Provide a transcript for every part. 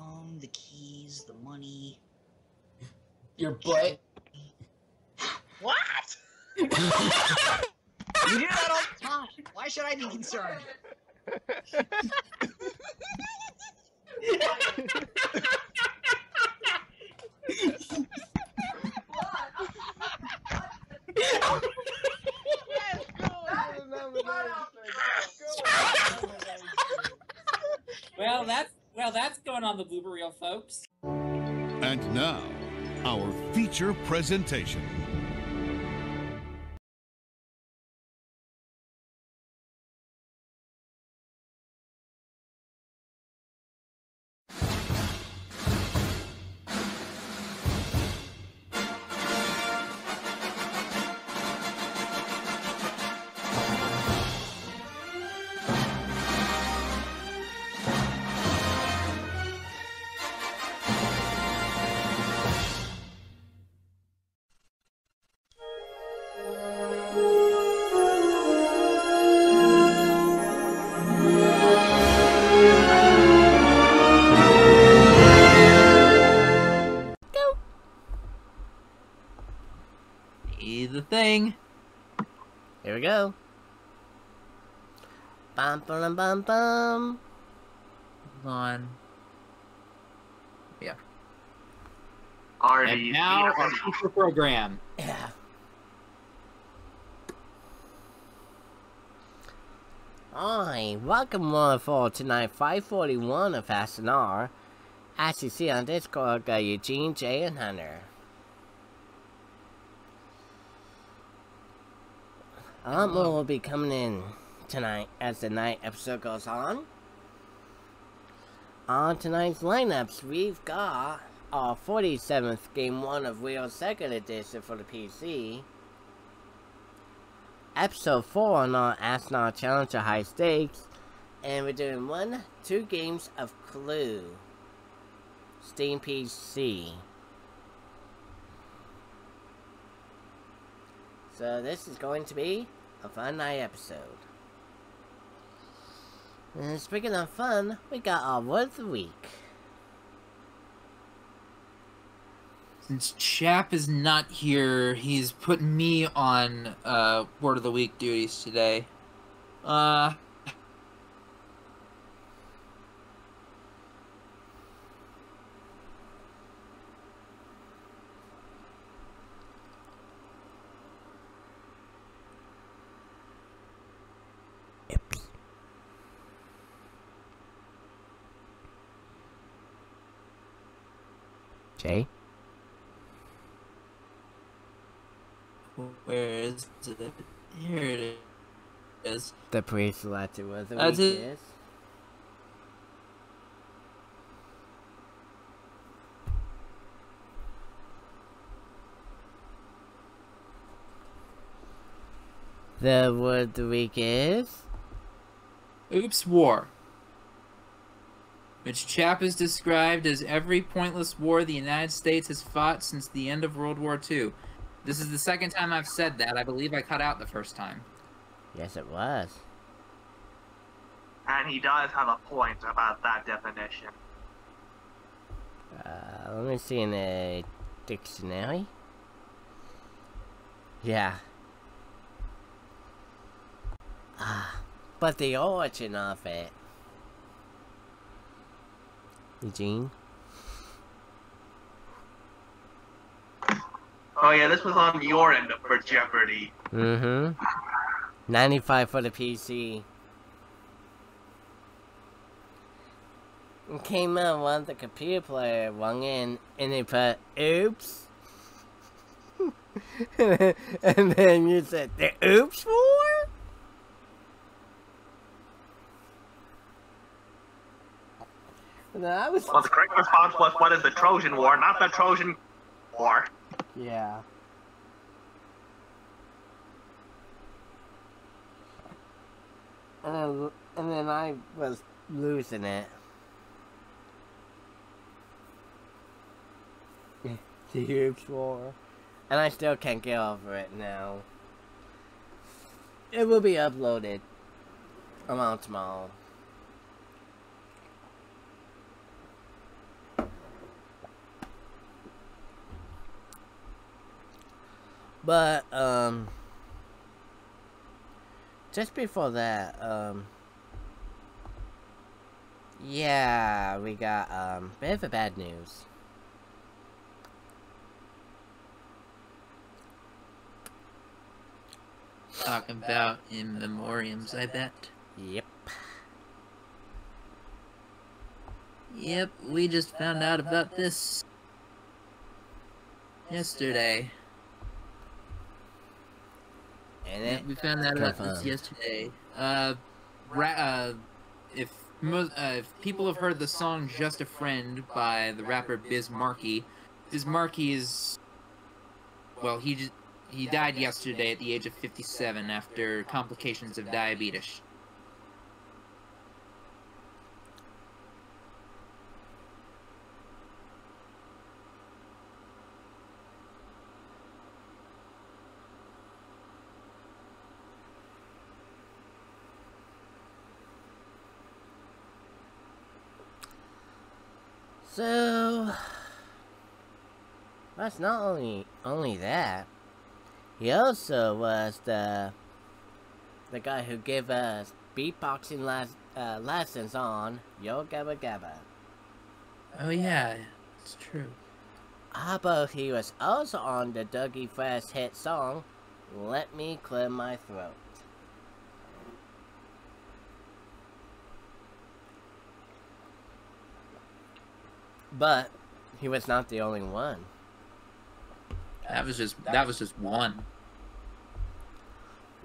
home, the keys, the money. Your butt. What? You do that all the time. Why should I be concerned? Well, that's well, that's going on the blooper reel, folks. And now, our feature presentation. Bum bum bum bum. Hold on. Yeah. Artie, And now our feature program. Yeah. Hi, welcome one for tonight 541 of SNR. As you see on Discord, got Eugene, Jay, and Hunter. A lot more will be coming in tonight as the night episode goes on. On tonight's lineups, we've got our 47th Game 1 of Wheel Second Edition for the PC. Episode 4 on our SNR Challenger High Stakes. And we're doing one, two games of Clue. Steam PC. So this is going to be a fun night episode. And speaking of fun, we got our word of the week. Since Chap is not here, he's putting me on uh, word of the week duties today. Uh, Jay? where is it? Here it is. The word of the That's week it. is... The word the week is... Oops War. Which Chap is described as every pointless war the United States has fought since the end of World War II. This is the second time I've said that. I believe I cut out the first time. Yes, it was. and he does have a point about that definition. Uh, let me see in the dictionary. Yeah. Ah, but the origin of it. Eugene? Oh yeah, this was on your end for Jeopardy. Mm-hmm. 95 for the PC. It came out when the computer player rung in and they put oops. and then you said the oops war? And then I was Well, the correct response was, "What is the Trojan War?" Not the Trojan War. Yeah. And then, and then I was losing it. the huge war. And I still can't get over it now. It will be uploaded around tomorrow. But um just before that, um yeah, we got um bit of a bad news. Talking about in memoriams, I bet. Yep. Yep, we just found out about this yesterday. And we found that out this yesterday. Uh, ra- uh, if uh, if people have heard the song "Just a Friend" by the rapper Biz Markie, Biz Markie is well, he just he died yesterday at the age of 57 after complications of diabetes. So that's not only only that. He also was the the guy who gave us beatboxing les- uh, lessons on Yo Gabba Gabba. Oh yeah, it's true. How about he was also on the Dougie Fresh hit song Let Me Clear My Throat. But he was not the only one. That was just that was just one.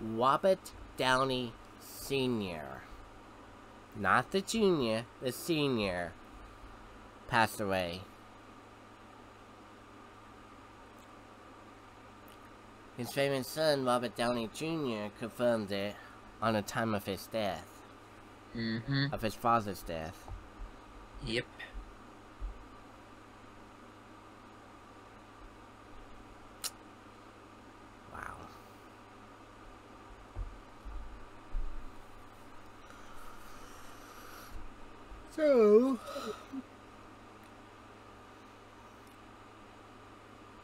Robert Downey Sr. Not the junior, the senior. Passed away. His famous son, Robert Downey Jr., confirmed it on the time of his death, Mm-hmm. of his father's death. Yep. Wow. So,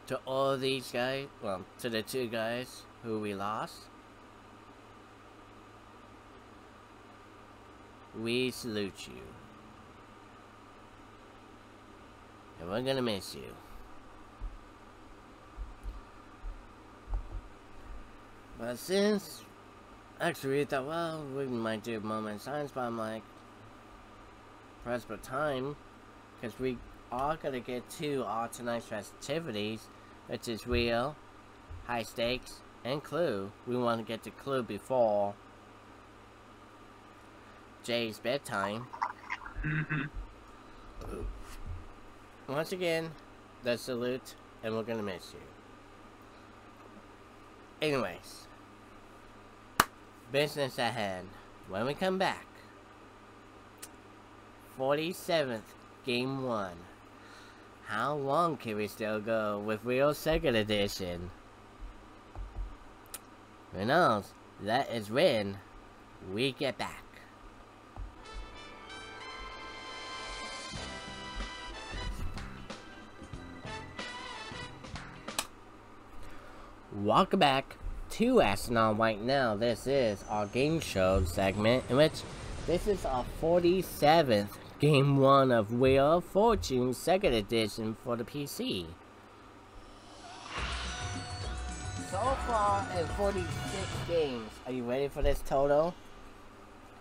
to all these guys, well, to the two guys who we lost, we salute you. And we're gonna miss you. But since actually we thought, well, we might do a moment of science, but I'm like, press for time, because we are gonna get to our tonight's festivities, which is Wheel, high stakes, and clue. We want to get to clue before Jay's bedtime. hmm Once again, the salute, and we're gonna miss you. Anyways, business at hand. When we come back, 47th, game one. How long can we still go with Wheel Second Edition? Who knows? That is when we get back. Welcome back to Astronaut Right Now. This is our game show segment, in which this is our 47th game one of Wheel of Fortune Second Edition for the PC. So far in 46 games, are you ready for this total?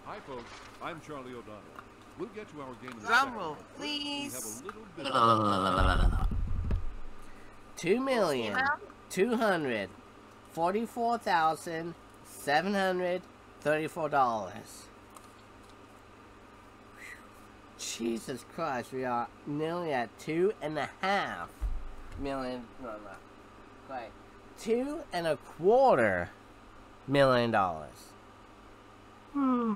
Hi, folks. I'm Charlie O'Donnell. We'll get to our game in Drum roll, but we have please. a little bit of Two million two hundred forty-four thousand seven hundred thirty-four dollars. Jesus Christ, we are nearly at two and a half million. No, no, right, two and a quarter million dollars. Hmm.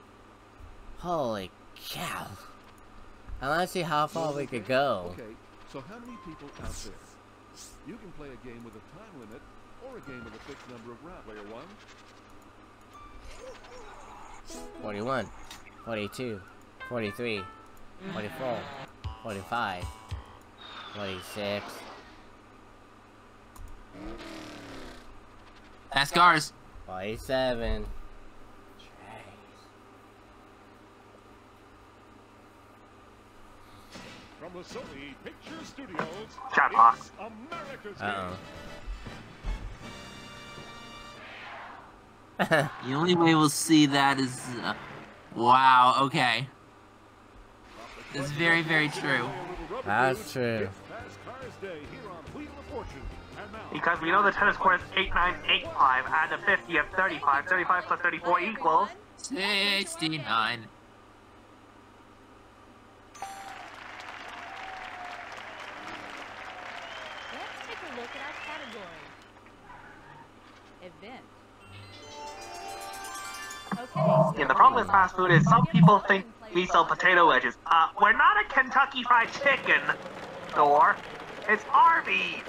Holy cow! I want to see how far we could go. Okay, so how many people out there? You can play a game with a time limit or a game with a fixed number of rounds. Player one, 41, 42, 43, 44, 45, 46, Ask ours. 47. From the Sony Picture Studios, Chatbox. it's America's Uh oh. The only way we'll see that is. Uh, wow. Okay. It's very, very true. That's true. It's Fast Cars Day here on Wheel of Fortune. And now, Because we know the tennis court is 8985, add the 50 of 35. 35 plus 34 equals. 69. Let's take a look at our category. Event. Okay. Yeah, the problem with fast food is some people think we sell potato wedges. Uh, we're not a Kentucky Fried Chicken store. It's Arby's.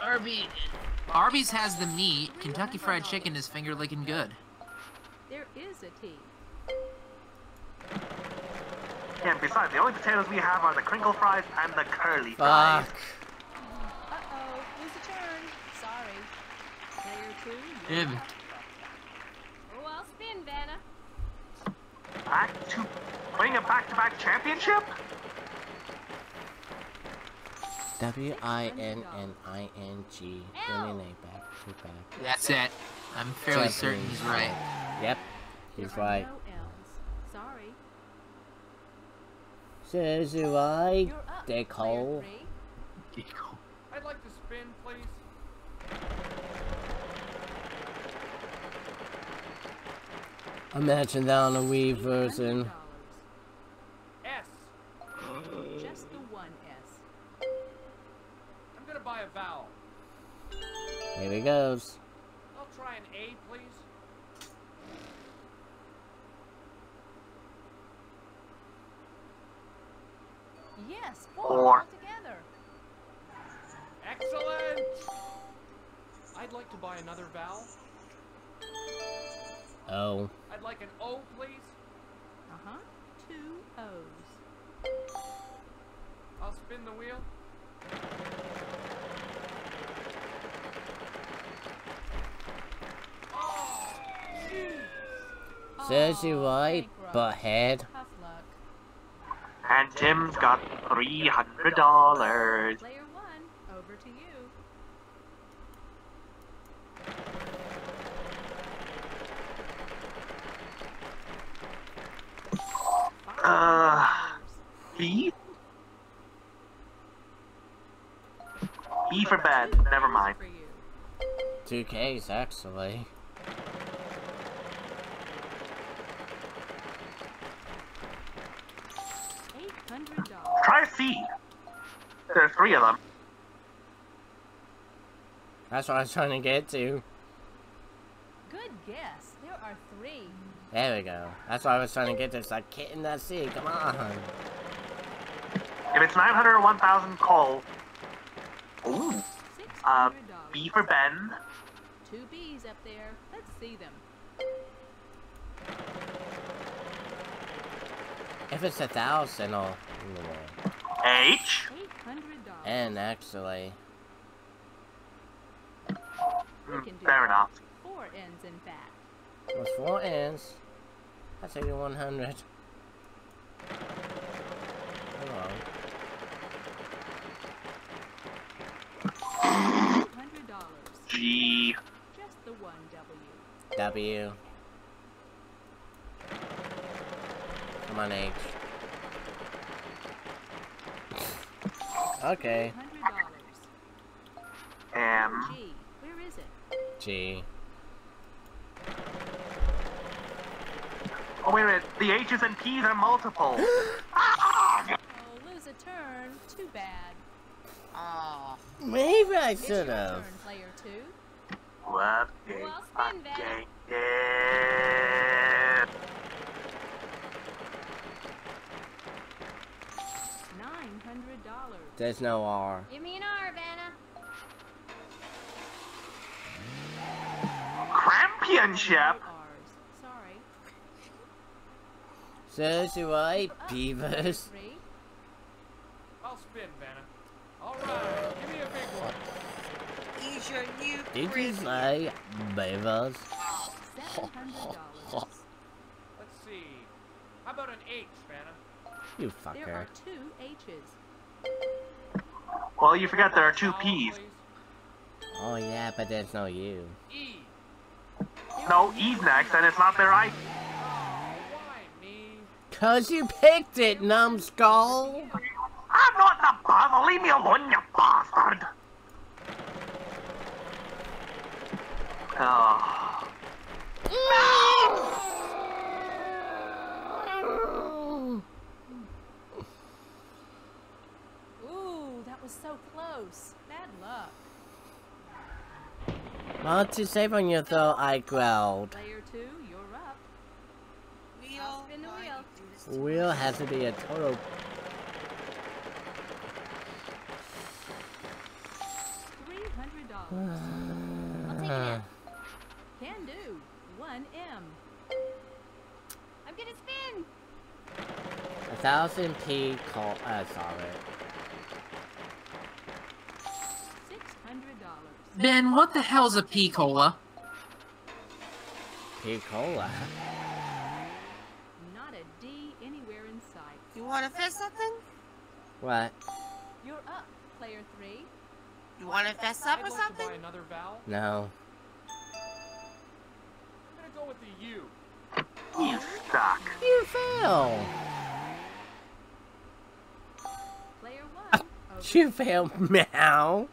Arby's. Arby's has the meat. Kentucky Fried Chicken is finger licking good. There is a T. And besides, the only potatoes we have are the crinkle fries and the curly fries. Fuck. Uh-oh. Lose a turn. Sorry. Player two. Yeah, you're but- up. Oh, I'll spin, Vanna. Back to winning a back-to-back championship? W I N N I N G. Winning a back to back. That's it. I'm fairly certain he's right. Yep. He's right. No L's. Sorry. Says you right. You're up. Dick player hole. three. I'd like to spin, please. Imagine that on a Wii version. Here he goes. I'll try an A, please. Yes, four Four. altogether. Excellent! I'd like to buy another vowel. Oh. I'd like an O, please. Uh-huh. Two O's. I'll spin the wheel. Oh, jeez. Says you Aw, right, bankrupt. butthead. And Tim's got $300. Player one, over to you. Uh, $500. B? E for bed. Never mind. you. Two Ks actually. Try C. are three of them. That's what I was trying to get to. Good guess. There are three. There we go. That's what I was trying to get to. It's like hitting that C. Come on. If it's 900 or 1000, call. Ooh. Uh, B for Ben. Two B's up there. Let's see them. If it's a thousand, oh. H. $800. N actually. Mm, Fair enough. Four N's, in fact. What's four N's? That's 8100. Hello. $100. G. Just the one W. W. Come on, H. Okay. $100. M. G. Where is it? G. Oh, wait a minute. The H's and P's are multiple. Oh, lose a turn. Too bad. Ah. Maybe I should have. turn, player two. What Well, I spin, Van. can't get? Nine hundred dollars. There's no R. Give me an R, Vanna. Championship? No R's. Sorry. Says you right, Beavers. Three. I'll spin, Vanna. All right, give me a big one. is your new Did you say beavers? Seven hundred dollars. Let's see. How about an H, Vanna? You fucker. There are two H's. Well, you forgot there are two P's. Oh yeah, but there's no you. E. No, E's next, and it's not there I. Cause you picked it, numbskull! I'm not the bother. Leave me alone, you bastard. Ah. Oh. Ooh, that was so close. Bad luck. Want to save on your throat, I growled. Player two, you're up. Wheel. spin the wheel. you do this to Wheel has to be a total. Three hundred dollars. I'll take it. Can do. One M. I'm gonna spin. A thousand P call. Uh, sorry. Six Ben, what the hell's a pea cola? P cola. Not a D anywhere in sight. You want to fess something? What? You're up, player three. You want to fess up I'd or like something? to buy another vowel. No. I'm gonna go with the U. You suck. You fail. Player one. You fail, meow.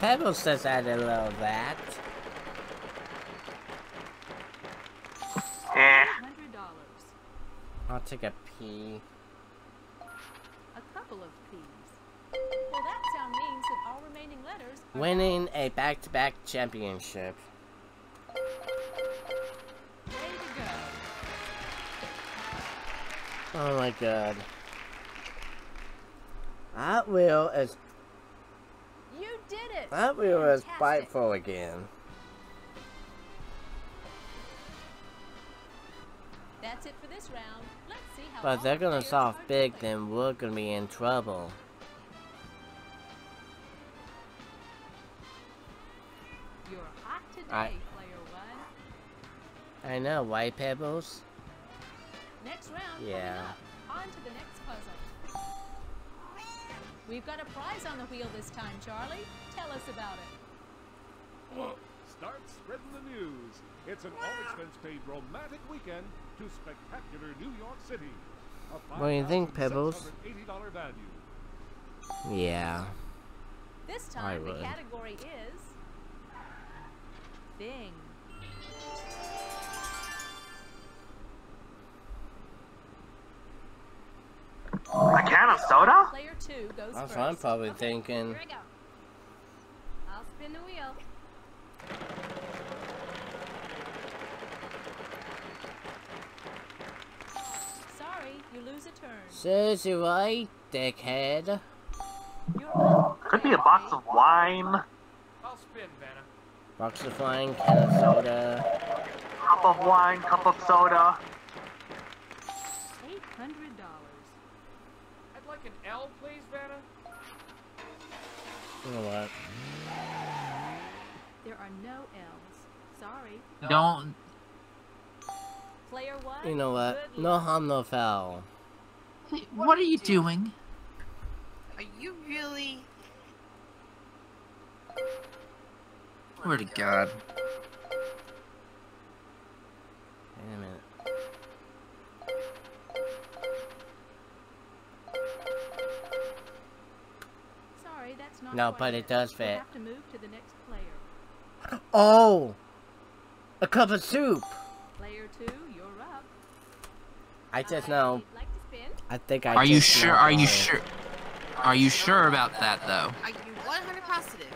Pebbles says I didn't know that. Eh. I'll take a pee. A couple of P's. Well, that sound means that all remaining letters Winning a back-to-back championship. Way to go. Oh my god. That wheel is You did it. that wheel is spiteful again. That's it for this round. Let's see how. But they're gonna solve big, then we're gonna be in trouble. You're hot today, I- player one. I know, white pebbles. Next round. Yeah. On to the next. We've got a prize on the wheel this time, Charlie. Tell us about it. Start spreading the news. It's an all-expense-paid romantic weekend to spectacular New York City. A What do you think, Pebbles? $5,680 value. Yeah. This I time the category is Thing. A can of soda? Player two goes That's what I'm probably Okay, thinking. Here I go. I'll spin the wheel. Sorry, you lose a turn. Susie right, dickhead. Could be a box of wine, I'll spin, Vanna. Box of wine, can of soda. cup of wine, cup of soda. An L, please, Vanna. You know what? There are no L's. Sorry. Don't. Player one. You know what? good No luck. harm, no foul. What are you doing? Are you really? Word to God. Wait a minute. No, but it does fit. have to move to the next player. Oh! A cup of soup! Player two, you're up. I just Uh, know. Like to spin? I think I Are you sure? Are you sure? Are you sure about that though? Are you 100 positive?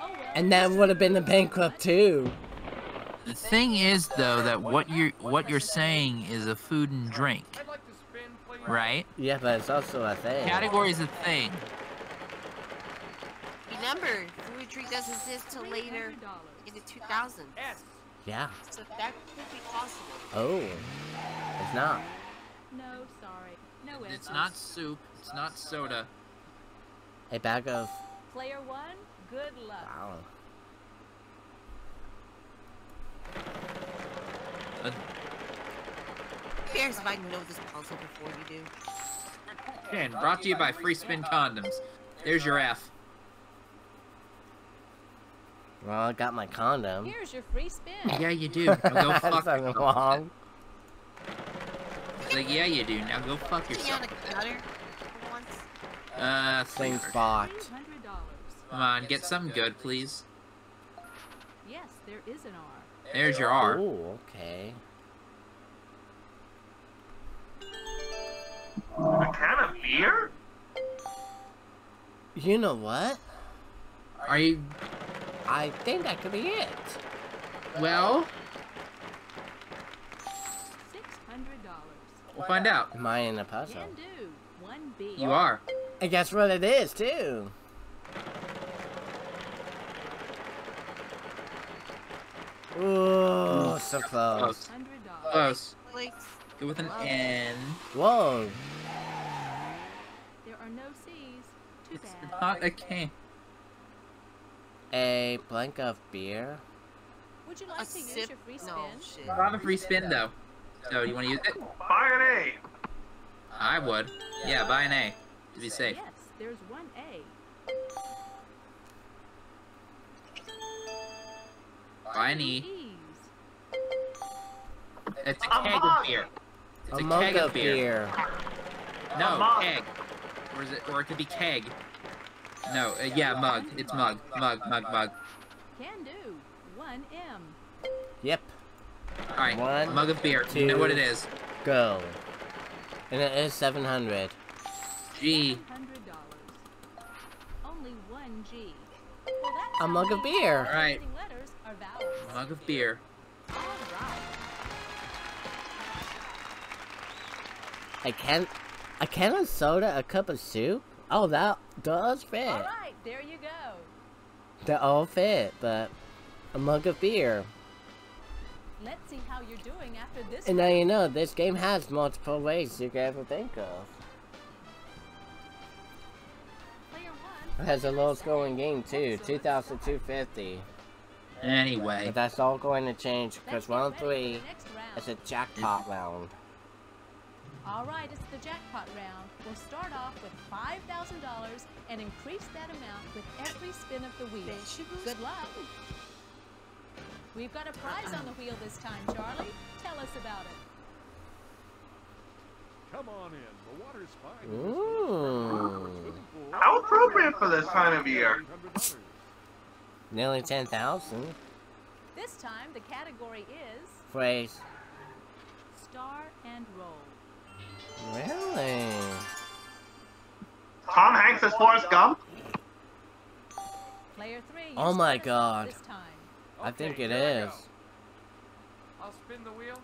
Oh well. And that would have been the bankrupt too. The thing is though that what you're what you're saying is a food and drink, I'd like to spin, please. right? Yeah, but it's also a thing. Category is a thing. Remember, food drink doesn't exist till later $300. in the 2000s. Yeah. So that could be possible. Oh. It's not. No, sorry. No L's. It's not soup. It's not soda. A bag of. Player one, good luck. Wow. Cares if I know this puzzle before you do. And brought to you by Free Spin Condoms. There's your F. Well, I got my condom. Here's your free spin. Yeah, you do. Now go fuck something yourself. wrong. Like, yeah, you do. Now go fuck Put me on yourself. a once. Uh, Same flavor. spot. Come on, get something good, please. Yes, there is an R. There's your R. Oh, okay. A can of beer? You know what? Are you? I think that could be it. Well, $600. we'll find out. Am I in a puzzle? Can do. One B. You are. And guess what it is, too? Ooh, so close. Close. $100. Close. Plates. Go with an N. Whoa. There are no C's. Too It's bad. not a can. A blank of beer. Would you A like to use your free spin? No, shit. Not a free spin though. So you want to use it? Buy an A. I would. Yeah, buy an A to be safe. Yes, there's one A. Buy an E. It's a A keg of beer. It's a a, keg of of beer. beer. No, A keg. Or is it? Or it could be keg. No, uh, yeah, mug. It's mug. Mug. Mug. Mug. Can do. One M. Yep. All right. One, mug of beer. you know what it two, is. Go. And it is 700. G. Only one G. Well, A mug of beer. Right. missing letters are vowels. Mug of beer. All right. A can, a can of soda, a cup of soup. Oh, that does fit. All right, there you go. They all fit, but a mug of beer. Let's see how you're doing after this. And now you know this game has multiple ways you can ever think of. Player one. It has a low scoring game too, 2,250. Anyway. But that's all going to change because round three the next round. is a jackpot round. All right, it's the jackpot round. We'll start off with $5,000 and increase that amount with every spin of the wheel. Good luck. We've got a prize on the wheel this time, Charlie. Tell us about it. Come on in. The water's fine. Ooh. How appropriate for this time of year. Nearly 10,000. This time, the category is Phrase. Star and Roll. Really? Tom Hanks as Forrest Gump? Player three. you Oh my start us off God. I think Okay, it here I'll spin the wheel.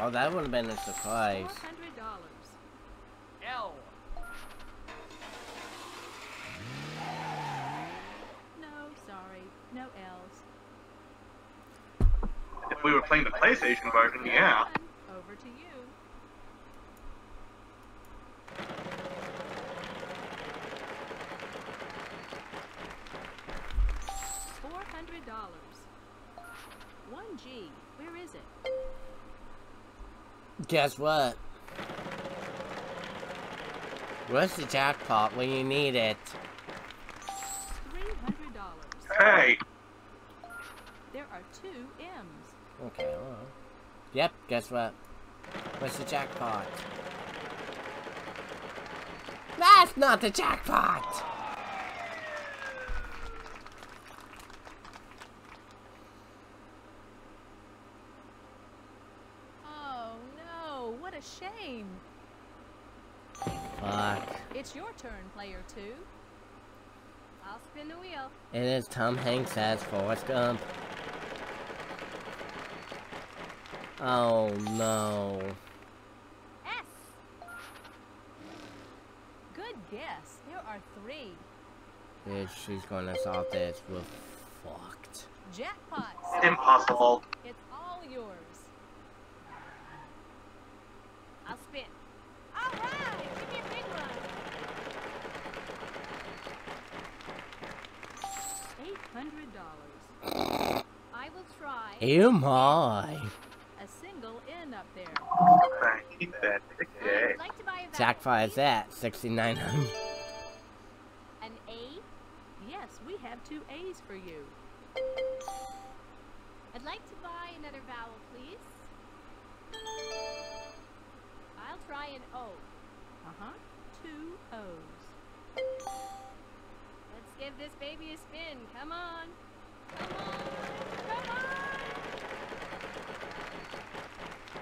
Oh, that would have been a surprise. $400. L. No, sorry. No L's. If we were playing the PlayStation version, yeah. Over to you. Four hundred dollars. One G. Where is it? Guess what? Where's the jackpot when you need it? Three hundred dollars. Hey, There are two M's. Okay, alright. Yep, guess what? Where's the jackpot? That's not the jackpot! Oh no! What a shame. Fuck. It's your turn, player two. I'll spin the wheel. It is Tom Hanks as Forrest Gump. Oh no. S. Good guess. There are three. If she's gonna solve this, we're fucked. Jackpots. impossible. It's all yours. I'll spin. All right, give me a big one. Eight hundred dollars. I will try. Oh my. A single up there. Thank that. I Okay. would like to buy a vowel, Jackpot is please. at 6,900. An A. Yes, we have two A's for you. I'd like to buy another vowel, please. I'll try an O. Uh-huh. Two O's. Let's give this baby a spin. Come on. Come on. Come on.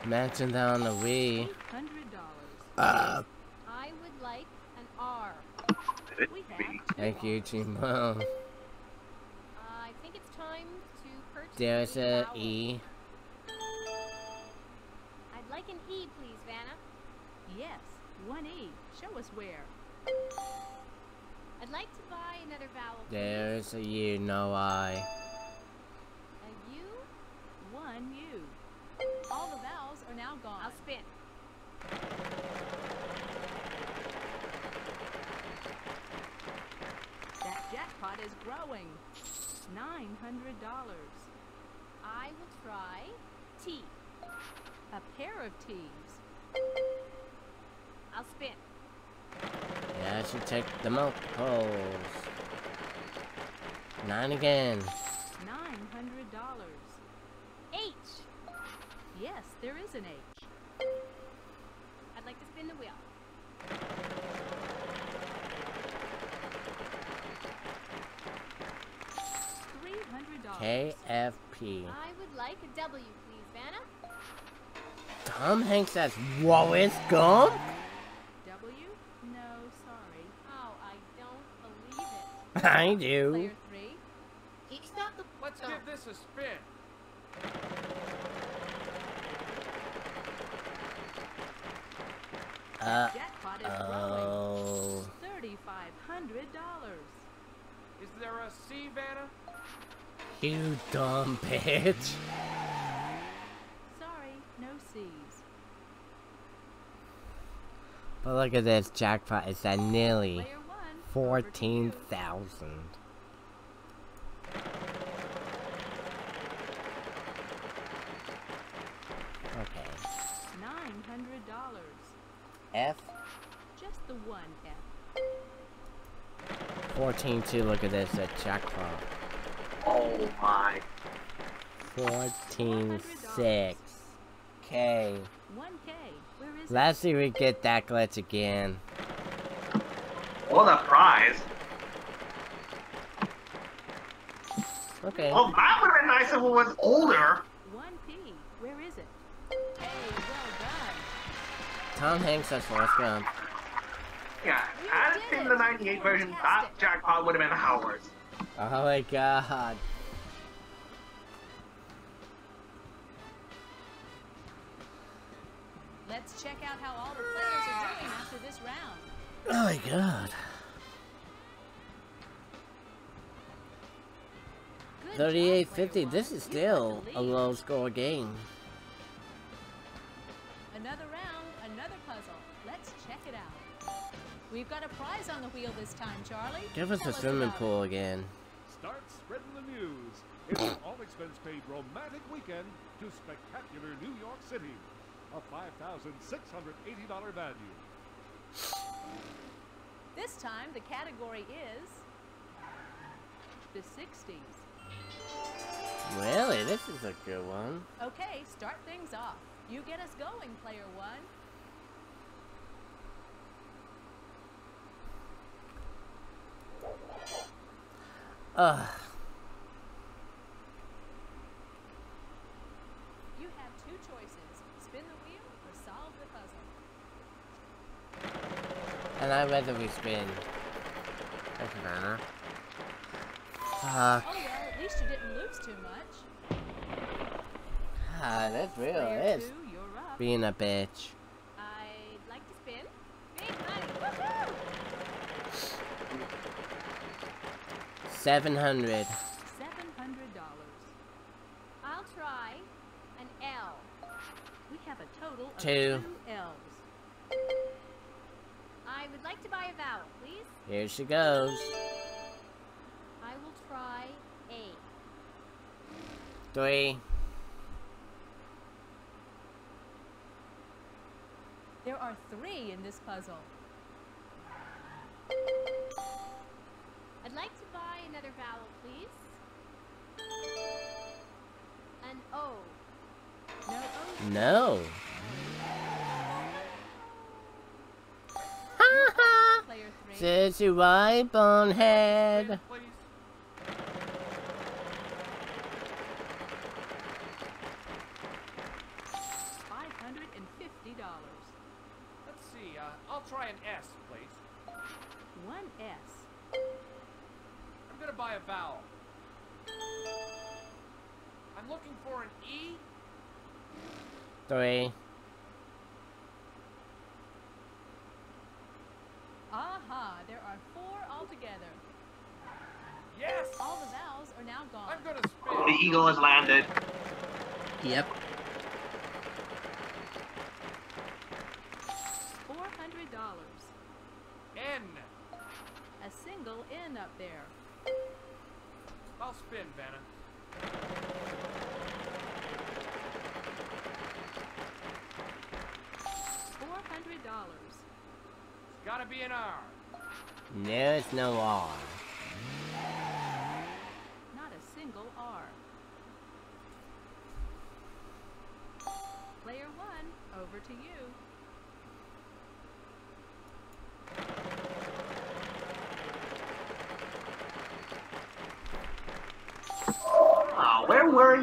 Mention that on the Wii. Eight hundred dollars. Uh, I would like an R. We have two thank you, R's. Chimo. Uh, I think it's time to purchase There's a a vowel. E. I'd like an E, please, Vanna. Yes, one E. Show us where. I'd like to buy another vowel, please. There's a U, no I. Tom Hanks as Wallace Gump? W? No, sorry. Oh, I don't believe it. I do. Player three. He's not the. Let's give this a spin. Uh, Jackpot is oh. Thirty-five hundred dollars. Is there a C, Vanna? You dumb bitch. Sorry, no C's. But look at this jackpot. It's at nearly Player one. over to fourteen you. thousand. Okay. Nine hundred dollars. F Just the one F. fourteen two. Look at this. A jackpot. Oh my. Fourteen six. K. One K. Where is Let's see if we get that glitch again. What a prize. Okay. Oh, well, that would have been nice if it was older. One P. Where is it? Hey, well done. Tom Hanks as Forrest Gump. Yeah, had it been the 98 version, that jackpot would have been ours. Oh my god. Let's check out how all the players are doing after this round. Oh my god. Good 38 50. This is still a low score game. Another round, another puzzle. Let's check it out. We've got a prize on the wheel this time, Charlie. Give us Tell a swimming about it. pool again. Start spreading the news. It's an all-expense-paid romantic weekend to spectacular New York City. A $5,680 value. This time, the category is the 60s. Really, this is a good one. Okay, start things off. You get us going, player one. Ugh. You have two choices spin the wheel or solve the puzzle. And I'd rather we spin. Thank you, Vanna. Fuck. Oh well, at least you didn't lose too much. Ah, that's real. It's you're up. being a bitch. I'd like to spin. Big money. Woohoo! 700. $700. I'll try an L. We have a total of Two. two L's. Here she goes. I will try A. Three. There are three in this puzzle. I'd like to buy another vowel, please. An O. No O. No. Dollars. Let's see. Uh, I'll try an S, please. One S. I'm gonna buy a vowel. I'm looking for an E. Three. Aha, there are four altogether. Yes. All the vowels are now gone. I'm gonna The eagle has landed. Yep.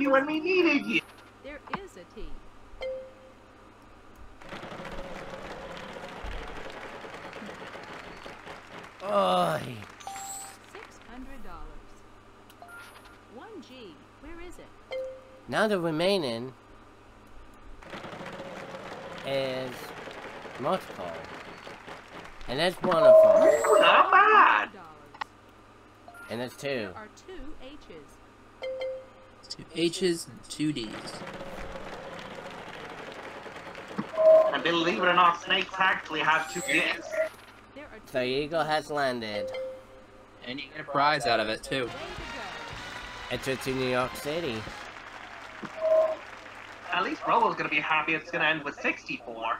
You when we needed you? There is a T. Oy. Six hundred dollars. One G. Where is it? Now the remaining is multiple. And that's one of them. Not bad. And that's two. There are two H's. Two H's and two D's. And believe it or not, snakes actually have two dicks. There are two The eagle has landed. And you get a prize out of it too. Way to. Enter to New York City. At least Robo's gonna be happy it's gonna end with 64.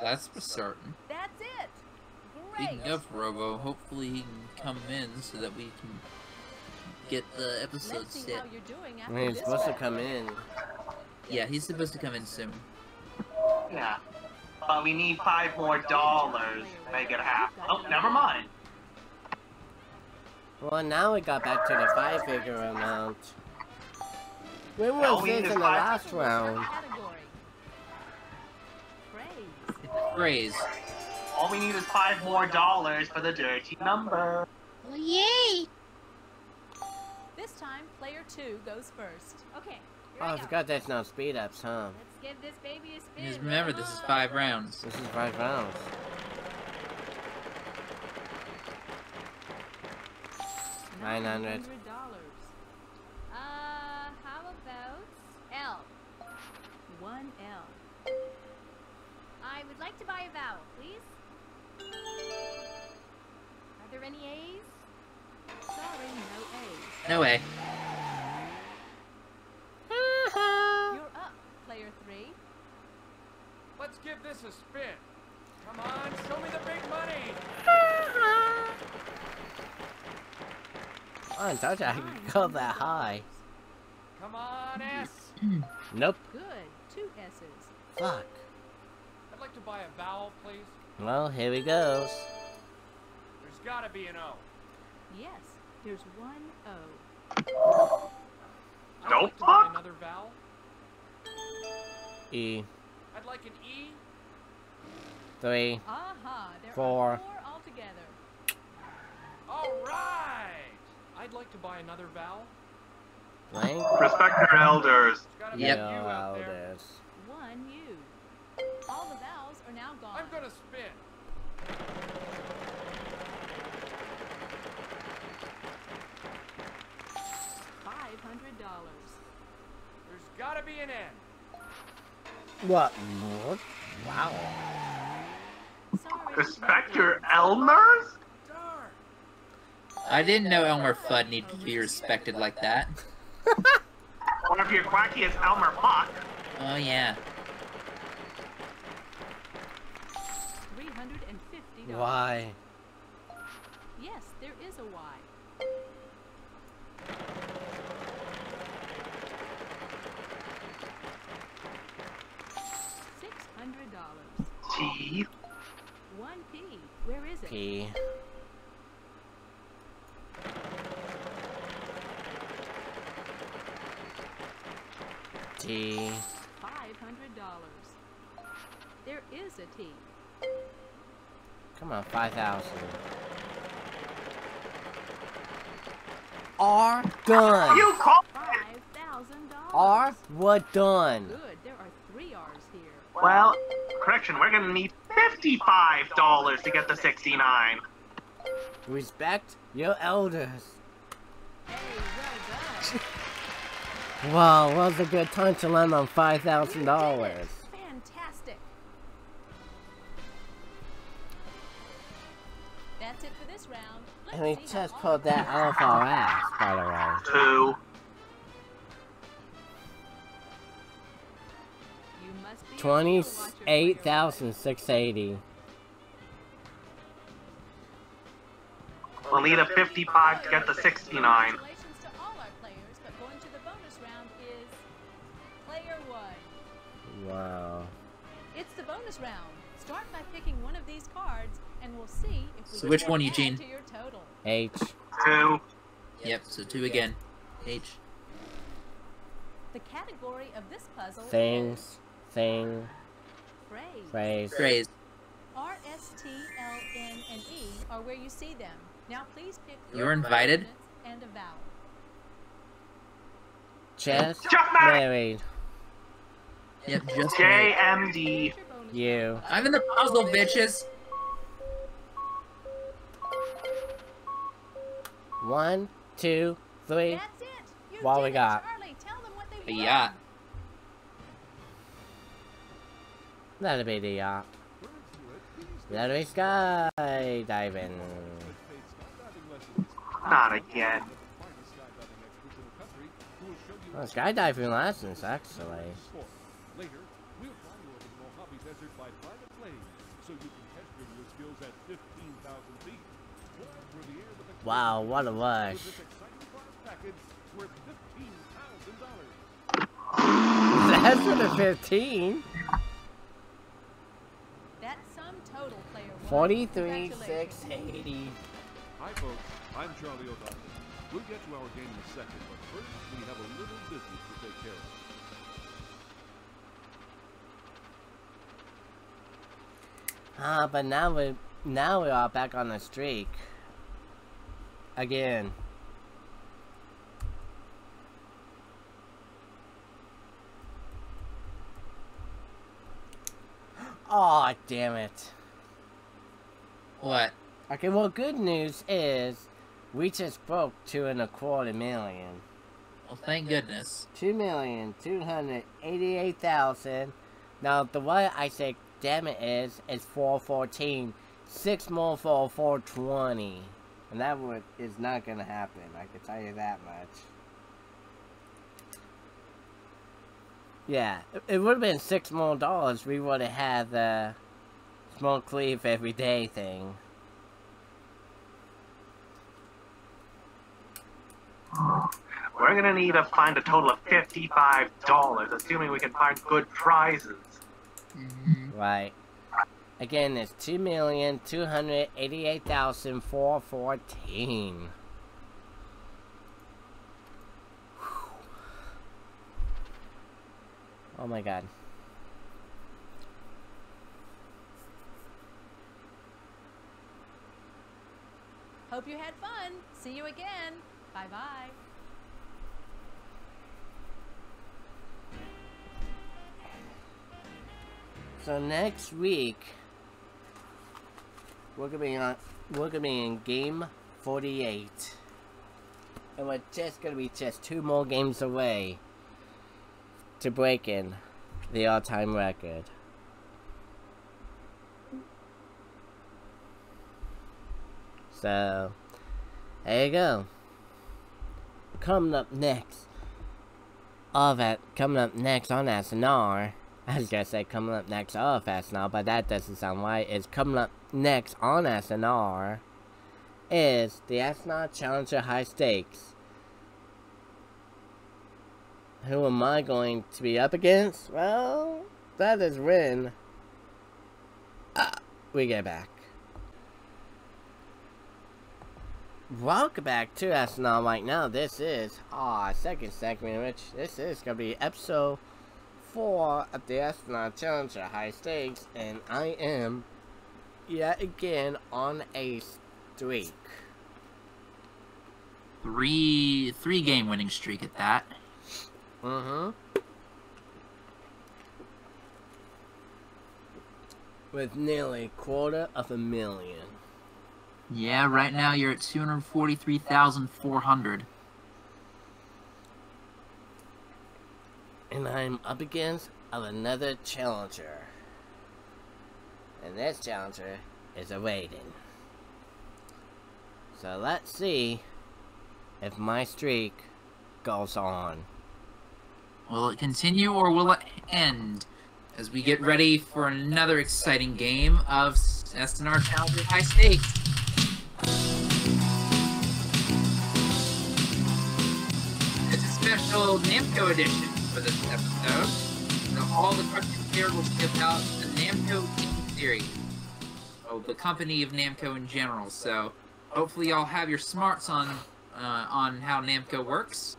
That's for certain. That's it. Speaking Great. of Robo, hopefully he can come in so that we can get the episode set. how you're doing I mean, he's this supposed to come in. Yeah, he's supposed to come in soon. Yeah. But uh, we need five more dollars to make it happen. Oh, never mind. Well, now we got back to the five-figure amount. When Hell, was we this need in the last round? Category. Praise. Praise. All we need is five more dollars for the dirty number. yay! This time, player two goes first. Okay, here Oh, I I go. forgot there's no speed ups, huh? Let's give this baby a spin. Just remember, this is five rounds. This is five rounds. Nine hundred. Uh, how about L? One L. I would like to buy a vowel, please. Are there any A's? Sorry, no A. No way. You're up, player three. Let's give this a spin. Come on, show me the big money. Oh, I told you I could go that high. Come on, S. Nope. Good. Two S's. Fuck. I'd like to buy a vowel, please. Well, here he goes. There's gotta be an O. Yes, there's one O. I'd Don't like fuck. another vowel. E. I'd like an E. Three. Aha, there Four. are four altogether. All right. I'd like to buy another vowel. Blank. Respect your elders. There's gotta be Yep. a U Yo, out there. elders. One U. All the vowels are now gone. I'm gonna spin. Five hundred dollars. There's gotta be an N. What? More? Wow. Sorry. Respect no your N's. elders? Darn. I didn't know Elmer Fudd needed to be respected like that. One of your quacky is Elmer Fuck. Oh yeah. Three hundred and fifty dollars. Why? Dollars. One P. Where is it? P. T. Five hundred dollars. There is a T. Come on, 5,000. R done. You call Five thousand dollars. R what done? Good. There are three R's here. Well, correction, we're gonna need $55 to get the 69. Respect your elders. Hey, well. Wow, was a good time to land on five You thousand did dollars. Fantastic. That's it for this round. Let's And we see how just all pulled that out of our ass, by the way. Two. 28,680. We'll need a 55 to get the 69. Wow. It's the bonus round. Start by picking one of these cards, and we'll see if we So which one, Eugene? H. Two. Yep, so two again. H. The category of this puzzle Things. Thing. is phrase. Phrase. Phrase. R, S, T, L, N, and E are where you see them. Now please pick You're invited. and a vowel. Just Just married. married. Yep. Just right. JMD. You. I'm in the puzzle, bitches. One, two, three. That's it. You What did we got? Charlie. Tell them what they've A won. That'll be the uh, yacht. Birds do it. Bees do That'll be skydiving. it. Paid skydiving lessons. Not again. Skydiving experts in the country who will show you Well, skydiving lessons, actually. Later, we'll fly you over the Mojave Desert by private plane so you can test your skills at 15,000 feet. Fly through the air with a Wow, what a rush. this exciting prize package worth $15,000. That's for the 15. That sum total, player one. 43, 680. Hi, folks. I'm Charlie O'Donnell. We'll get to our game in a second, but first we have a little business to take care of. Ah, but now we now we are back on the streak. Again. Oh, damn it. What? Okay, well, good news is we just broke two and a quarter million. Well, thank goodness. Two million two hundred eighty-eight thousand. Now the way I say damn it is is four fourteen. Six more for four twenty. And that would is not gonna happen, I can tell you that much. Yeah, it- it would have been six more dollars. We would have had the smoke cleave every day thing. We're gonna need to find a total of $55, assuming we can find good prizes. Mm-hmm. Right. Again, it's two million two hundred eighty-eight thousand four fourteen. Oh my god. Hope you had fun. See you again. Bye bye. So next week we're gonna be on we're gonna be in game forty-eight. And we're just gonna be just two more games away to breaking the all-time record. So There you go. Coming up next. All that coming up next on SNR. I was gonna say coming up next off SNR, but that doesn't sound right. It's coming up next on SNR is the SNR Challenger High Stakes. Who am I going to be up against? Well, that is when uh, we get back. Welcome back to SNR right now. This is our second segment, which this is going to be episode 4 of the SNR Challenger High Stakes, and I am yet again on a streak. Three three game winning streak at that. Mm-hmm. With nearly a quarter of a million. Yeah, right now you're at 243,400. And I'm up against of another challenger. And this challenger is a Raiden. So let's see if my streak goes on. Will it continue or will it end? As we get ready for another exciting game of SNR Challenger High Stakes. Namco edition for this episode. So all the questions here will be about the Namco game series. Oh, the company of Namco in general. So hopefully y'all have your smarts on uh, on how Namco works.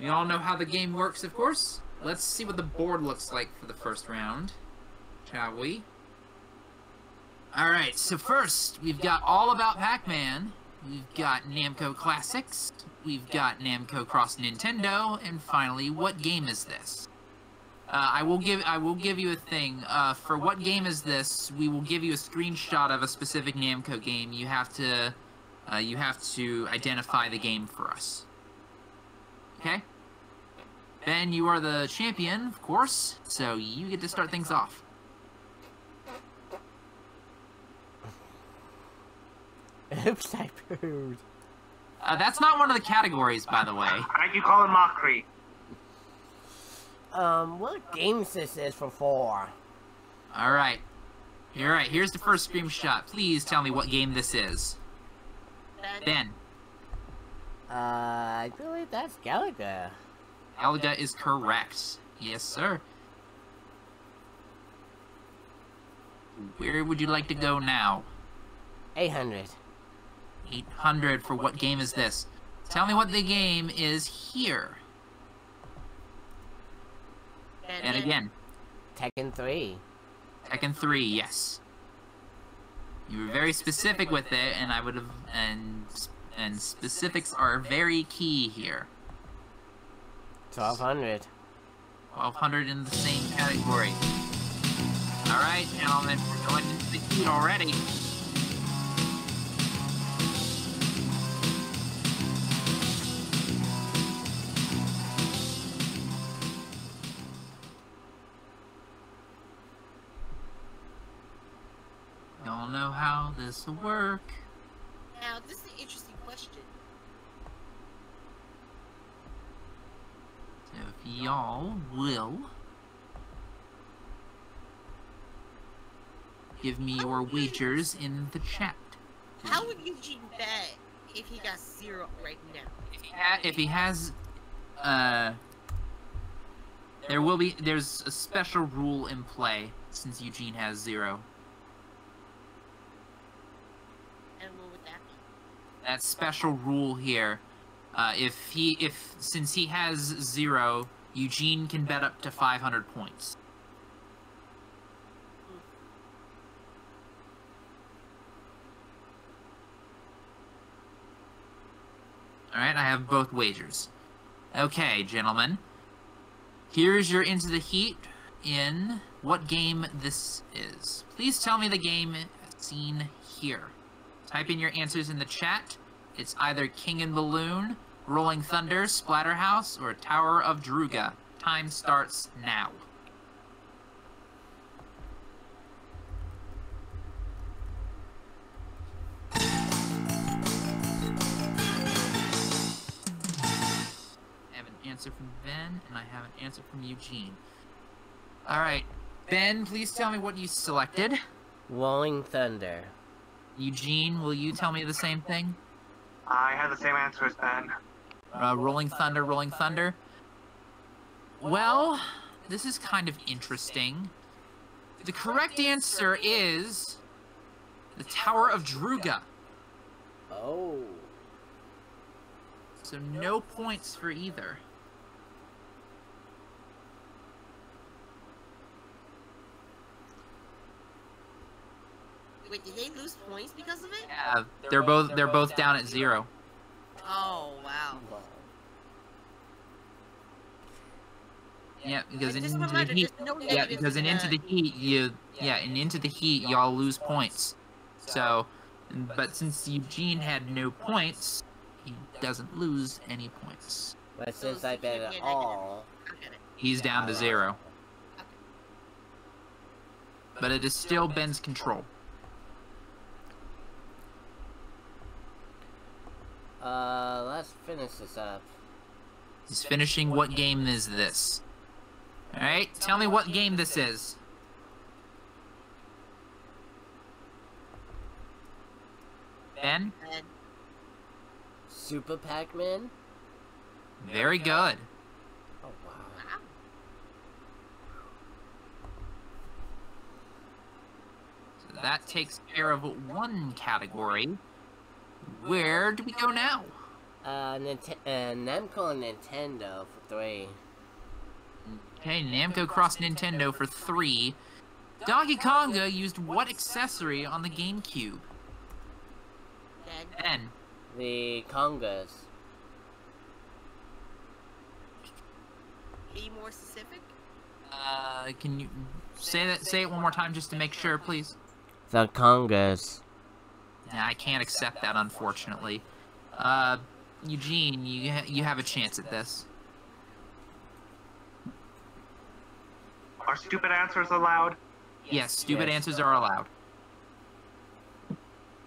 We all know how the game works, of course. Let's see what the board looks like for the first round, shall we? Alright, so first, we've got All About Pac-Man, we've got Namco Classics, we've got Namco Cross Nintendo, and finally, what game is this? Uh, I will give I will give you a thing. Uh, for what game is this? We will give you a screenshot of a specific Namco game. You have to uh, you have to identify the game for us. Okay? Ben, you are the champion, of course, so you get to start things off. Oops, I pooed. Uh, that's not one of the categories, by the way. Thank you calling mockery. Um, what games this is for four? Alright. Alright, here's the first screenshot. Please tell me what game this is. Ben. Uh, I believe that's Galaga. Galaga is correct. Yes, sir. Where would you like to go now? 800. 800 for what game is this? Tell me what the game is here. And again, Tekken 3. Tekken 3, yes. You were very specific with it, and I would have, and and specifics are very key here. 1200. 1200 in the same category. All right, gentlemen, we're going into the heat already. Y'all know how this will work. Now, this is an interesting question. So if y'all will give me your wagers in the chat. How would Eugene bet if he got zero right now? If he, ha- if he has, uh, there will be there's a special rule in play since Eugene has zero. And what would that be? That special rule here, uh, if he if since he has zero, Eugene can bet up to 500 points. All right, I have both wagers. Okay, gentlemen. Here's your Into the Heat in what game this is. Please tell me the game seen here. Type in your answers in the chat. It's either King and Balloon, Rolling Thunder, Splatterhouse, or Tower of Druaga. Time starts now. I have an answer from Ben, and I have an answer from Eugene. Alright, Ben, please tell me what you selected. Rolling Thunder. Eugene, will you tell me the same thing? I had the same answer as Ben. Uh, Rolling Thunder, Rolling Thunder. Well, this is kind of interesting. The correct answer is the Tower of Druaga. Oh. So no points for either. Wait, did they lose points because of it? Yeah, they're both they're both down at zero. Oh, wow. Yeah, because in into the reminder, heat. no Yeah, because in in into the heat you yeah, in into the heat y'all lose points. So, but since Eugene had no points, he doesn't lose any points. But since I bet it all, He's down to zero. But it is still Ben's control. Uh, let's finish this up. He's finishing what game is this? Alright, tell me what game this is. Ben? Super Pac-Man? Very good. Oh, wow. wow. So that takes care of one category. Where do we go now? Uh, Nint- uh, Namco and Nintendo for three. Okay, Namco crossed Nintendo for three. Donkey Konga used what accessory on the GameCube? Then Ben. The Congas. be more specific. Uh, can you say that? Say it one more time just to make sure, please. The Congas. Nah, I can't accept that, unfortunately. Uh, Eugene, you ha you have a chance at this. Are stupid answers allowed? Yes, stupid Yes. answers are allowed.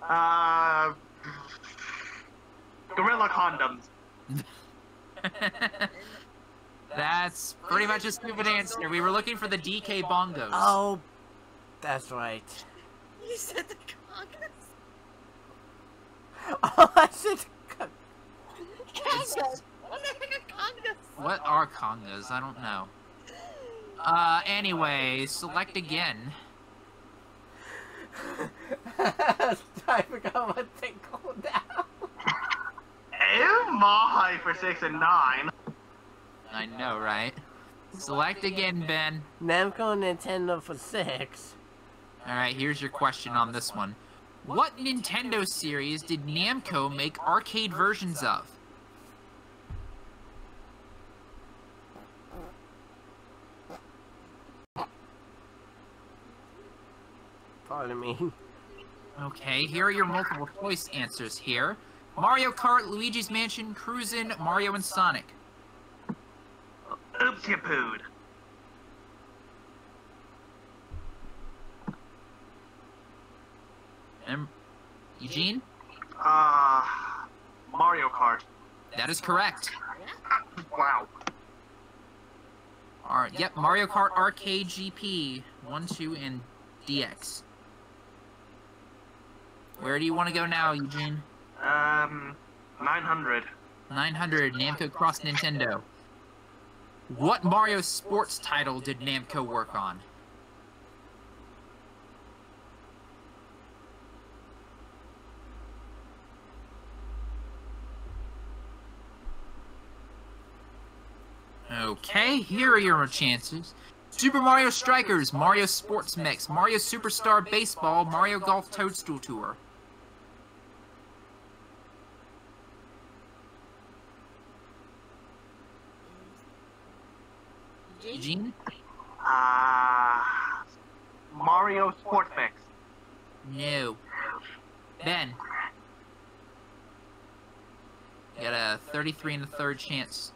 Uh, gorilla condoms. That's pretty much a stupid answer. We were looking for the DK bongos. Oh, that's right. You said the Congress. I said Con- Congress. What the heck are congas? What are congos? I don't know. Uh, anyway, select again. I forgot what they called now. Ew, my for six and nine. I know, right? Select again, Ben. Namco and Nintendo for six. Alright, here's your question on this one. What Nintendo series did Namco make arcade versions of? Pardon me. Okay, here are your multiple choice answers here. Mario Kart, Luigi's Mansion, Cruisin', Mario and Sonic. Oops, you pooed. And Eugene? Uh, Mario Kart. That is correct. Wow. Alright, yep, Mario Kart Arcade GP 1, 2, and DX. Where do you want to go now, Eugene? Um, 900. 900, Namco Cross Nintendo. What Mario sports title did Namco work on? Okay, here are your chances. Super Mario Strikers, Mario Sports Mix, Mario Superstar Baseball, Mario Golf Toadstool Tour. Eugene? Uh, Mario Sports Mix. No. Ben. You got a 33 and a third chance.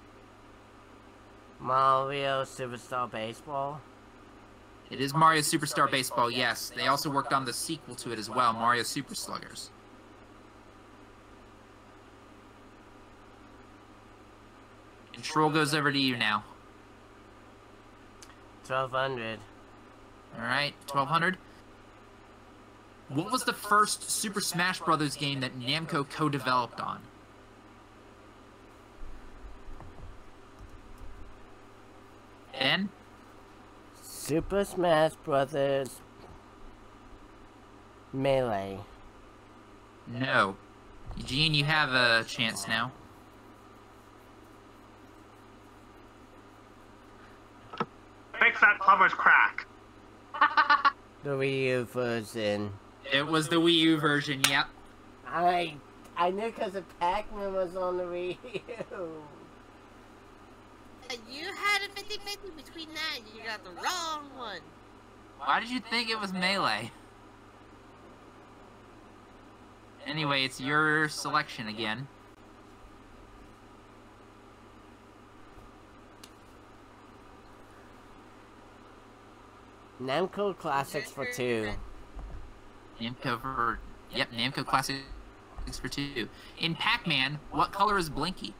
Mario Superstar Baseball. It is Mario Superstar Baseball, yes. They also worked on the sequel to it as well, Mario Super Sluggers. Control goes over to you now. 1200. Alright, 1200. What was the first Super Smash Bros. game that Namco co-developed on? Ben? Super Smash Brothers Melee. No. Eugene, you have a chance now. Fix that plumber's crack. The Wii U version. It was the Wii U version, yep. I I knew because the Pac-Man was on the Wii U. You had a 50-50 between that and you got the wrong one. Why did you think it was Melee? Anyway, it's your selection again. Namco Classics for two. Namco for... Yep, Namco Classics for two. In Pac-Man, what color is Blinky?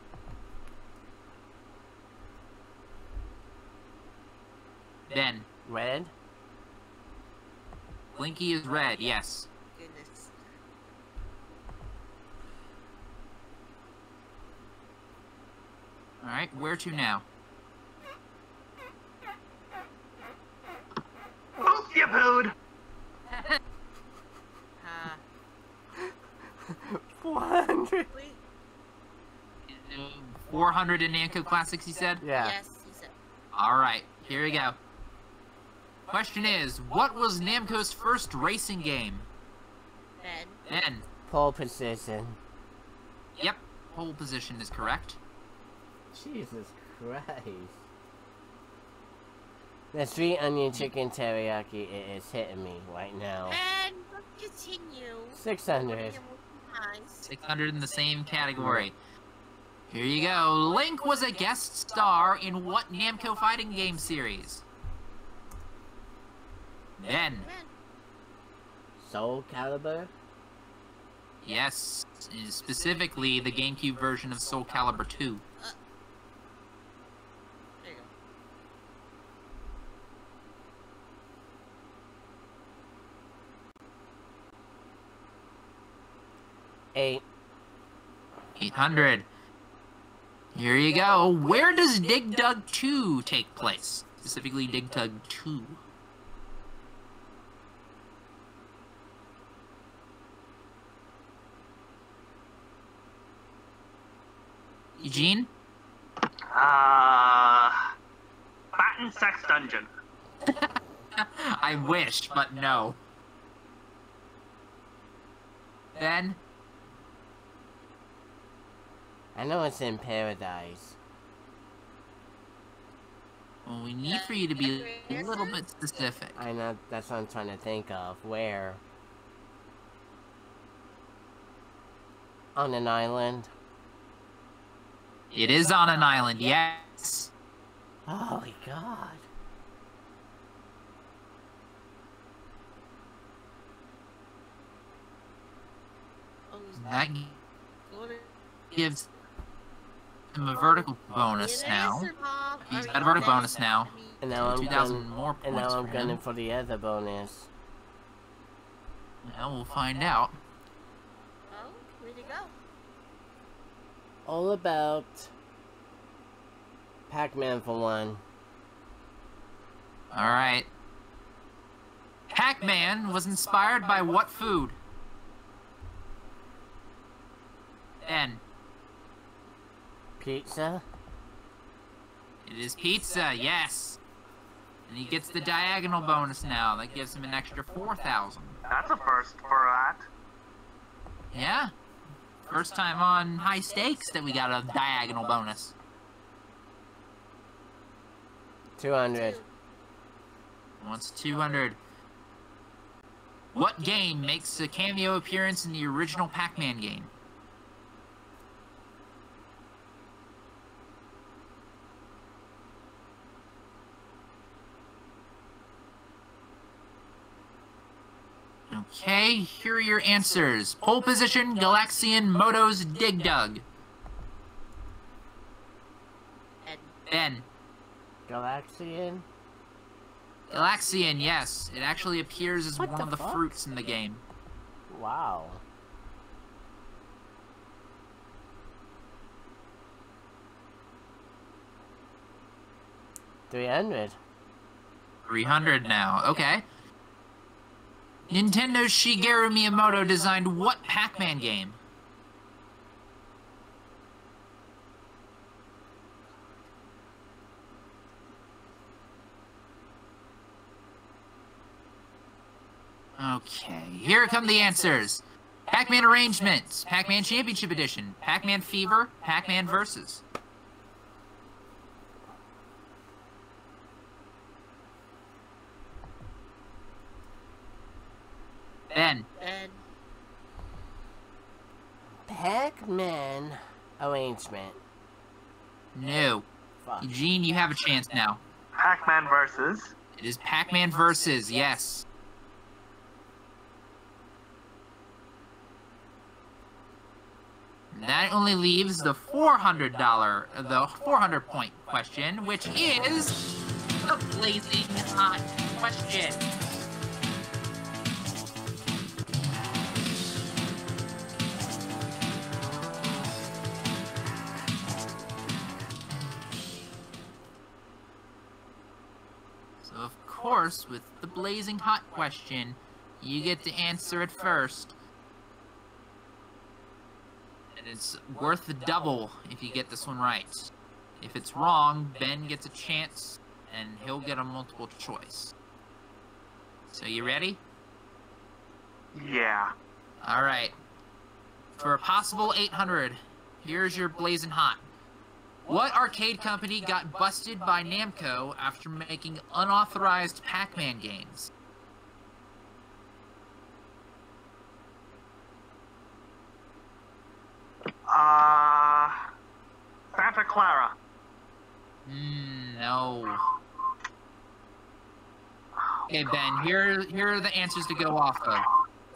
Ben. Red? Blinky is red, yes. Goodness. Alright, where to now? Oops, you pooed. Uh, 400! 400 in Namco Classics, he said? Yeah. Yes, he said. Alright, here we go. Question is, what was Namco's first racing game? Ben. Ben. Pole position. Yep, pole position is correct. Jesus Christ. The sweet onion chicken teriyaki i- is hitting me right now. Ben, let's continue. 600. 600 in the same category. Here you go. Link was a guest star in what Namco fighting game series? Ben. Ben. Soul Calibur? Yes, specifically the GameCube version of Soul Calibur 2. Uh, there you go. 8. 800. Here you go. Where does Dig Dug 2 take place? Specifically, Dig Dug 2. Eugene? Uh, Baton Sex Dungeon. I wish, but no. Ben? I know it's in paradise. Well, we need for you to be a little bit specific. I know, that's what I'm trying to think of. Where? On an island? It is on an island, yes. Holy God. Oh, he's That going to- gives him a vertical bonus now. is, Bob. He's I got a vertical bonus now. And now I'm 2,000 gunning, more and points now I'm for gunning for the other bonus. Now we'll find out. Oh, where'd it go? All about Pac-Man for one. Alright. Pac-Man was inspired by what food? Ben. Pizza? It is pizza, yes. And he gets the diagonal bonus now. That gives him an extra 4,000. That's a first for that. Yeah. First time on high stakes that we got a diagonal bonus. 200. Wants 200. What game makes a cameo appearance in the original Pac-Man game? Okay, here are your answers. Pole position, Galaxian, Motos, Dig Dug. Ben. Galaxian? Galaxian, yes. It actually appears as What one the of the fuck? fruits in the game. Wow. Three hundred. 300 now. Okay. Nintendo's Shigeru Miyamoto designed what Pac-Man game? Okay, here come the answers. Pac-Man Arrangements, Pac-Man Championship Edition, Pac-Man Fever, Pac-Man Versus. Ben, And Pac-Man arrangement. no. Fuck. Eugene, you have a chance now. Pac-Man versus. It is Pac-Man Versus, yes. That only leaves the $400, the 400 point question, which is the blazing hot question. Course, with the blazing hot question, you get to answer it first. And it's worth the double if you get this one right. If it's wrong, Ben gets a chance, and he'll get a multiple choice. So you ready? Yeah. Alright. For a possible 800, here's your blazing hot. What arcade company got busted by Namco after making unauthorized Pac-Man games? Uh. Santa Clara. Mm, no. Okay, Ben, here, here are the answers to go off of.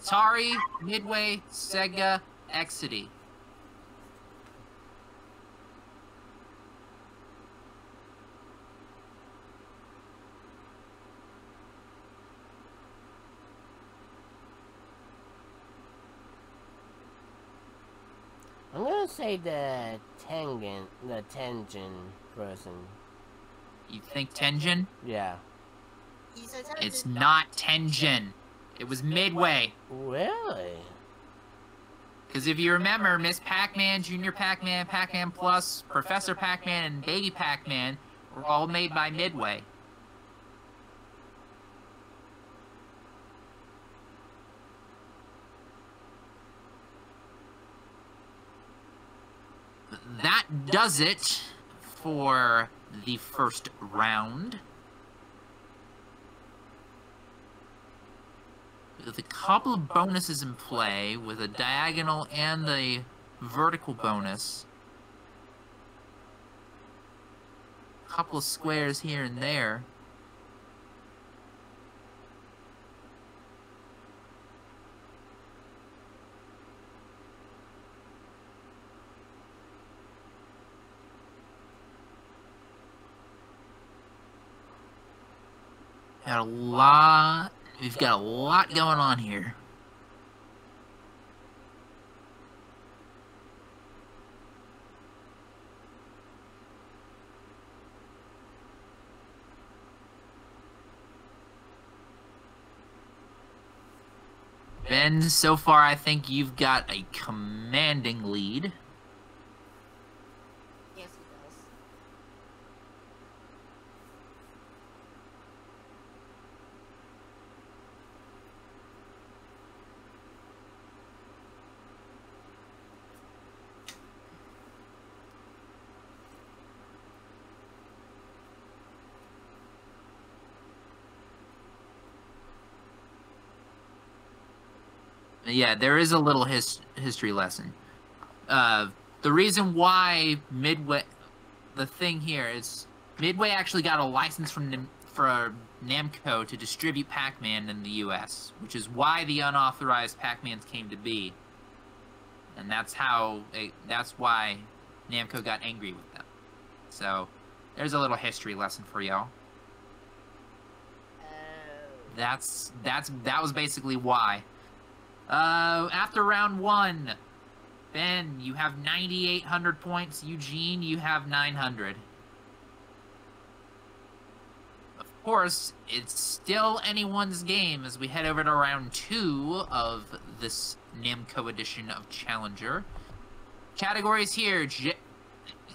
Atari, Midway, Sega, Exidy. I'm gonna say the Tengen, the Tengen person. You think Tengen? Yeah. It's not Tengen. It was Midway. Really? Because if you remember, Miss Pac-Man, Junior Pac-Man, Pac-Man Plus, Professor Pac-Man, and Baby Pac-Man were all made by Midway. That does it for the first round. With a couple of bonuses in play, with a diagonal and a vertical bonus. A couple of squares here and there. Got a lot. We've got a lot going on here. Ben, so far I think you've got a commanding lead. Yeah, there is a little his- history lesson. Uh, the reason why Midway, the thing here is Midway actually got a license from Nam- for Namco to distribute Pac-Man in the U.S., which is why the unauthorized Pac-Mans came to be, and that's how it, that's why Namco got angry with them. So There's a little history lesson for y'all. That's that's that was basically why. Uh, after round one, Ben, you have 9,800 points. Eugene, you have 900. Of course, it's still anyone's game as we head over to round two of this Namco edition of Challenger. Categories here. J-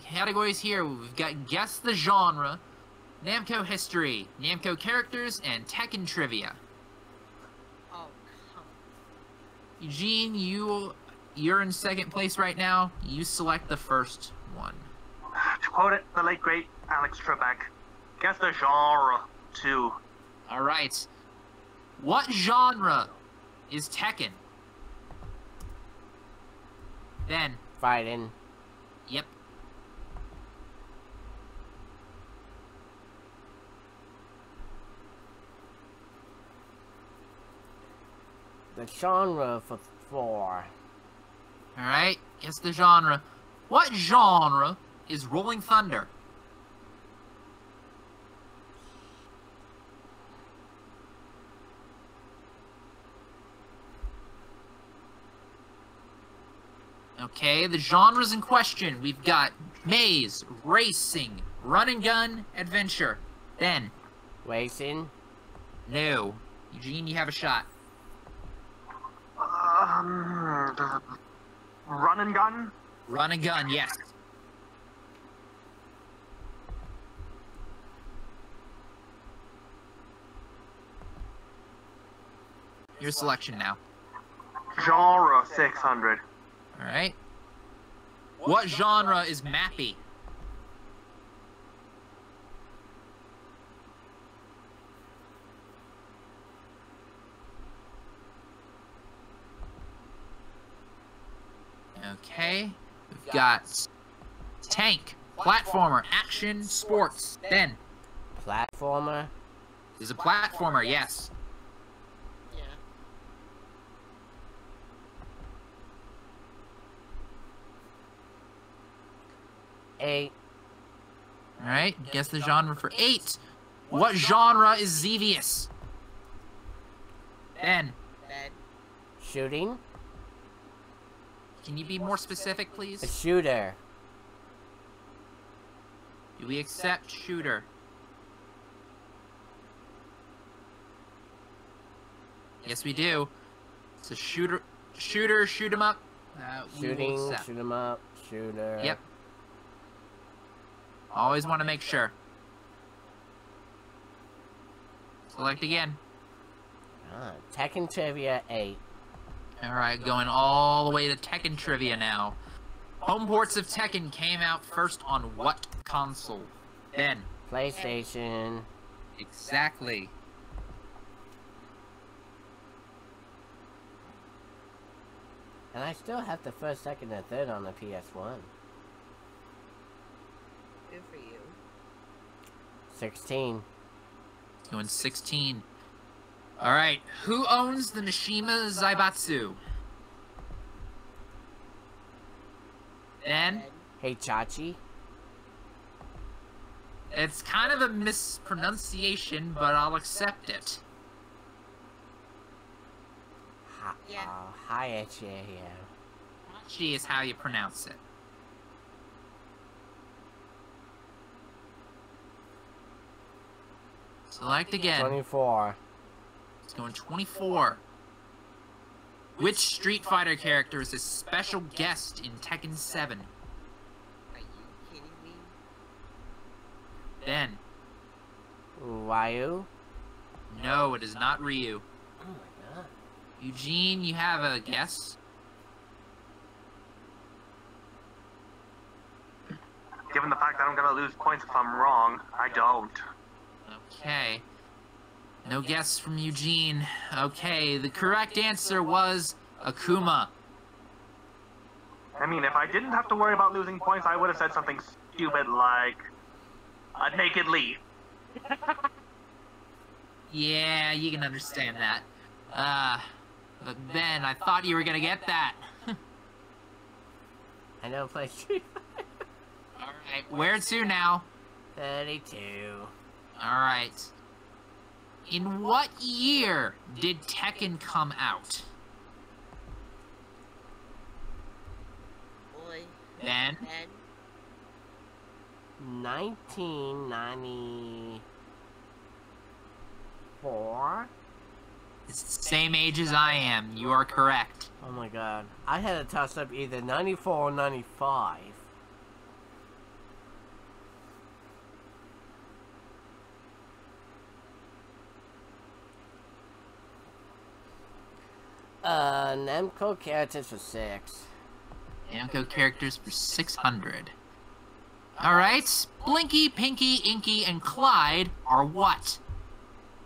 categories here. We've got guess the genre, Namco history, Namco characters, and Tekken trivia. Oh, come Eugene, you you're in second place right now. You select the first one. To quote it, the late great Alex Trebek, guess the genre too. All right. What genre is Tekken? Ben. Fighting. Yep. The genre for four. All right. Guess the genre. What genre is Rolling Thunder? Okay, the genres in question. We've got maze, racing, run and gun, adventure. Then, Racing. no. Eugene, you have a shot. Um, run and gun? Run and gun, yes. Your selection now. Genre 600. All right. What genre is Mappy? Okay. We've got tank, platformer, action, sports. Then Platformer. is a platformer. Yes. Yeah. Eight. All right. Guess the genre for eight. What genre is Xevious? Ben, Bad. Shooting. Can you be more specific, please? A shooter. Do we accept shooter? Yes, we do. It's a shooter, shooter, shoot 'em up. Uh, Shooting. Shoot 'em up. Shooter. Yep. Always want to make sure. Select again. Ah, Tekken Trivia 8. All right, going all the way to Tekken trivia now. Home ports of Tekken came out first on what console? Ben. PlayStation. Exactly. And I still have the first, second, and third on the PS1. Good for you. 16. Going 16. All right, who owns the Mishima Zaibatsu? Ben. Hey, Chachi. It's kind of a mispronunciation, but I'll accept it. Hi, Yeah. uh, hi, Chachi. She is how you pronounce it. Select again. 24. It's going 24. Which Street Fighter character is a special guest in Tekken 7? Are you kidding me? Ben. Ryu. No, it is not Ryu. Oh my god. Eugene, you have a guess? Given the fact that I'm gonna lose points if I'm wrong, I don't. Okay. No guess from Eugene. Okay, the correct answer was Akuma. I mean, if I didn't have to worry about losing points, I would have said something stupid like a naked leaf. Yeah, you can understand that. Uh, but Ben, I thought you were gonna get that. I don't play Street Fighter. Alright, where to now? 32. Alright. In what year did Tekken come out? Boy. Ben? Ben. 1994? It's the same age as I am. You are correct. Oh my god. I had to toss up either 94 or 95. Uh, Namco characters for six. Namco characters for 600. Alright, Blinky, Pinky, Inky, and Clyde are what?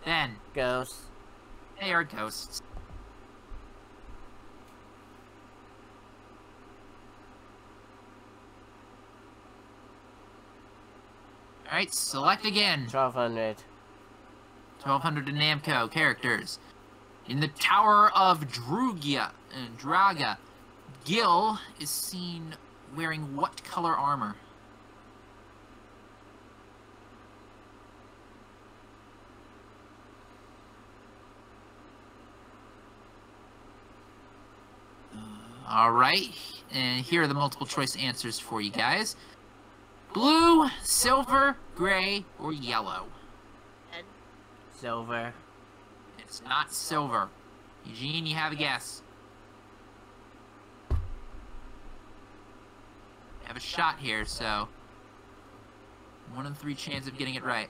Then. Ghosts. they are ghosts. Alright, select again. 1200. 1200 to Namco characters. In the Tower of Druaga, uh, Draga, Gil is seen wearing what color armor? All right, and here are the multiple choice answers for you guys. Blue, silver, gray, or yellow? Silver. It's not silver. Eugene, you have a guess. You have a shot here, so one in three chance of getting it right.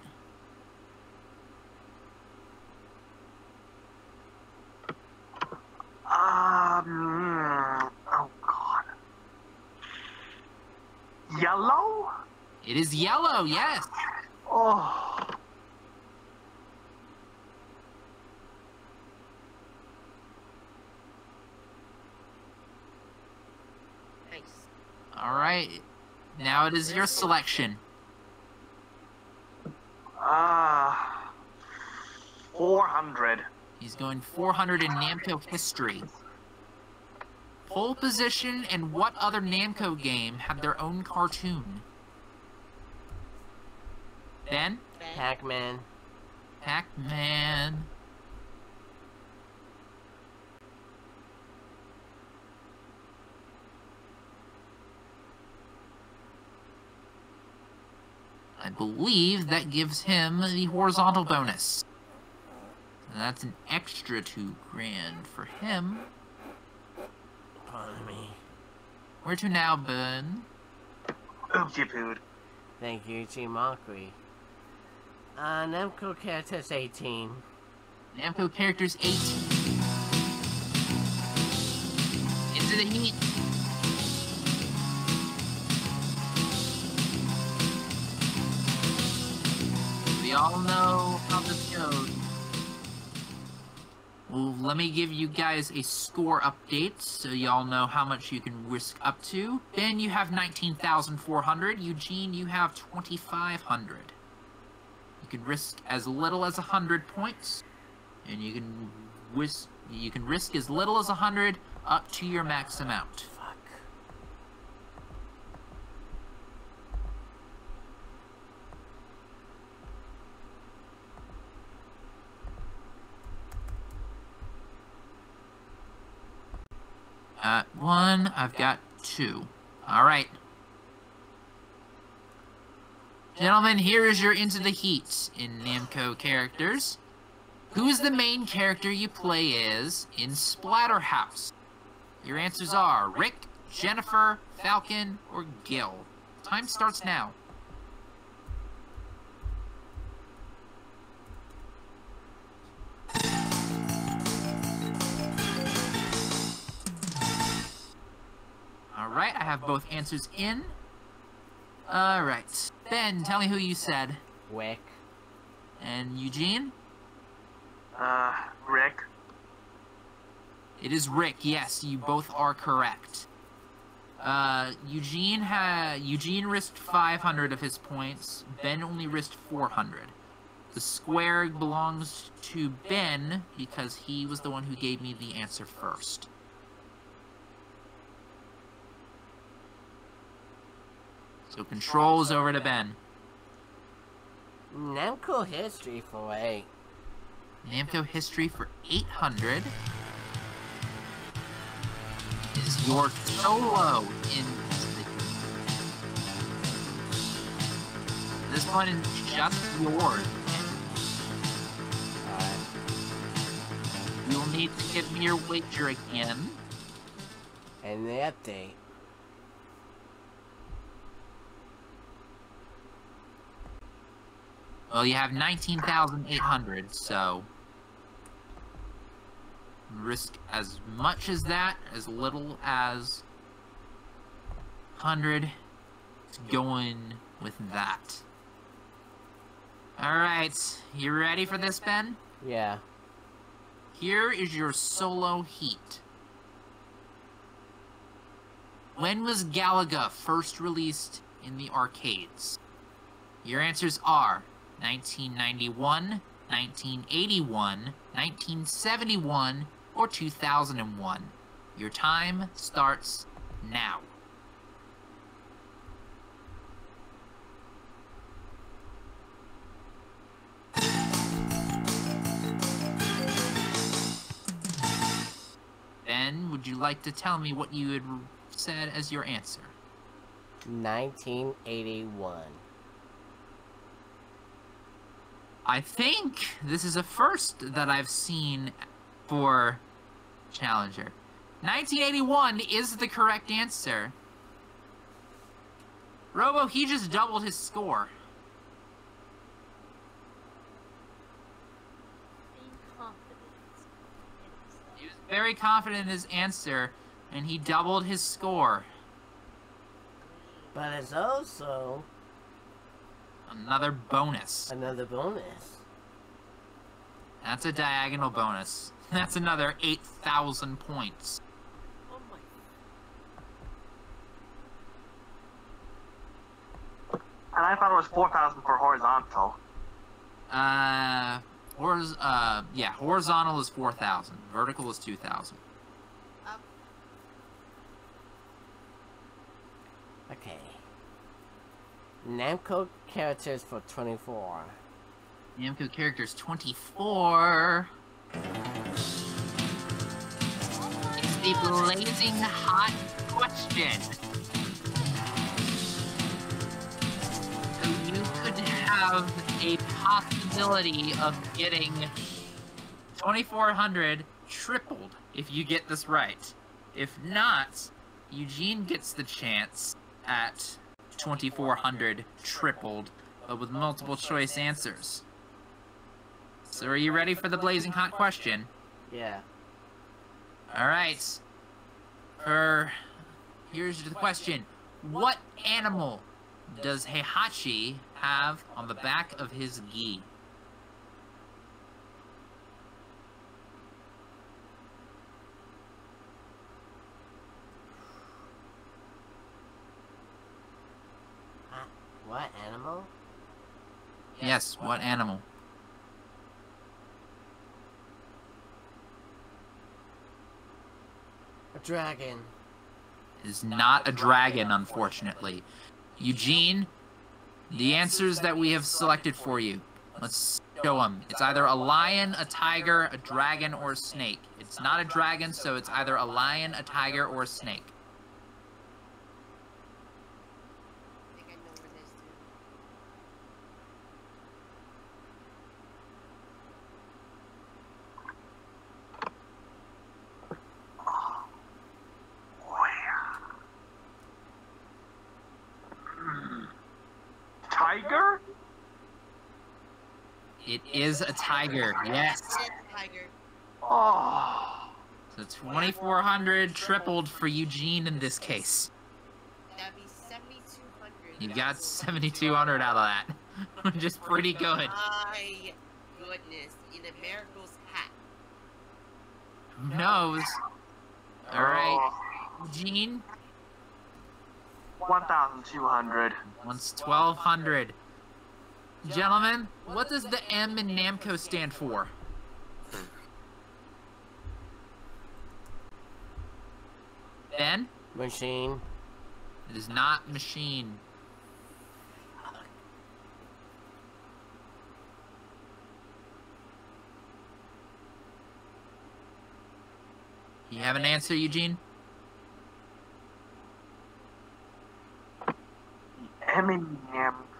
Um. Oh God. Yellow. It is yellow, yes. Oh. Nice. All right. Now it is your selection. Ah. Four hundred. He's going 400 in Namco history. Pole position and what other Namco game had their own cartoon? Ben? Ben. Pac-Man. Pac-Man. I believe that gives him the horizontal bonus. And that's an extra two grand for him. Pardon me. Where to now, Ben? Oopsie pood. Thank you, G Mockery. Uh, Namco characters 18. Namco characters 18. Into the heat. All know how this goes. Well, let me give you guys a score update so y'all know how much you can risk up to. Ben, you have 19,400. Eugene, you have 2,500. You can risk as little as 100 points, and you can risk you can risk as little as 100 up to your max amount. Fuck. Got one, I've got two. Alright. Gentlemen, here is your Into the Heat in Namco characters. Who is the main character you play as in Splatterhouse? Your answers are Rick, Jennifer, Falcon, or Gil. Time starts now. Alright, I have both answers in. Alright. Ben, tell me who you said. Wick. And Eugene? Uh, Rick. It is Rick, yes, you both are correct. Uh, Eugene had Eugene risked 500 of his points. Ben only risked 400. The square belongs to Ben because he was the one who gave me the answer first. So control is over to Ben. Namco history for eight. Namco history for 800 is your solo in this one is just yours. Alright. You'll need to give me your wager again. And the update. Well, you have 19,800, so risk as much as that, as little as 100. Going with that. Alright, you ready for this, Ben? Yeah. Here is your solo heat. When was Galaga first released in the arcades? Your answers are 1991, 1981, 1971, or 2001. Your time starts now. Ben, would you like to tell me what you had said as your answer? 1981. I think this is a first that I've seen for Challenger. 1981 is the correct answer. Robo, he just doubled his score. He was very confident in his answer, and he doubled his score. But it's also Another bonus. another bonus. That's a diagonal bonus. That's another 8,000 points. Oh my. And I thought it was 4,000 for horizontal. Uh, horiz- uh, yeah, horizontal is 4,000. Vertical is 2,000. Okay. Namco characters for 24. Namco characters 24. It's the blazing hot question. So you could have a possibility of getting 2400 tripled if you get this right. If not, Eugene gets the chance at 2400 tripled, but with multiple choice answers. So are you ready for the blazing hot question? Yeah. All right. For here's the question: What animal does Heihachi have on the back of his gi? What animal? Yes, what animal? A dragon. Is not a dragon, unfortunately. Eugene, the answers that we have selected for you. Let's show them. It's either a lion, a tiger, a dragon, or a snake. It's not a dragon, so it's either a lion, a tiger, or a snake. I think I know where this is. Where? Hmm. Tiger? It is a tiger, yes. Tiger. Oh. So 2,400 tripled for Eugene in this case. That'd be 7,200. You got 7,200 out of that, which is pretty good. My goodness. In a miracle's hat. Who knows? Alright, Eugene, 1,200. once 1,200. Gentlemen, what does the M in Namco stand for? Ben? Machine. It is not machine. You have an answer, Eugene? M Namco.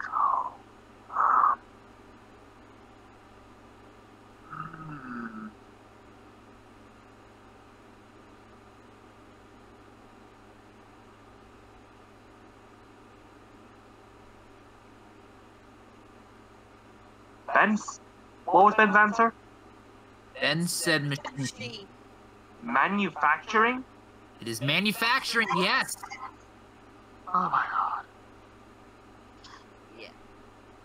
Ben's? What was Ben's answer? Ben said machine. Machine. Manufacturing? It is manufacturing, yes. Oh my god. Yeah.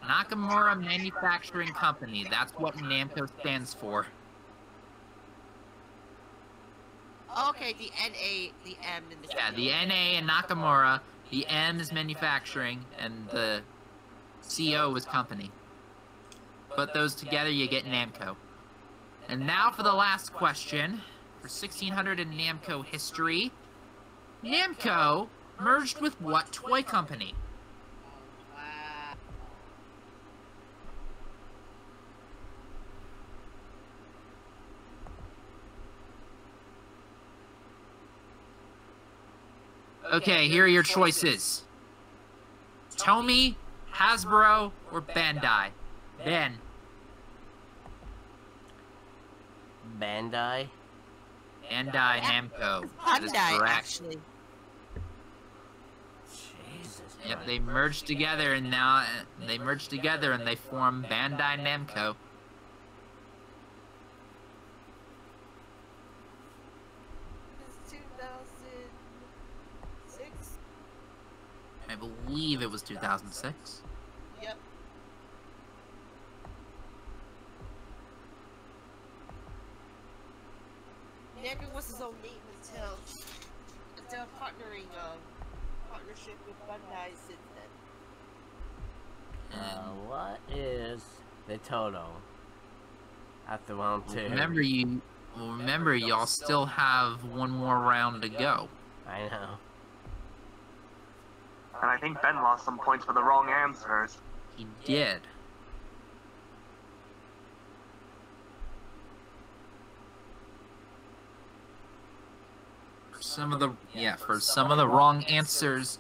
Nakamura Manufacturing Company. That's what Namco stands for. Okay, the N A, the M, and the Yeah, the NA and Nakamura. The M is manufacturing, and the CO is company. Put those together, you get Namco. And now for the last question. For 1600 in Namco history. Namco merged with what toy company? Okay, here are your choices. Tomy, Hasbro, or Bandai? Ben. Bandai. Bandai Namco. Bandai, Hyundai, actually. Jesus. Yep, they merged together and now uh, they merged together and they form Bandai Namco. I believe it was 2006. Yep. Never was his own name until until partnering um partnership with Bandai since then. Uh, what is the total after round two? Remember you well, remember y'all still have one more round to go. I know. And I think Ben lost some points for the wrong answers. He did. For some of the yeah, for some of the wrong answers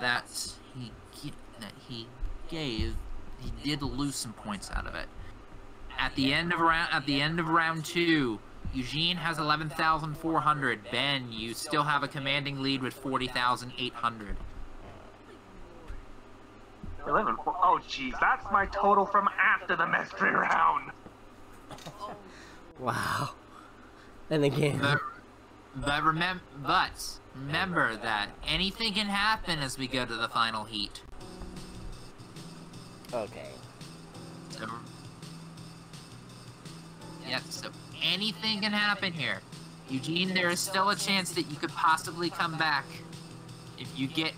that he gi- that he gave, he did lose some points out of it. At the end of round at the end of round two, Eugene has eleven thousand four hundred. Ben, you still have a commanding lead with forty thousand eight hundred. 11. Oh, jeez, that's my total from after the mystery round. Wow. And again. But, but remember, but remember that anything can happen as we go to the final heat. Okay. So, yeah, so anything can happen here. Eugene, there is still a chance that you could possibly come back if you get.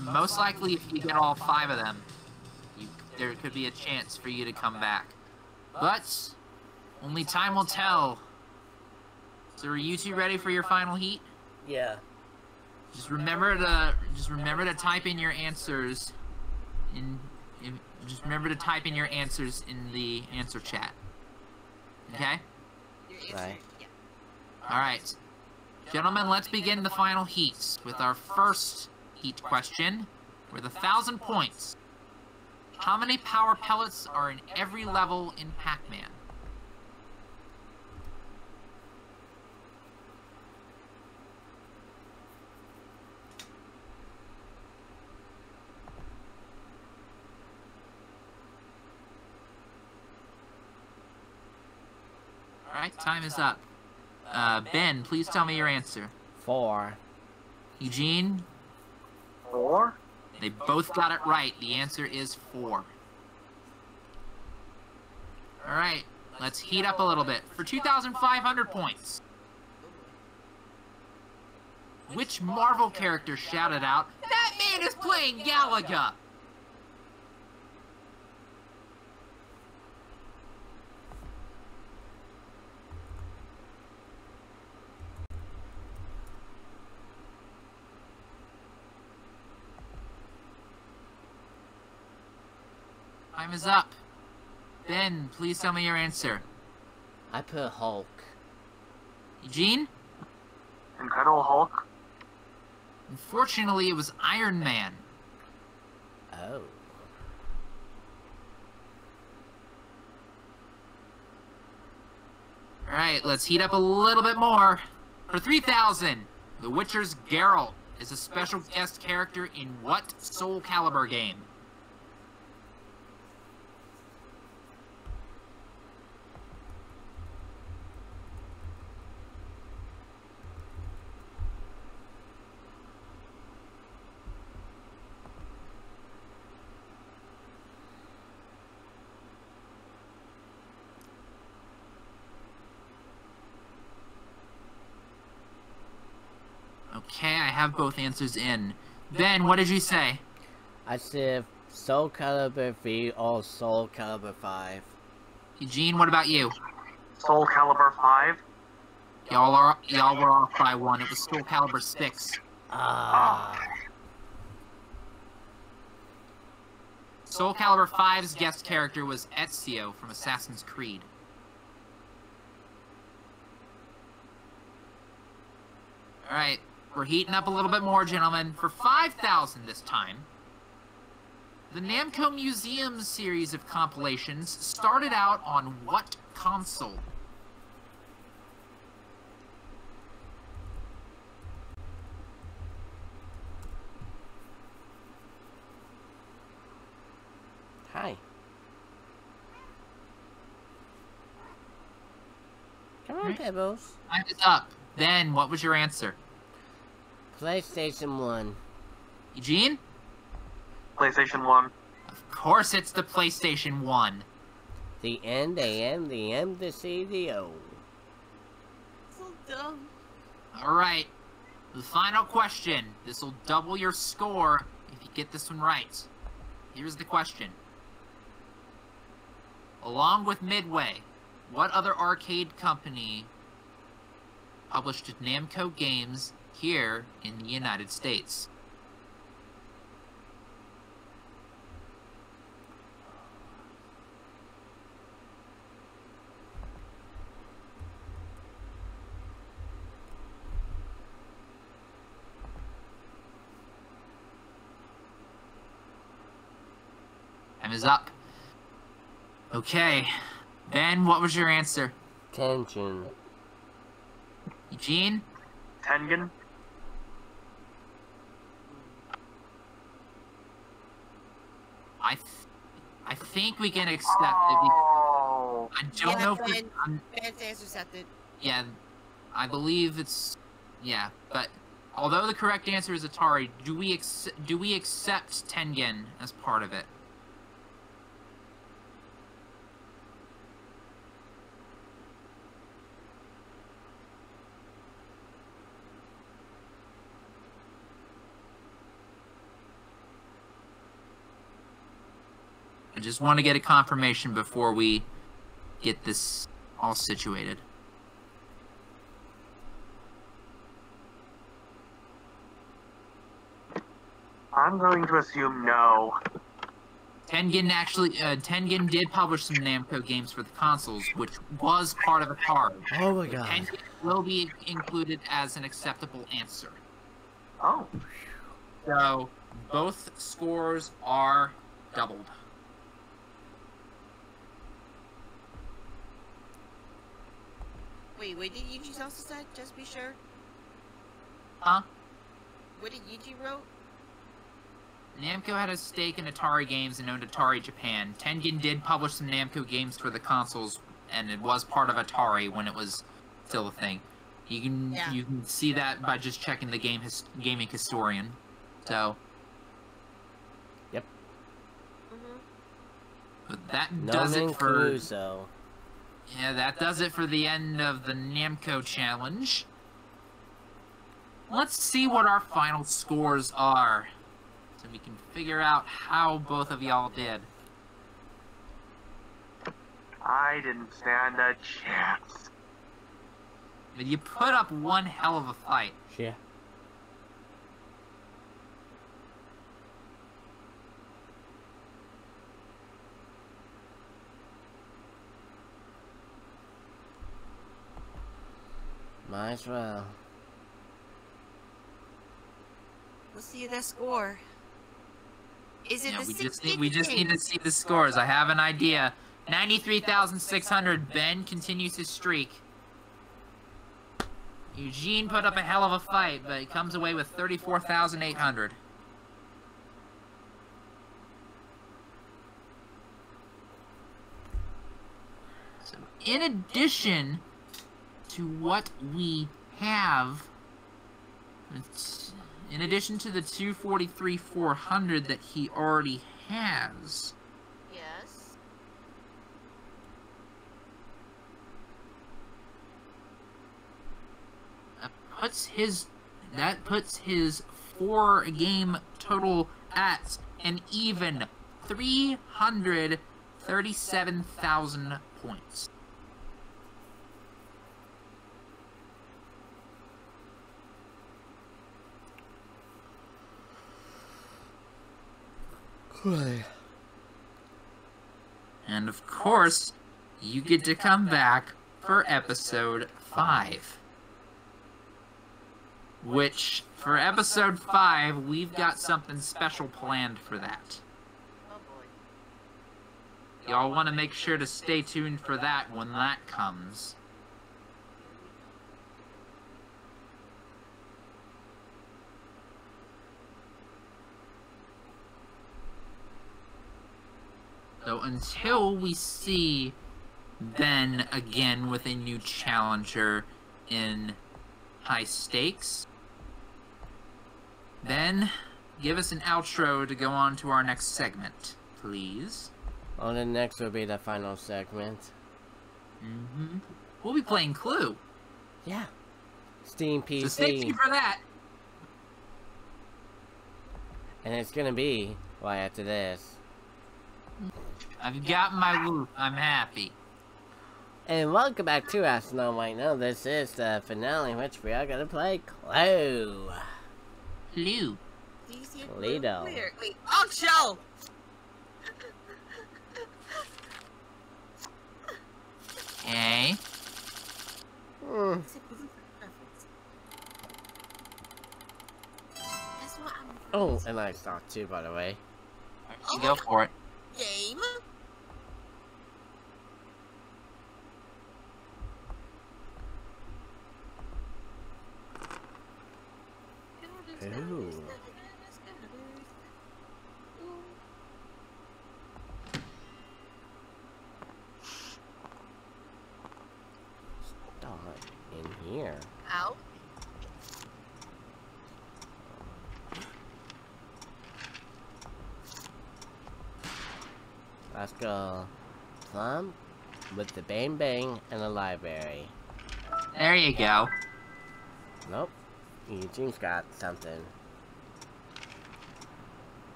Most likely, if you get all five of them, you, there could be a chance for you to come back. But only time will tell. So, are you two ready for your final heat? Yeah. Just remember to just remember to type in your answers in, in just remember to type in your answers in the answer chat. Okay? Right. All right. Gentlemen, let's begin the final heats with our first heat question with a thousand points. How many power pellets are in every level in Pac-Man? All right, time is up. Uh, Ben, please tell me your answer. Four. Eugene, Four? they both got it right. The answer is four. All right, let's heat up a little bit. For 2,500 points, which Marvel character shouted out, That man is playing Galaga? Time is up. Ben, please tell me your answer. I put Hulk. Eugene? Incredible Hulk. Unfortunately, it was Iron Man. Oh. Alright, let's heat up a little bit more. For 3000 The Witcher's Geralt is a special guest character in what Soul Calibur game? Okay, I have both answers in. Ben, what did you say? I said Soul Calibur 3 or Soul Calibur 5. Eugene, what about you? Soul Calibur 5. Y'all are y'all were off by one. It was Soul Calibur 6. Ah. Soul Calibur 5's guest character was Ezio from Assassin's Creed. Alright, we're heating up a little bit more, gentlemen. For 5,000 this time. The Namco Museum series of compilations started out on what console? Hi. Come on, Pebbles. Time is up. Ben, what was your answer? PlayStation 1. Eugene? PlayStation 1. Of course it's the PlayStation 1. The N, the M, the M, the C, the O. So dumb. Alright. The final question. This will double your score if you get this one right. Here's the question. Along with Midway, what other arcade company published Namco games here in the United States? Time is up. Okay. Ben, what was your answer? Tengen. Eugene? Tengen. I, th- I think we can accept it. Oh. I don't yeah, know if we, Ben, I'm, accepted. yeah, I believe it's, yeah, but although the correct answer is Atari, do we ex- do we accept Tengen as part of it? I just want to get a confirmation before we get this all situated. I'm going to assume no. Tengen actually, uh, Tengen did publish some Namco games for the consoles, which was part of Atari. Oh my god. Tengen will be included as an acceptable answer. Oh. So, both scores are doubled. Wait, what did Yuji also say? Just be sure. Huh? What did Yuji wrote? Namco had a stake in Atari games and owned Atari Japan. Tengen did publish some Namco games for the consoles, and it was part of Atari when it was still a thing. You can Yeah. you can see that by just checking the game his, gaming historian. So Mm-hmm. but that does Norman it for Crusoe. Yeah that does it for the end of the Namco challenge. Let's see what our final scores are, so we can figure out how both of y'all did. I didn't stand a chance. But you put up one hell of a fight. Yeah. Might as well. Let's see the score. Is it Yeah, the we just need we just need to see the scores. I have an idea. Ninety-three thousand six hundred. Ben continues his streak. Eugene put up a hell of a fight, but he comes away with thirty-four thousand eight hundred. So, in addition to what we have, it's, in addition to the 243 400 that he already has, Yes. that puts his that puts his four game total at an even 337,000 points. And of course, you get to come back for episode 5. Which, for episode 5, we've got something special planned for that. Y'all want to make sure to stay tuned for that when that comes. So until we see Ben again with a new challenger in high stakes, Ben, give us an outro to go on to our next segment, please. On the next will be the final segment. Mm-hmm. We'll be playing Clue. Yeah. Steam PC. So stay tuned for that. And it's gonna be right after this. I've got my loot. I'm happy. And welcome back to Astronaut Right now. This is the finale in which we are gonna play Clue. Clue. These here Lido. Clear. Wait, oh, show! Okay. Hmm. Is it blue preference? That's what I'm. Oh, and I saw too, by the way. You go for it. Game? Ooh. Start in here. Ow. Go. Plum with the bang bang and the library. There you go. Nope. Eugene's got something.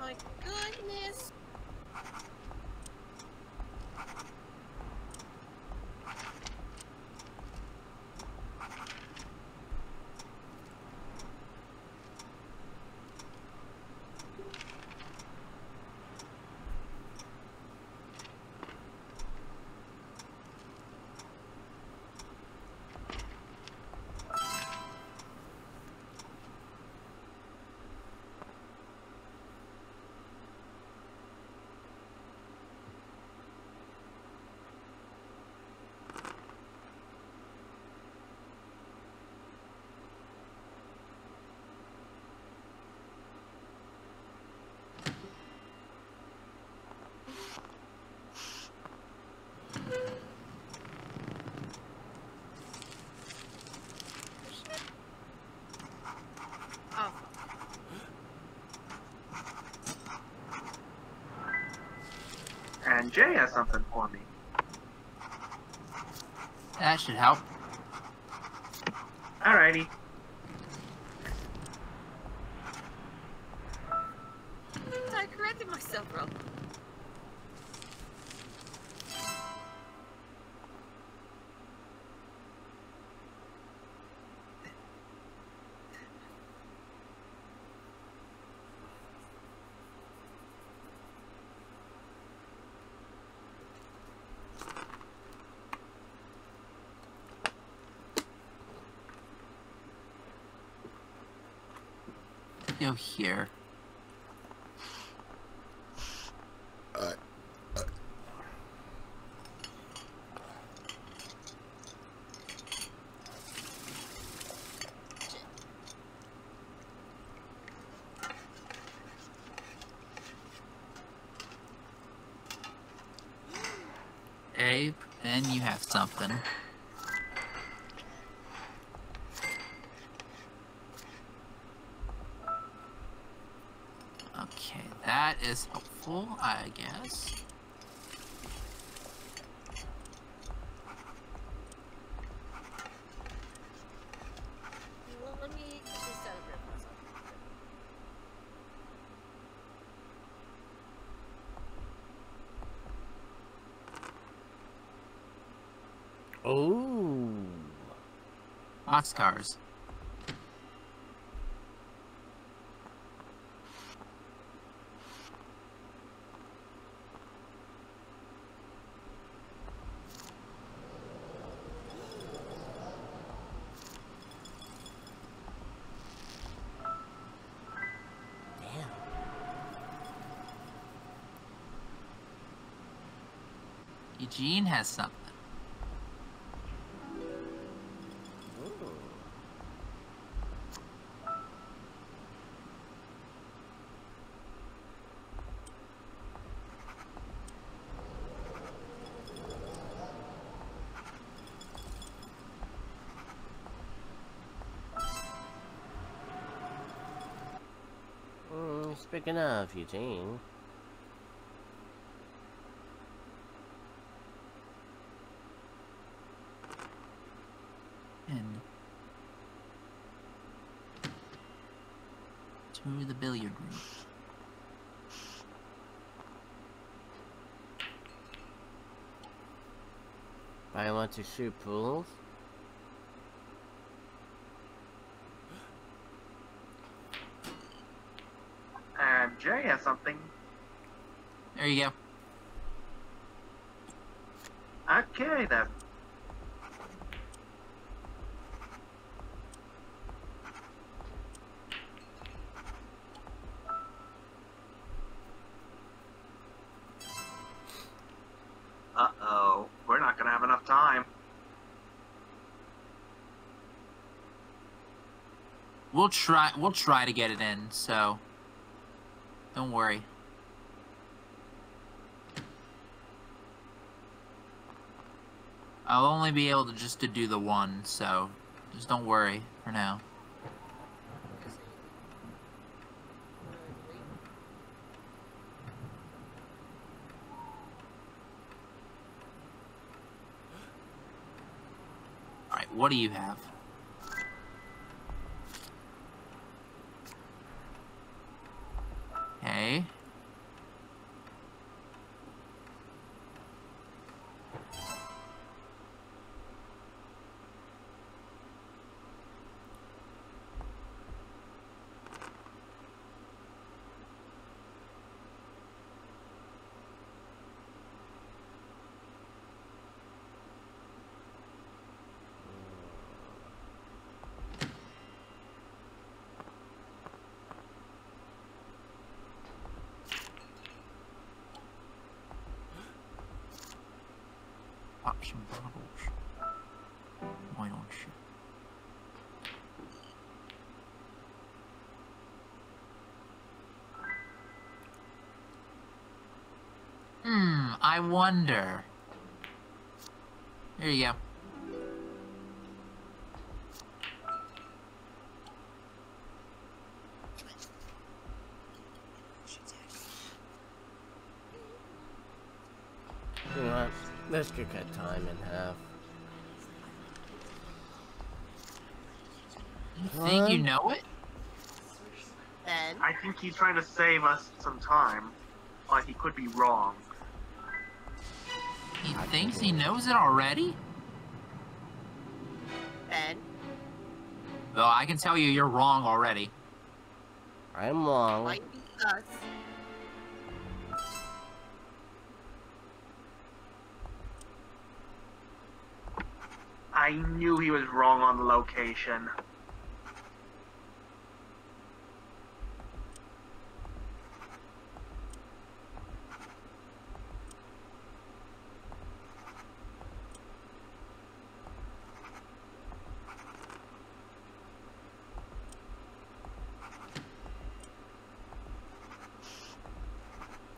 My goodness. Oh, And Jay has something for me. That should help. Alrighty. I corrected myself, bro. Go here. Abe, then you have something. Okay, that is helpful, I guess. Well, let me get this out of here. Ooh. Boxcars. Damn. Eugene has something. Mm, speaking of Eugene, And to the billiard room. I want to shoot pools. Um, and Jay has something. There you go. Okay, then. Uh-oh. We're not gonna have enough time. We'll try. We'll try to get it in. So don't worry. I'll only be able to just to do the one. So just don't worry for now. All right. What do you have? Okay. Pop some bottles. Why don't you? Hmm, I wonder. Here you go. You know what? This could cut time in half. You think you know it? Ben, I think he's trying to save us some time, but he could be wrong. He thinks he knows it already? Ben, Well, I can tell you you're wrong already. I'm wrong. might be us. knew he was wrong on the location.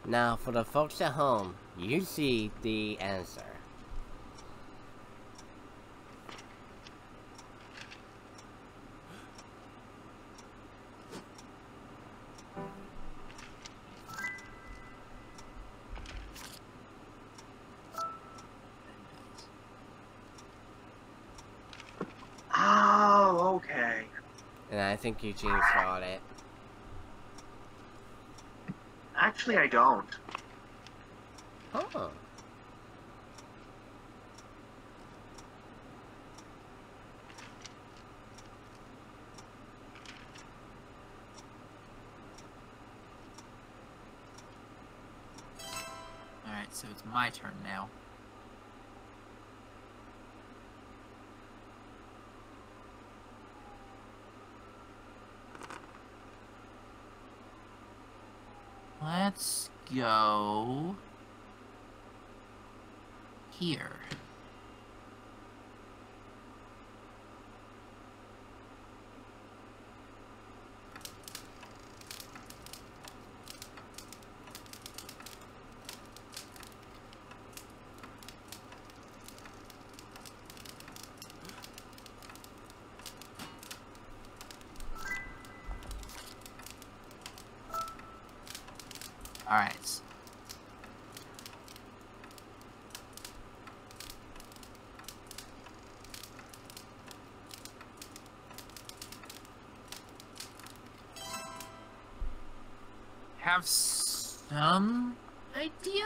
Now, for the folks at home, you see the answer. Think Eugene saw it. Actually, I don't. Oh. Alright, so it's my turn now. Let's go here. Alright. Have some idea?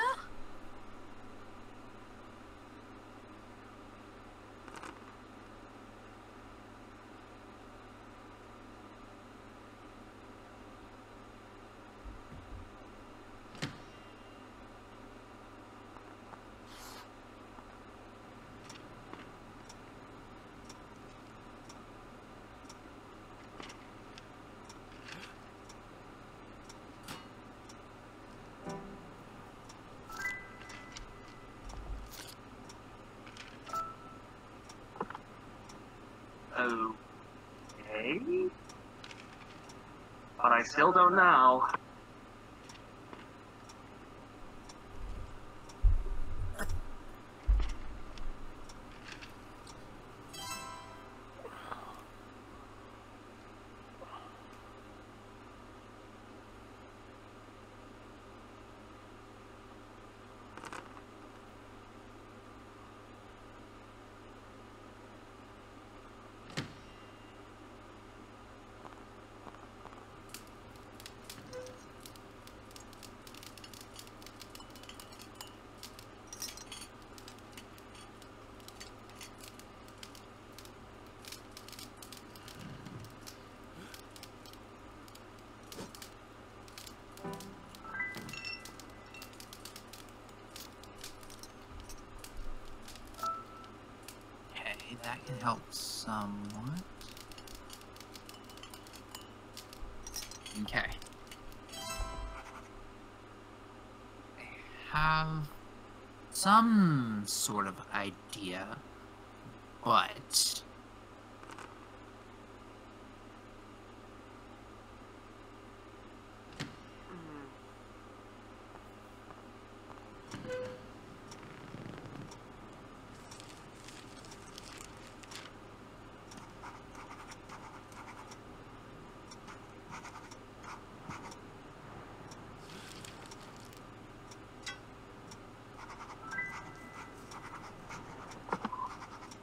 Okay. But I still don't know. Okay, that can help somewhat. Okay. I have some sort of idea, but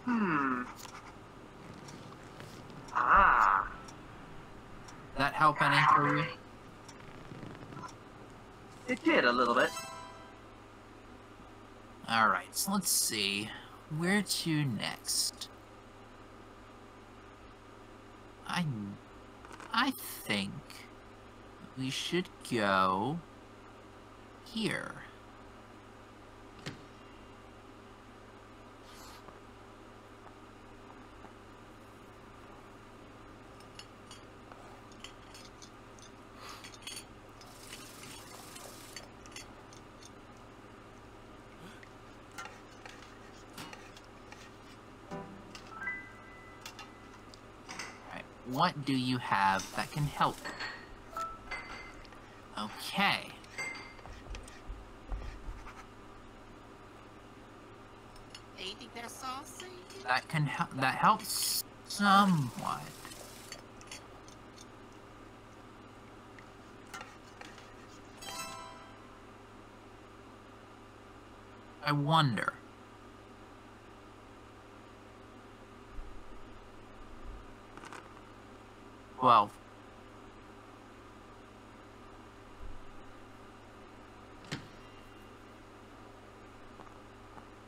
Hmm. Ah. that help any for you? It did a little bit. Alright, so let's see. Where to next? I... I think we should go here. what do you have that can help? Okay. Saucy? That can help. That helps somewhat. I wonder. Well,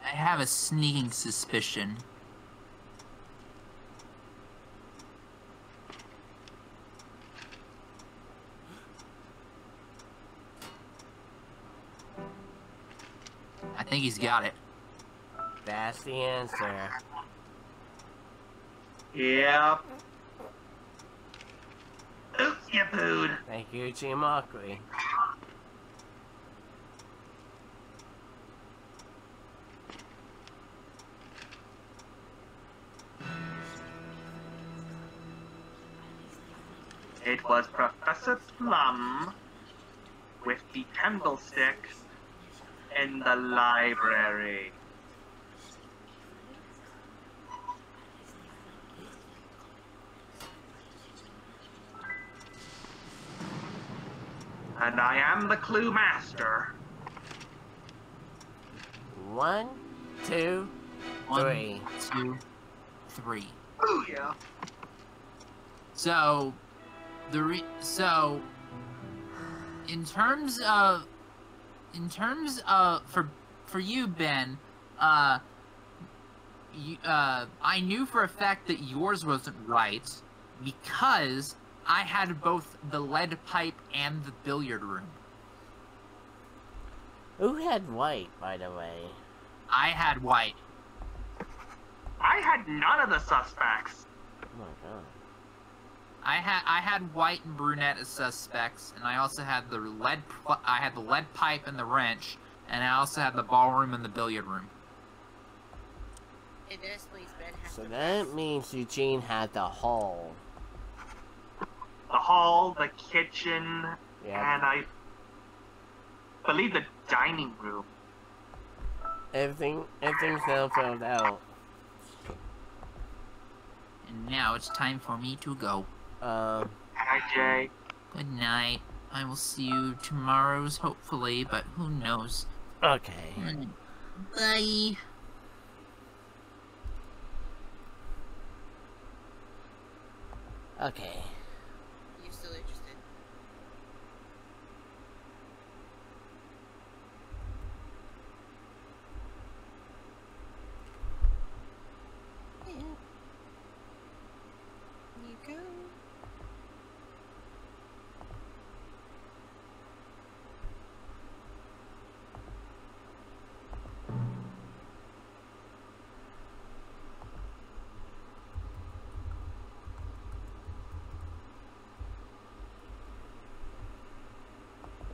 I have a sneaking suspicion. I think he's got it. That's the answer. Yep. Pooed. Thank you, Team Mockery. It was Professor Plum with the candlestick in the library. And I am the clue master. One, two, One, three. two, three. Ooh, yeah. So, the re- so in terms of in terms of for for you Ben, uh, you, uh, I knew for a fact that yours wasn't right because I had both the lead pipe and the billiard room. Who had white, by the way? I had white. I had none of the suspects. Oh my god. I had I had white and brunette as suspects, and I also had the lead I had the lead pipe and the wrench, and I also had the ballroom and the billiard room. It does please Ben So to that means Eugene had the hall. The hall, the kitchen, Yeah. and I believe the dining room. Everything, everything's now filled out. And now it's time for me to go. Um, Hi, Jay. Good night. I will see you tomorrow's hopefully, but who knows. okay. Bye. Okay. You still interested? Yeah. You go.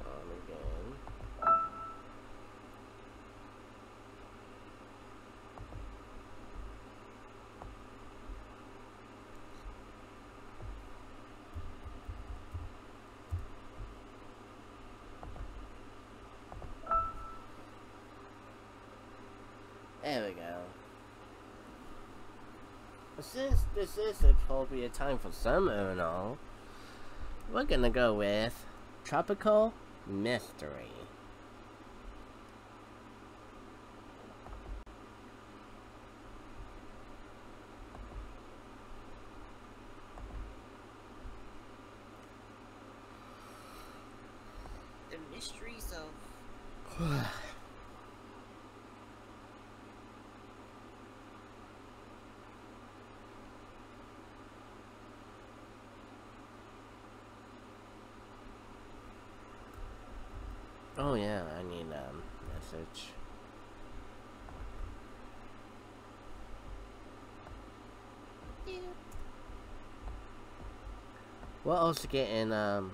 On again. There we go. Since this is appropriate time for summer and all, we're gonna go with Tropical Mystery. The mysteries of oh yeah, I need um message. yeah. We're also getting um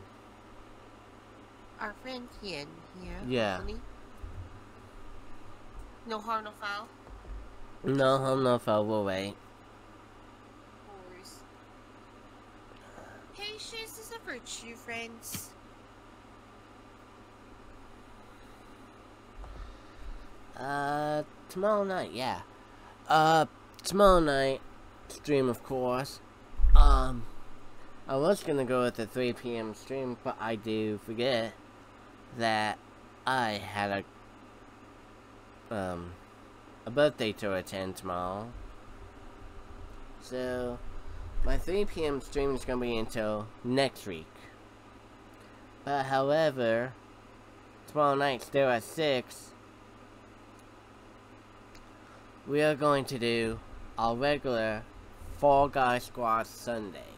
our friend Hien here. Yeah. he? No harm, no foul. no I'm not far away. Whores. Patience is a virtue, friends. Uh tomorrow night, yeah. Uh tomorrow night stream, of course. Um, I was gonna go with the 3 p.m. stream, but I do forget that I had a um a birthday to attend tomorrow. So my 3 p.m. stream is gonna be until next week. But however, tomorrow night still at 6 we are going to do our regular Fall Guy Squad Sunday.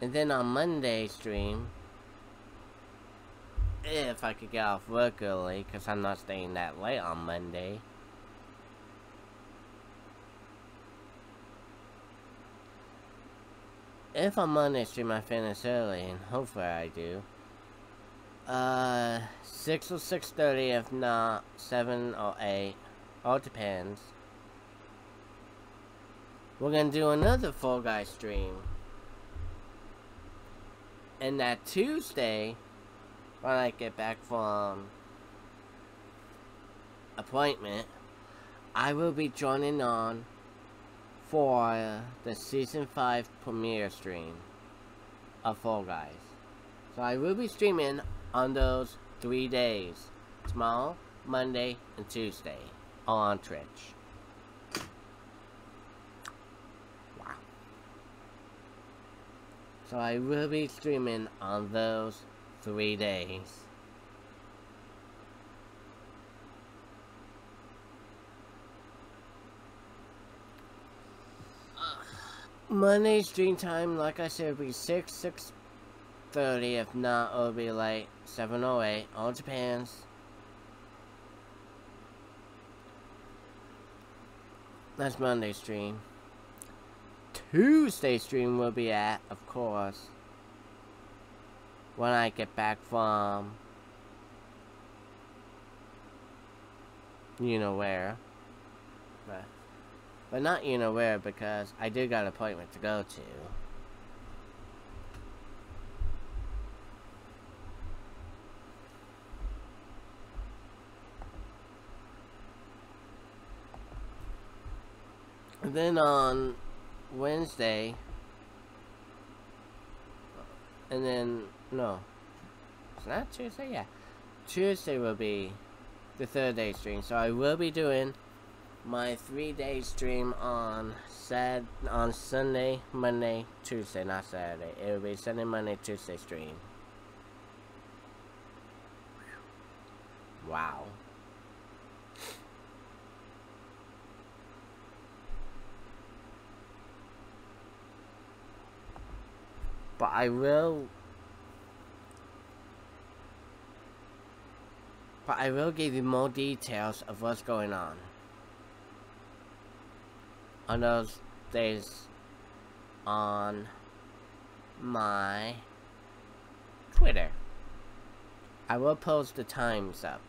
And then on Monday stream, if I could get off work early, because I'm not staying that late on Monday. If on Monday stream I finish early, and hopefully I do. Uh, 6 or 6.30, if not 7 or 8. All depends. We're gonna do another Fall Guy stream. And that Tuesday, when I get back from appointment, I will be joining on for the season 5 premiere stream of Fall Guys. So I will be streaming on those three days. Tomorrow, Monday, and Tuesday. On Twitch. Wow. So I will be streaming on those three days. Monday stream time, like I said, will be 6, 6.30. If not, it'll be like 7.08. All Japan's. That's Monday stream. Tuesday stream will be at, of course, when I get back from, you know where. But, but not you know where because I do got an appointment to go to. And then on Wednesday, and then, no, it's not Tuesday, yeah. Tuesday will be the third day stream, so I will be doing my three day stream on Sad on Sunday, Monday, Tuesday, not Saturday. It will be Sunday, Monday, Tuesday stream. Wow. But I will But I will give you more details of what's going on. On those days on my Twitter. I will post the times up.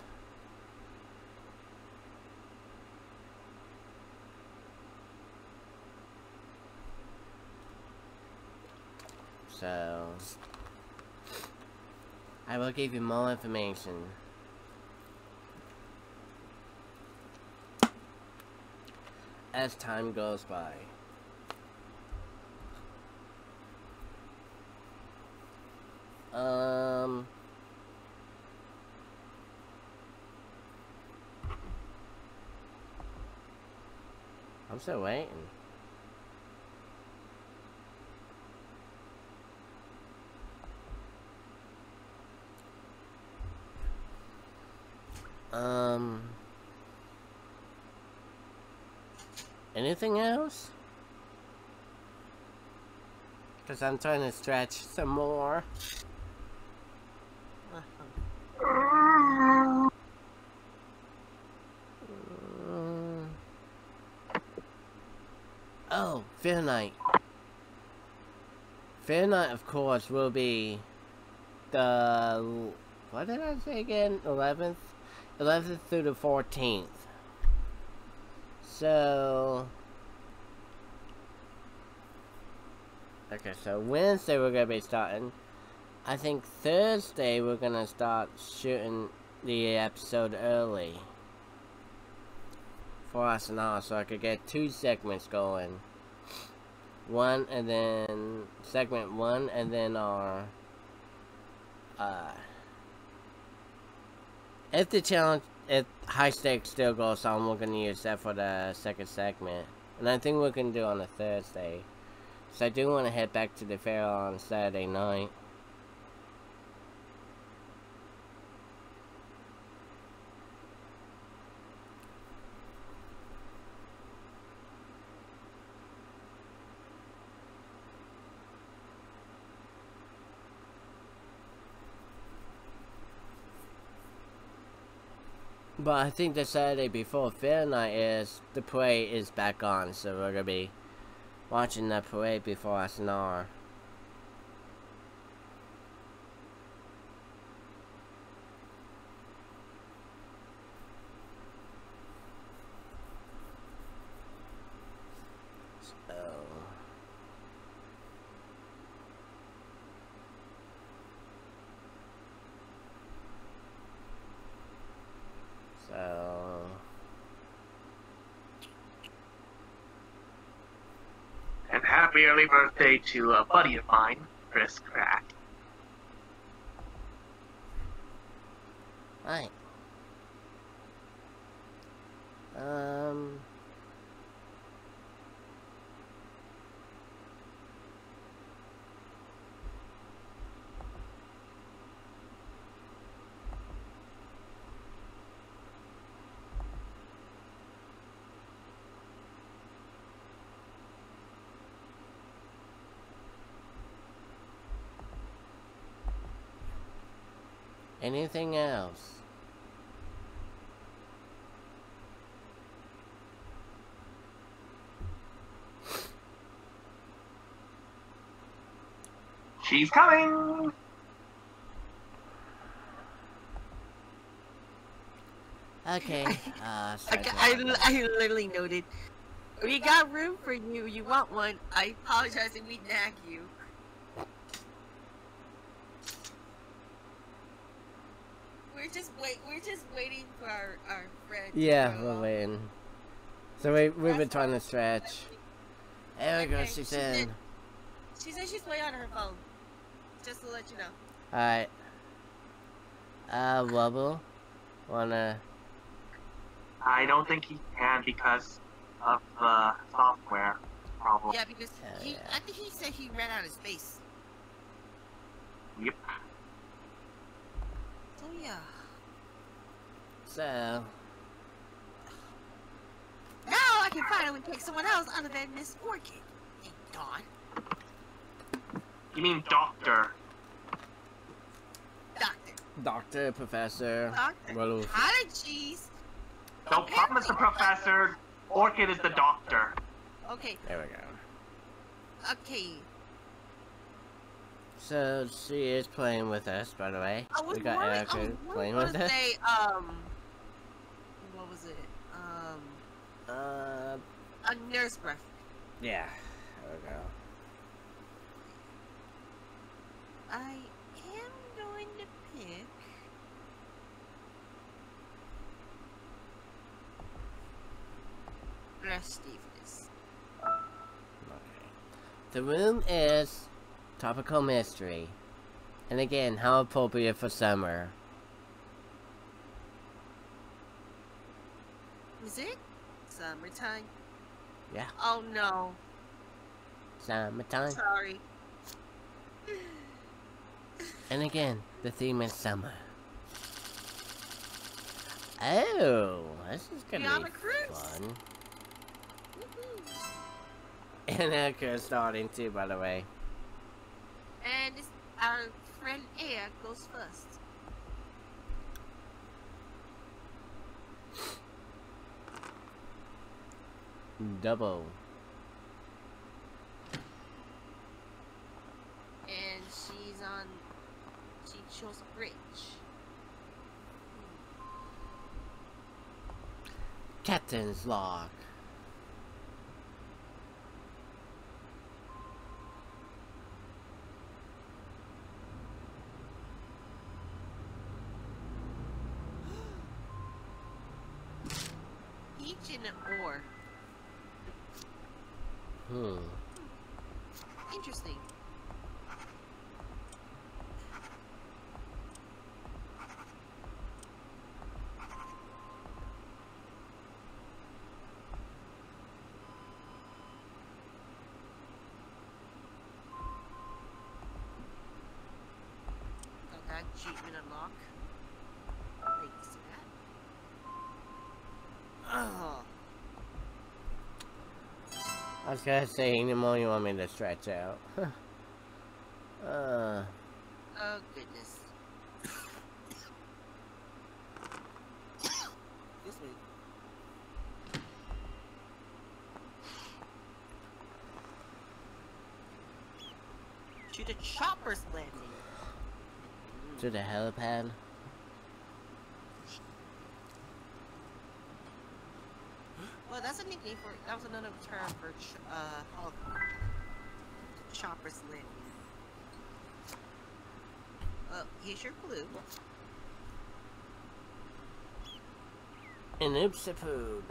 So, I will give you more information. As time goes by. Um... I'm still waiting. Um. Anything else? Because I'm trying to stretch some more. Mm. Oh, Fair Night. Fair Night, of course, will be the... What did I say again? 11th? 11th through the 14th. So... Okay, so Wednesday we're gonna be starting. I think Thursday we're gonna start shooting the episode early. For us and all, so I could get two segments going. One and then segment one and then our uh if the challenge if high stakes still goes on we're gonna use that for the second segment. And I think we can do on a Thursday. So I do want to head back to the fair on Saturday night. But I think the Saturday before fair night is the parade is back on, so we're gonna be watching the parade before us an hour. So. So. And happy birthday to a buddy of mine, Chris Crack. Right. Um. Anything else? She's coming! Okay. Uh, sorry, got- I, I literally noted. We got room for you. You want one? I apologize if we nag you. We're just wait. We're just waiting for our our friend. Yeah, grow we're waiting. So we we've been trying to stretch. There we go. Okay, She's she in. did. She said she's way on her phone. Just to let you know. All right. Uh, Wubble, wanna? I don't think he can because of the software problem. Yeah, because Hell he. yeah. I think he said he ran out of space. Yep. So yeah. So. Now I can finally pick someone else other than Miss Orchid. Thank God. You mean doctor? Doctor. Doctor, professor, Doctor. Wolf. Allergies. Don't promise the professor. Orchid is the doctor. Okay. There we go. Okay. So she is playing with us, by the way. I was We got worried. Erica playing with us. say, um, what was it? Um, Uh, a nurse breath. yeah. There we go. I am going to pick. Stevens. Okay. The room is tropical mystery, and again, how appropriate for summer. Is it summertime? Yeah. Oh no. Summertime. Sorry. And again, the theme is summer. Oh, this is gonna on be fun. And Erica's starting too, by the way. And our friend Air goes first. Double. And she's on. She chose a bridge. Captain's log. actually an ore. Hmm. Interesting. Got achievement unlock. Thanks to that. Oh. I was gonna say, any more you want me to stretch out? uh, Oh goodness. Excuse me. To the chopper's landing. to the helipad. Well, that's a nickname for. That was another term for ch uh helicopter. Chopper's landing. Well, here's your clue. An oopsie food.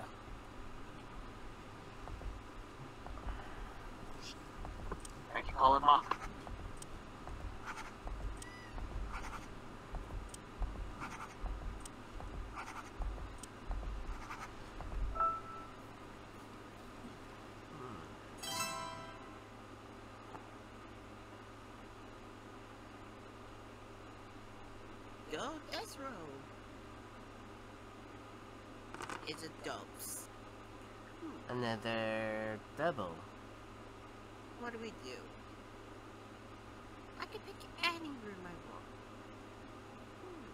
Thank you, Colin Ma. Go Death Row. A dose. Another double. What do we do? I can pick any room I want. Hmm.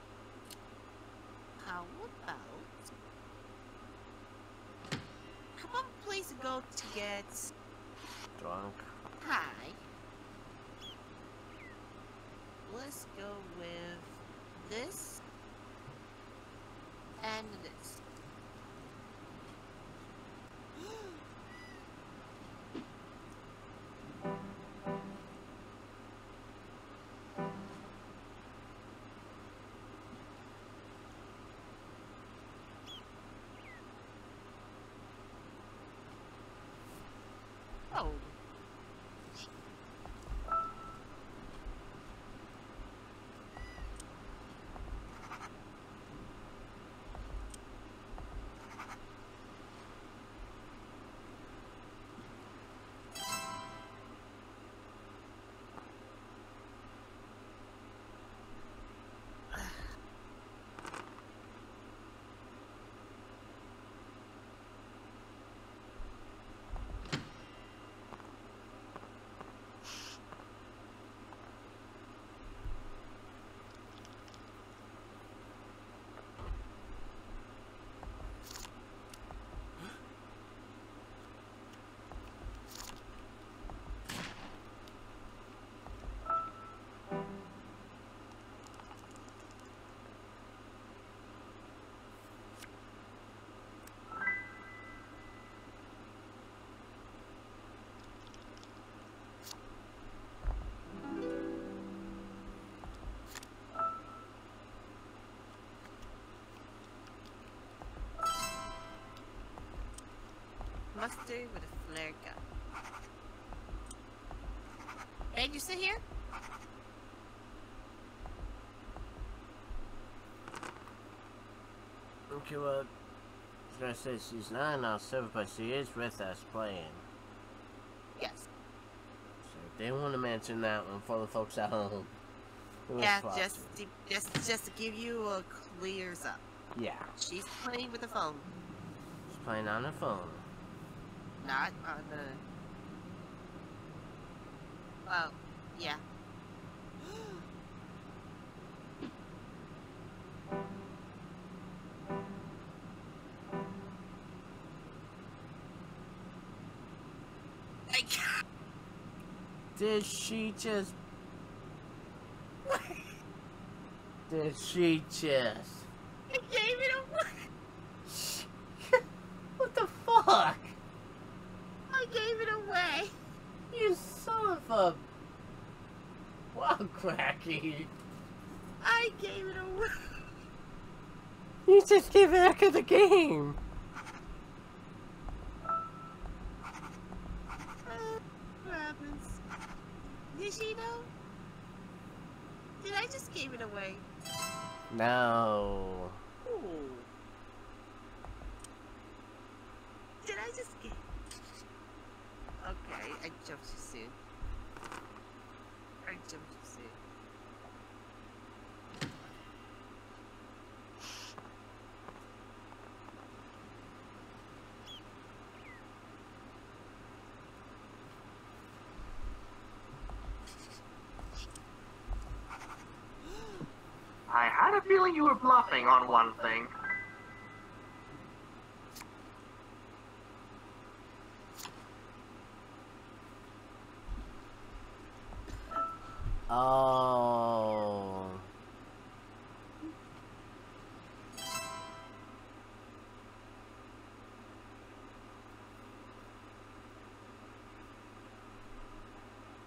How about... How about a place to go to get Drunk. Hi. Let's go with this and this. With a flare gun. Hey, you sit here? Okay, well, I say she's not in our server, but she is with us playing. Yes. So if they want to mention that one for the folks at home. Yeah, possible. just to, just just to give you a clears up. Yeah, She's playing with the phone, she's playing on her phone. Not on the. Well, yeah. Did she just? Did she just? I gave it away. What the fuck? I gave it away. You son of a. Wow, I gave it away. You just gave back of the game. happens. Did she know? Did I just give it away? No. Ooh. Did I just get? Okay, I jumped too soon. I jumped too soon. I had a feeling on one thing. Oh.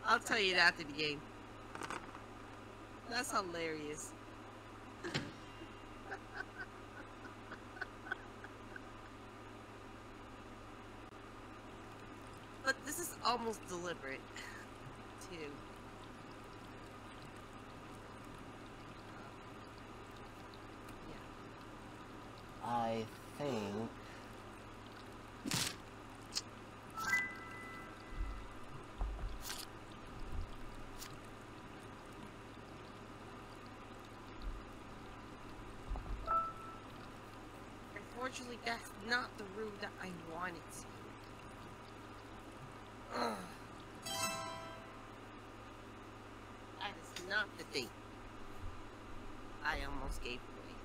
I'll tell you that after the game. That's hilarious. but this is almost deliberate, too. I think. Unfortunately, that's not the room that I wanted not the thing I almost gave away.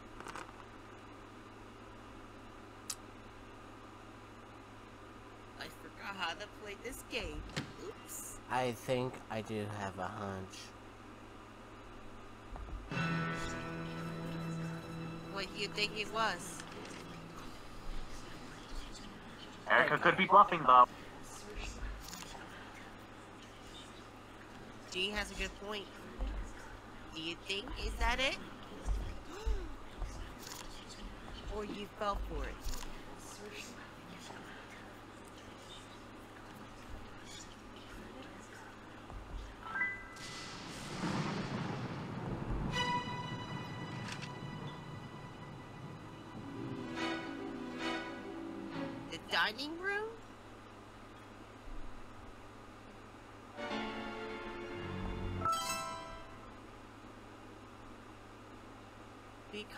I forgot how to play this game. Oops. I think I do have a hunch. What do you think it was? Erica could be bluffing, Bob. Gene has a good point. Do you think is that it? or you fell for it?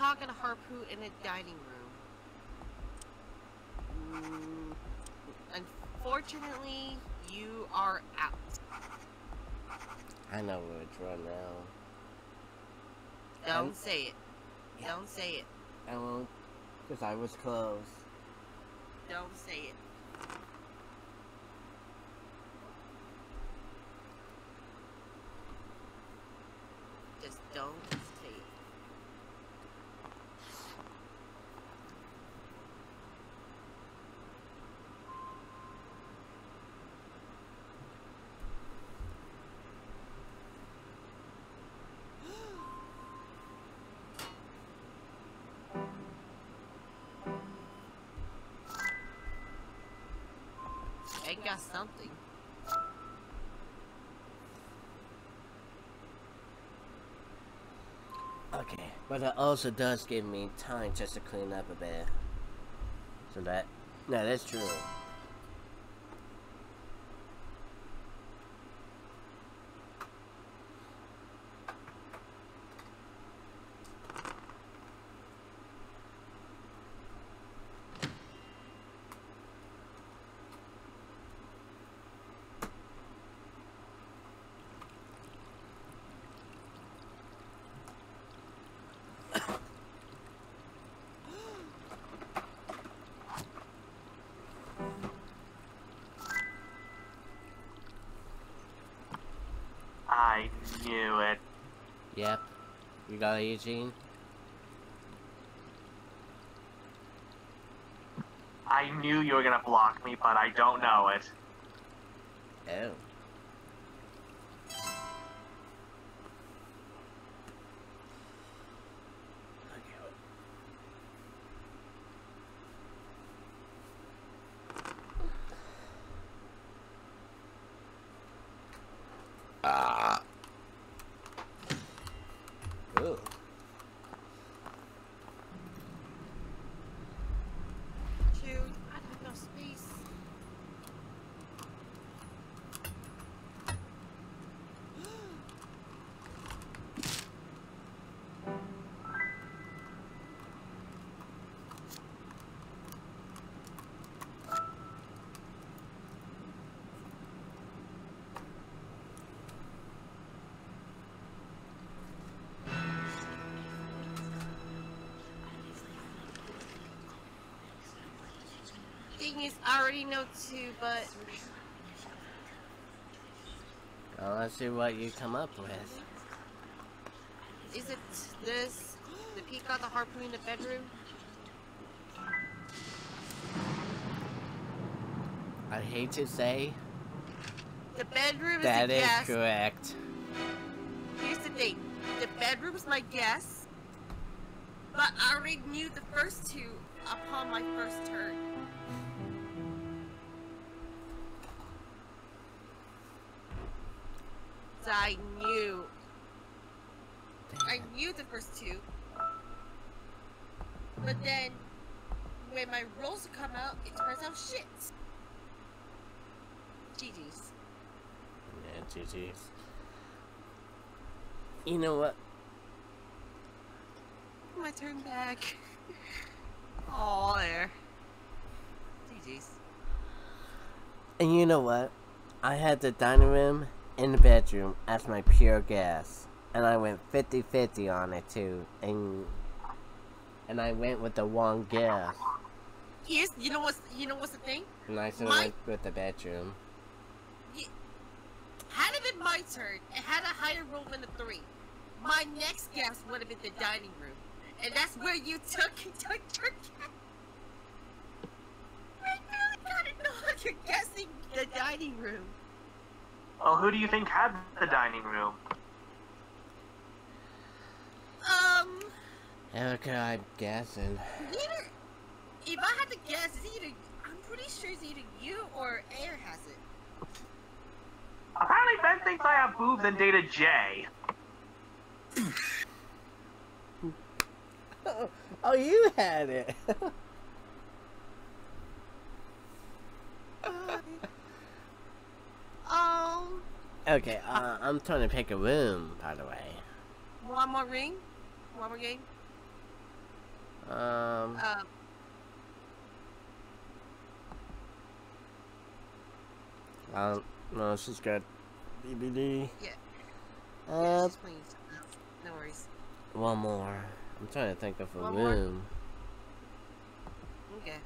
Cock and harpoon in a dining room. Mm, unfortunately, you are out. I know which one now. Don't Um, say it. yeah. Don't say it. I won't, because I was close. Don't say it. I got something. Okay, but it also does give me time just to clean up a bit. So that, no, that's true. I knew it. Yep. You got it, Eugene? I knew you were gonna block me, but I don't know it. Oh. Is, I already know two, but oh, Well, let's see what you come up with. is it this? The peacock, the harpoon, the bedroom? I hate to say, The bedroom is that is guess. correct. Here's the thing. The bedroom's my guess. But I already knew the first two upon my first turn. It shit. GG's. Yeah, GG's. You know what? My turn back. Oh, there. GG's. And you know what? I had the dining room and the bedroom as my pure guess. And I went 50-50 on it too. And and I went with the one guess. Here's, you know what's, you know what's the thing? Nice And I My- with the bedroom. Had it been my turn, it had a higher roll than a three. My next guess would have been the dining room, and that's where you took took your guess. I really gotta know you're guessing the dining room. Well, who do you think had the dining room? Um, Okay, I'm guessing. either if I had to guess, it's either I'm pretty sure it's either you or Air has it. Apparently, Ben thinks I have boobs and dated Jay. Oh, you had it. Um, okay, uh, I'm trying to pick a room, by the way. one more ring, one more game. Um, Um, I don't know. She's got BBD. yeah, Uh. No worries. one more. I'm trying to think of a One more? room. Okay.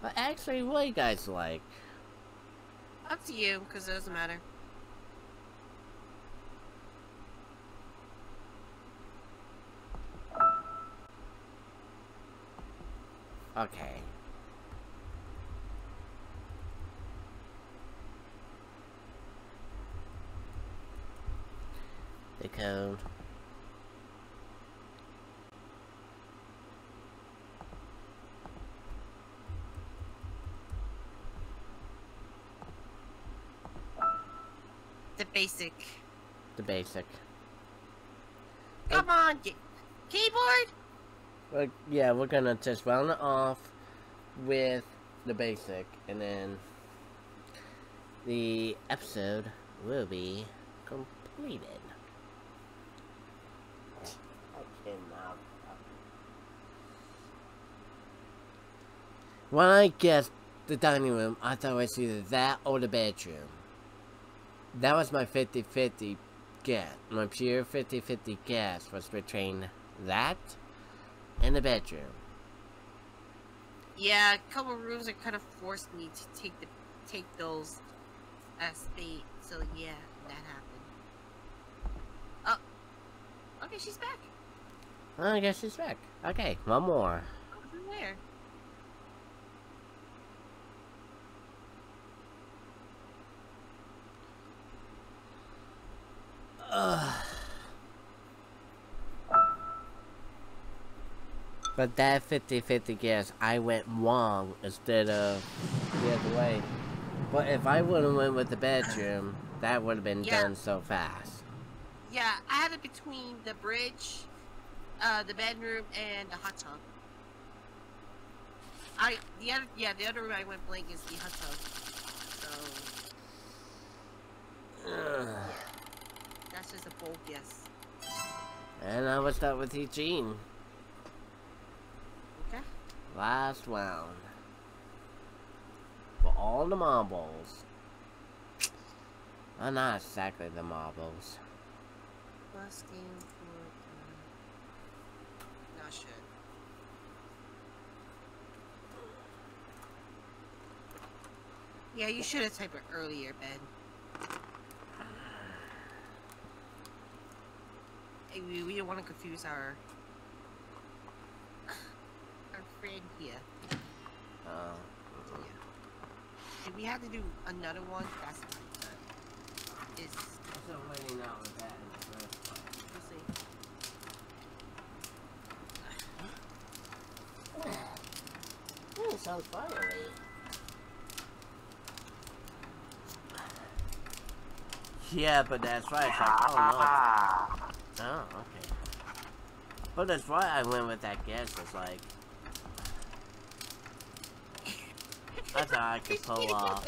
But actually, what do you guys like? Up to you, because it doesn't matter. Okay. The code. The basic. The basic. Come on, keyboard. Well, yeah, we're gonna just round it off with the basic, and then the episode will be completed. I cannot. When I guessed the dining room, I thought it was either that or the bedroom. That was my 50-50 guess. My pure 50-50 guess was between that and the bedroom. Yeah, a couple rooms that kind of forced me to take the take those as bait. So yeah, that happened. Oh, okay, she's back. Oh, I guess she's back. Okay, one more. Oh, from where? Ugh. But that 50-50 guess, I went wrong instead of the other way. But if I would have went with the bedroom, that would have been Yeah. done so fast. Yeah, I had it between the bridge, uh, the bedroom, and the hot tub. I the other yeah the other room I went blank is the hot tub. So Ugh is a bold yes. And I was done with Eugene. Okay. Last round. For all the marbles. Well, not exactly the marbles. Last game for... Uh, not shit. Yeah, you should have typed it earlier, Ben. We, we don't want to confuse our our friend here. Oh. If we had to do another one, that's fine. but It's So waiting out with that in the first place. we'll see. Hmm, sounds fiery. Yeah, but that's right. It's like, oh no. Oh, okay. But that's why I went with that guess. It's like, I thought I could pull off.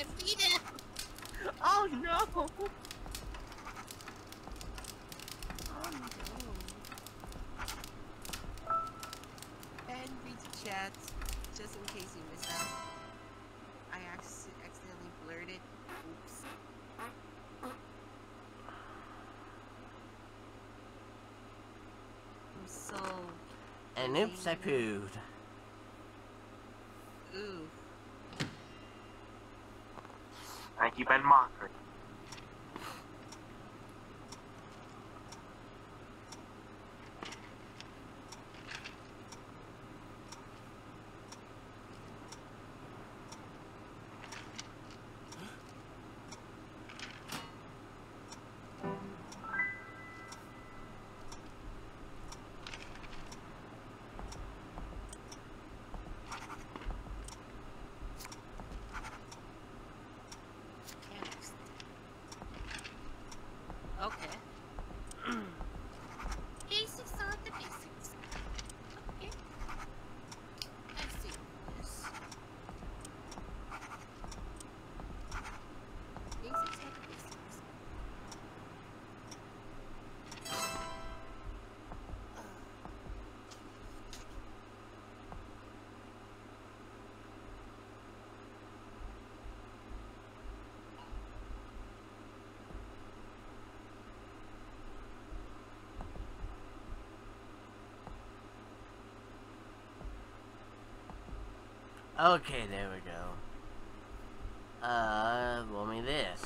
Oh no. And read the chat, just in case you missed out. I acc- accidentally blurted. Oops. I'm so. And oops, I pooed. Ooh. Thank you, Ben Mockford. Okay. basics are the basics. Okay. I see this. Basics are the basics. Okay, there we go. Uh, roll me this.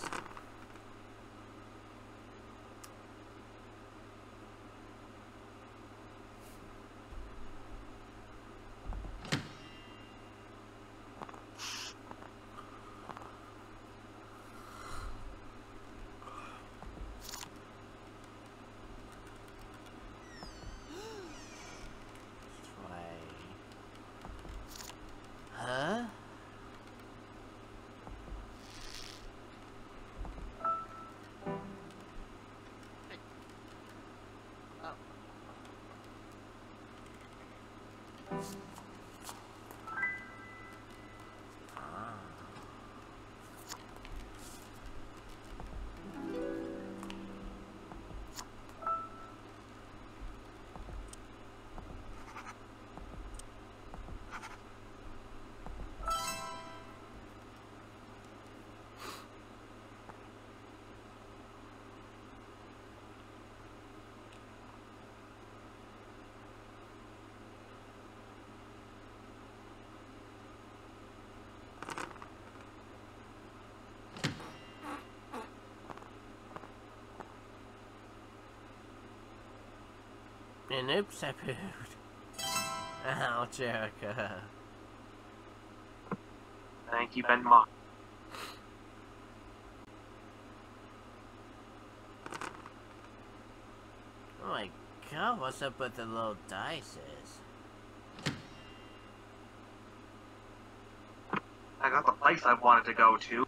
And oops, I pooed. Ow, Jerica. Thank you, Ben Mock. Oh my god, what's up with the little dices? I got the place I wanted to go to.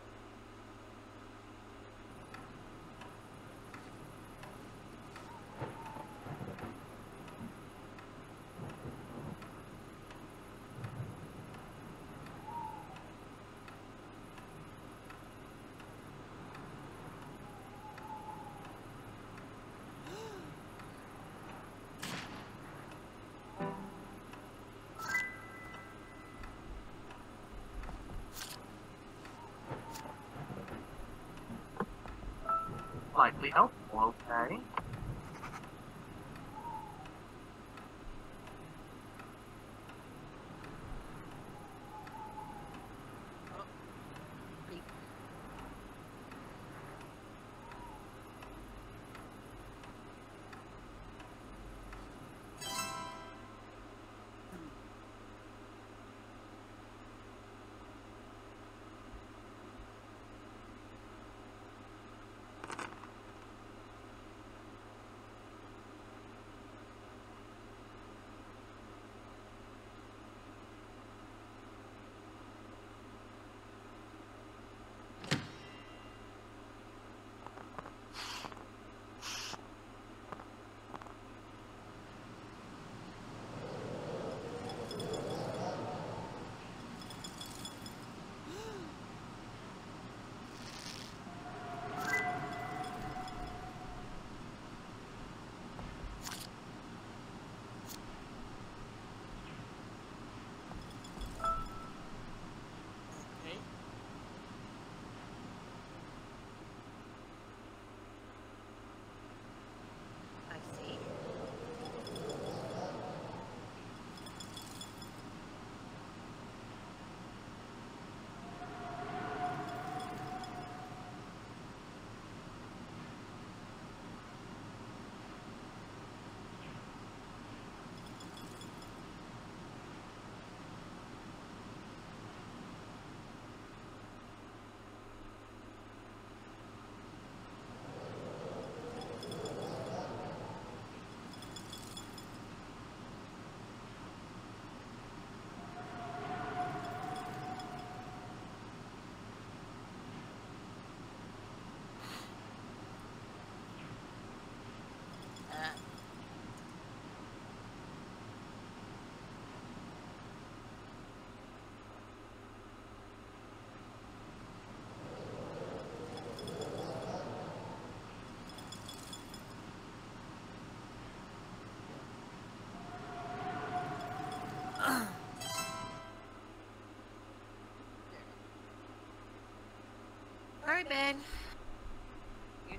Right, Ben. Your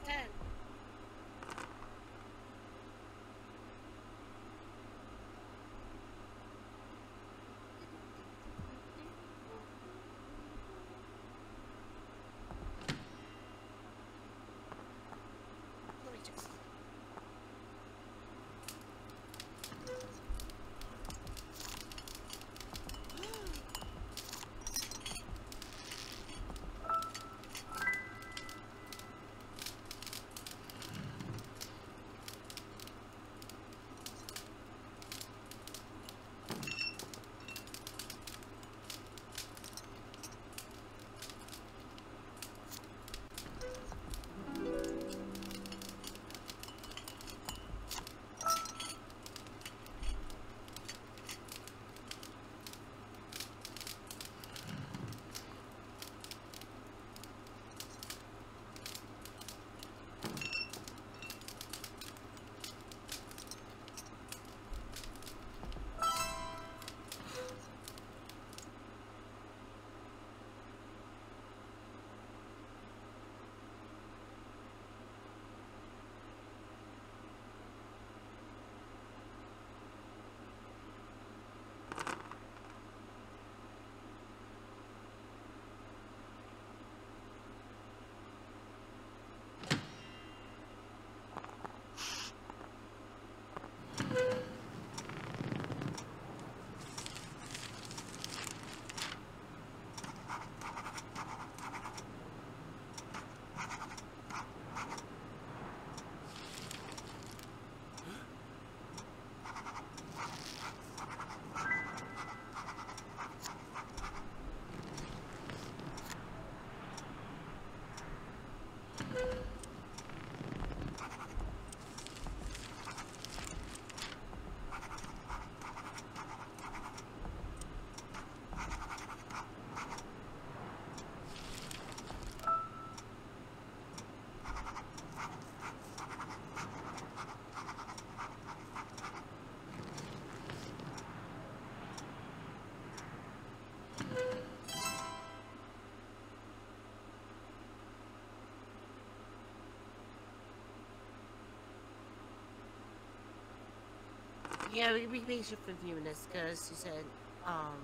Yeah, we patient for a few minutes because he said, um,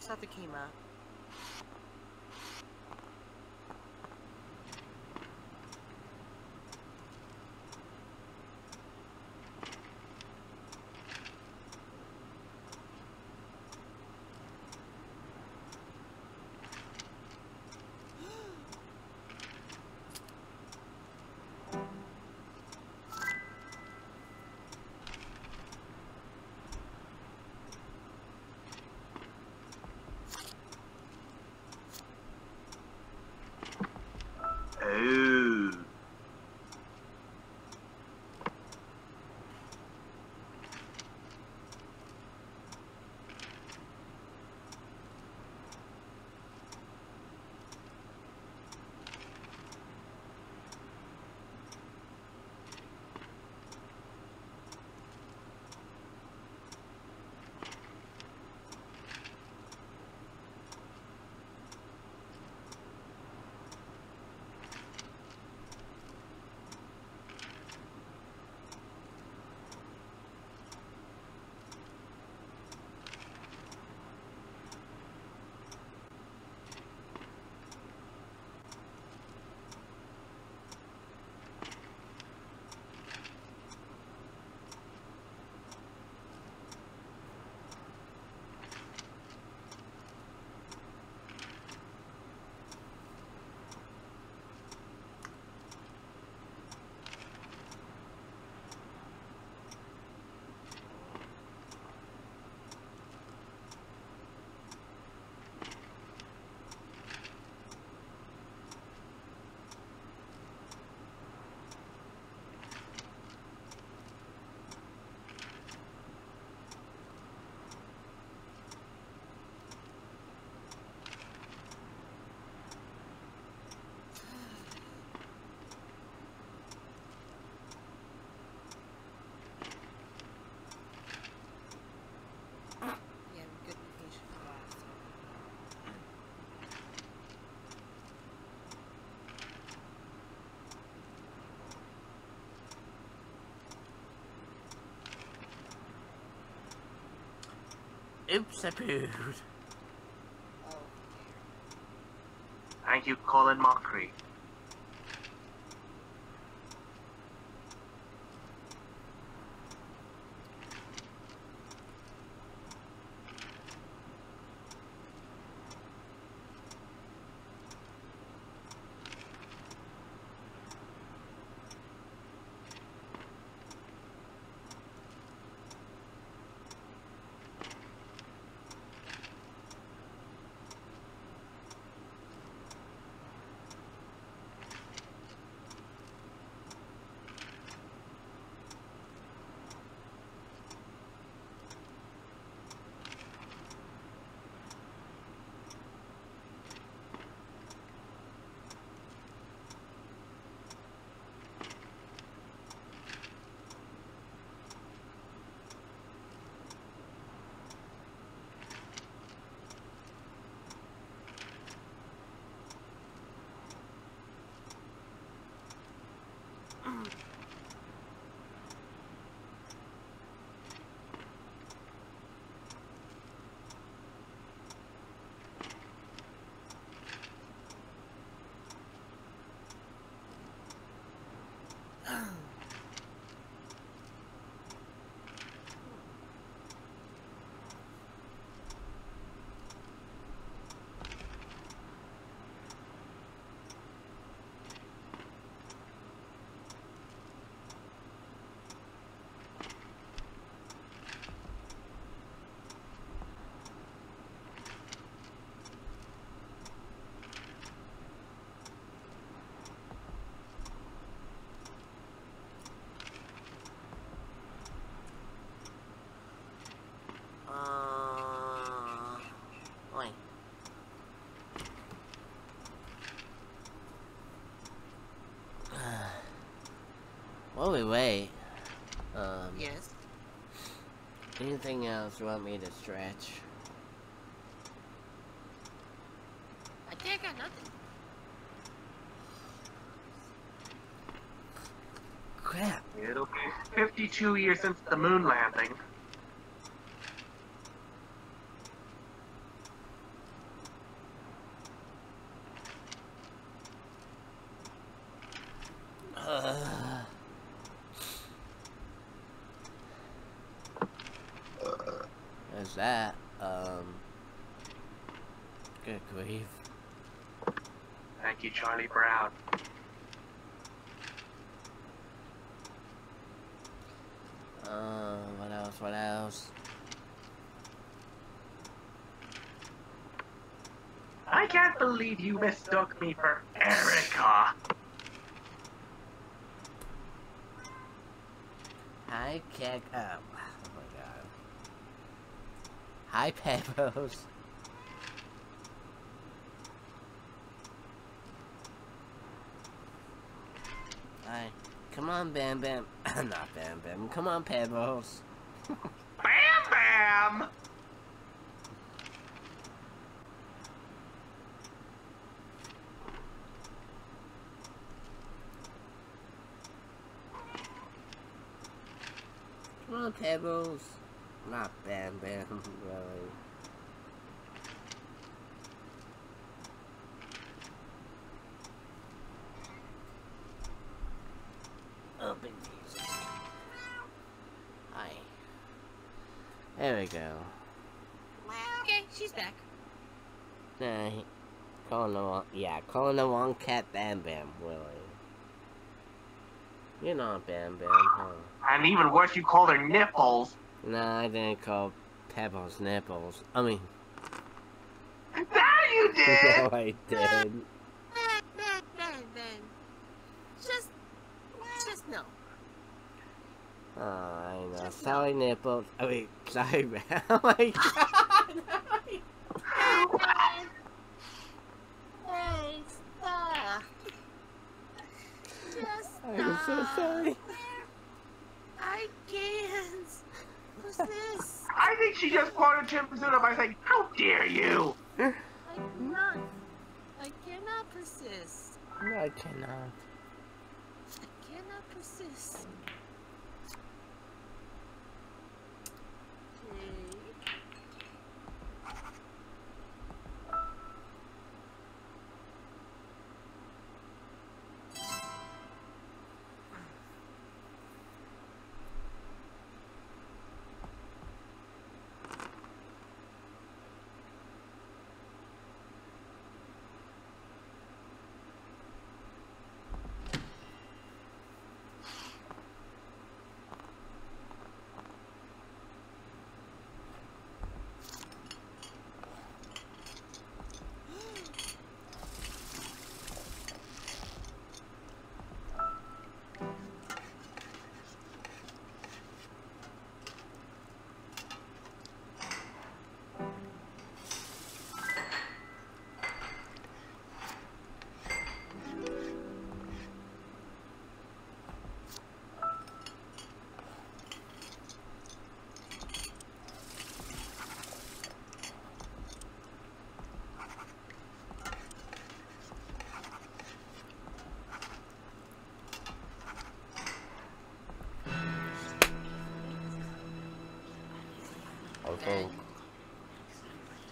something came up. Oh. Oops, I pooed. Thank you, Colin Mockery. Wait. While we wait, um, Yes. anything else you want me to stretch? I think I got nothing. Crap. It'll be 52 years since the moon landing. Uh, There's that. Um. Good grief. Thank you, Charlie Brown. Uh, what else? What else? I can't believe mistook me for Erica. Hi, Keg. Oh, oh my god. Hi, Pebbles. Hi. Come on, Bam Bam. Not Bam Bam. Come on, Pebbles. Bam Bam! Come on, Pebbles. Not Bam Bam, really. Open these. Hi. There we go. Okay, she's back. Nah, he- calling the wrong, yeah, calling the wrong cat Bam Bam, Willie. You're not Bam Bam, huh? And even worse, you called her nipples. Nah, I didn't call Pebbles nipples. I mean, That you did! no, I did. Ben, Ben, Ben, Ben. Just, just no. Oh, I know. Sorry, nipples. I mean, sorry, man. Oh my god! Hey, stop. Just I'm so stop. sorry. I can't. What's this? I think she just quoted Tim Chimzuna by saying, How dare you! I cannot. I cannot persist. No, I cannot. I cannot persist.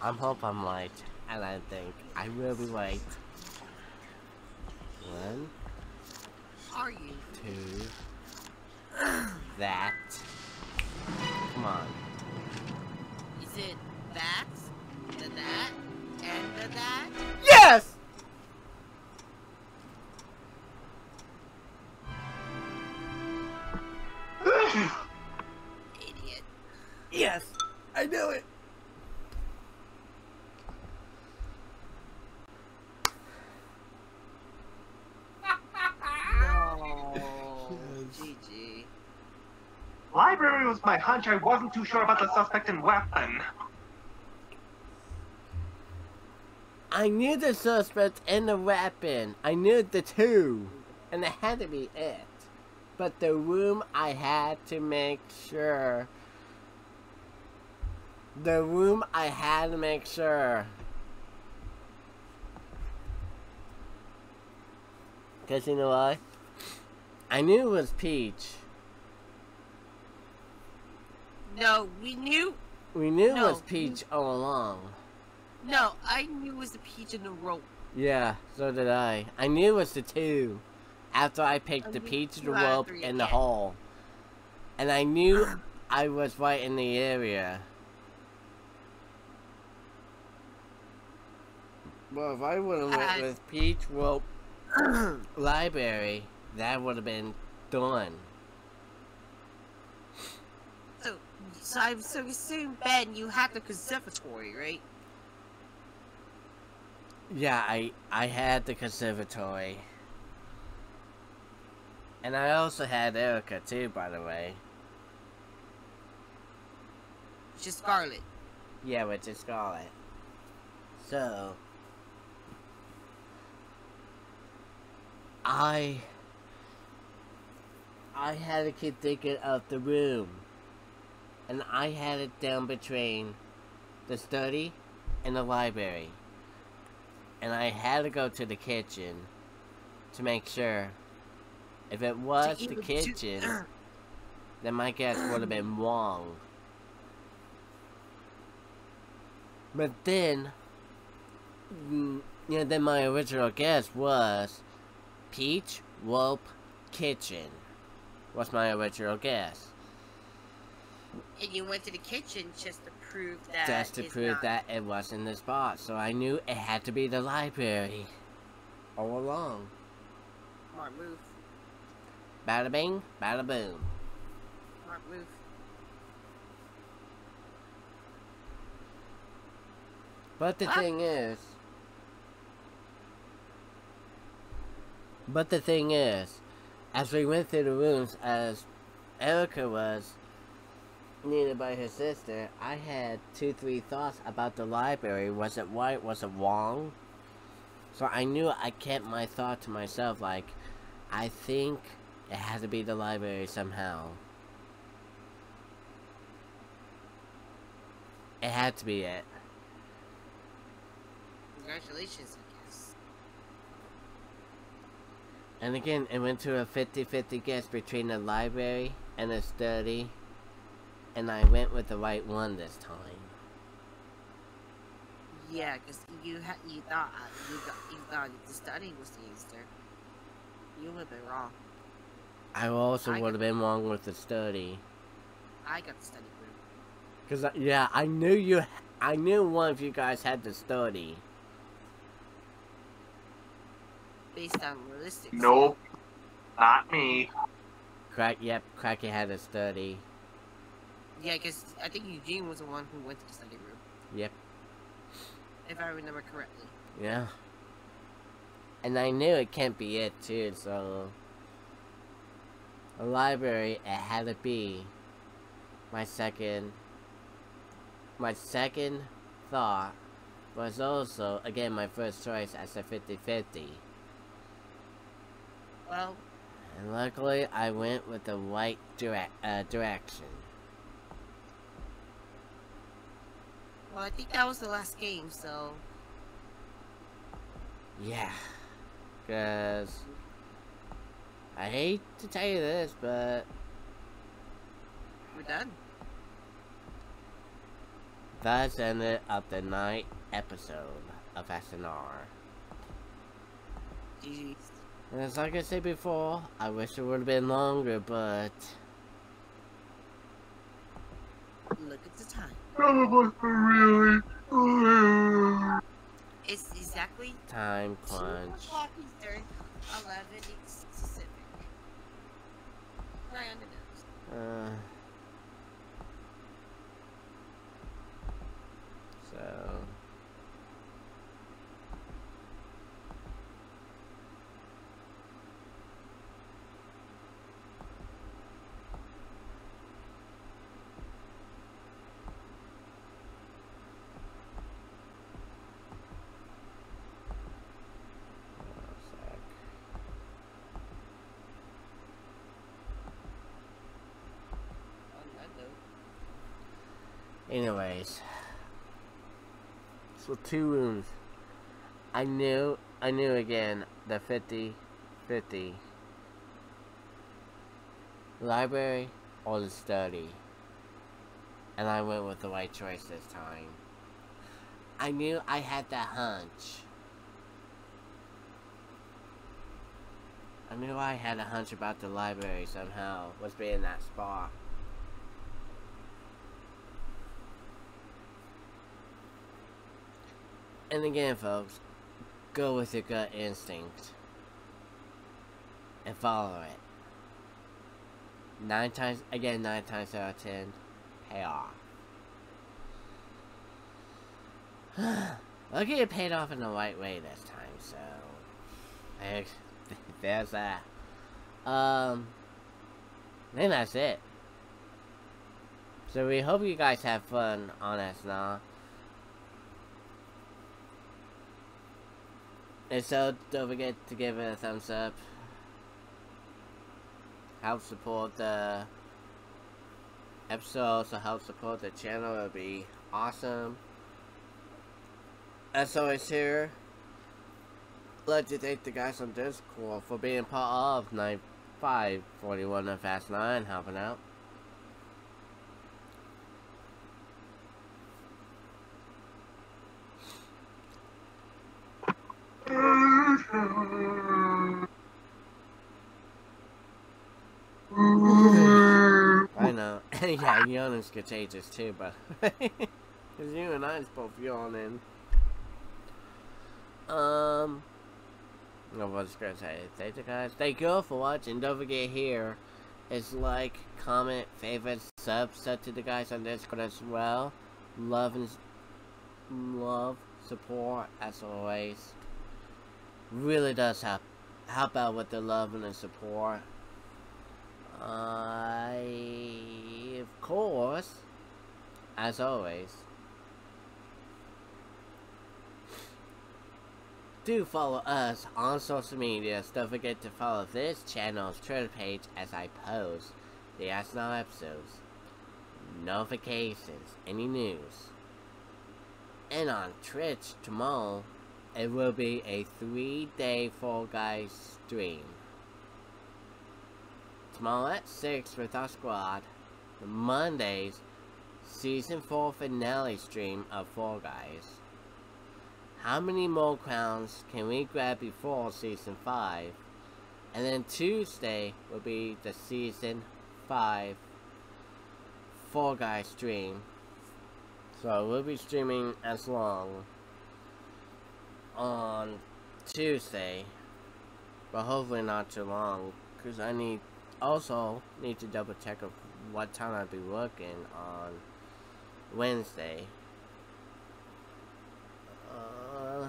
I'm hope I'm right. And I think I will be right. Was my hunch. I wasn't too sure about the suspect and weapon. I knew the suspect and the weapon. I knew the two. And it had to be it. But the room I had to make sure. The room I had to make sure. Cause you know why? I knew it was Peach. No, we knew. We knew No. it was Peach all along. No, I knew it was the peach in the rope. Yeah, so did I. I knew it was the two. After I picked the Okay, peach, the two out of rope, and the hole. And I knew I was right in the area. Well, if I would have went I- with peach, rope, library, that would have been done. So, so I so assume Ben, you had the conservatory, right? Yeah, I I had the conservatory. And I also had Erica too, by the way. Just Scarlet. Yeah, which is Scarlet. So I I had to keep thinking of the room. And I had it down between the study and the library. And I had to go to the kitchen to make sure. If it was the kitchen, then my guess would have been wrong. But then, mm, you know, then my original guess was Peach, Rope, Kitchen. Was my original guess. And you went to the kitchen just to prove that. Just to prove that it wasn't the spot. So I knew it had to be the library. All along. Smart move. Bada bing, bada boom. Smart move. But the thing is. But the thing is, as we went through the rooms, as Erica was needed by her sister, I had two, three thoughts about the library. Was it right? Was it wrong? So I knew I kept my thought to myself, like, I think it had to be the library somehow. It had to be it. Congratulations, I guess. And again, it went to a 50-50 guess between the library and the study. And I went with the right one this time. Yeah, because you ha- you thought uh, you got you thought the study was the answer. You would have been wrong. I also I would have been wrong with the study. I got the study group. Cause, I- yeah, I knew you, I knew one of you guys had the study. based on realistic. Nope. Not me. Crack, yep, Cracky had a study. Yeah, because I think Eugene was the one who went to the study room, Yep, if I remember correctly. yeah. And I knew it can't be it too, so... A library, it had to be my second... My second thought was also, again, my first choice as a 50-50. Well, And luckily, I went with the right direct, uh, direction. Well, I think that was the last game, so Yeah. Because... I hate to tell you this, but... we're done. That's ended up the night episode of SNR. Jeez. And as like I said before, I wish it would have been longer, but Look at the time. Really. It's exactly time 2 crunch. o'clock Eastern, 11 Pacific. Right on the nose. Uh, so Hold on a sec. On that note. So two rooms. I knew, I knew again the 50 50 library or the study, and I went with the right choice this time. I knew I had that hunch. I knew I had a hunch about the library somehow was being that spot. And again, folks, go with your gut instinct and follow it. Nine times, again, nine times out of ten, pay off. Get it paid off in the right way this time, so there's that. Um, I think that's it. So we hope you guys have fun on SNR. And so, don't forget to give it a thumbs up. Help support the episode, so help support the channel, it would be awesome. As always here, like to thank the guys on Discord for being part of 9541 and Fast 9, helping out. I know. yeah, yawning's contagious too, but because you and I I's both yawning. Um, I was gonna say, thank you guys. Thank you all for watching. Don't forget here is like, comment, favorite, sub, sub to the guys on Discord as well. Love and love, support as always. Really does help help out with the love and the support. I, of course, as always, do follow us on social media. Don't forget to follow this channel's Twitter page as I post the SNR episodes, notifications, any news. And on Twitch tomorrow, it will be a three-day Fall Guys stream. Tomorrow at 6 with our squad. Mondays, season 4 finale stream of Fall Guys. How many more crowns can we grab before season 5? And then Tuesday will be the season 5 Fall Guys stream. So we'll be streaming as long on Tuesday, but hopefully not too long, because I need also need to double check of what time I'll be working on Wednesday. Uh,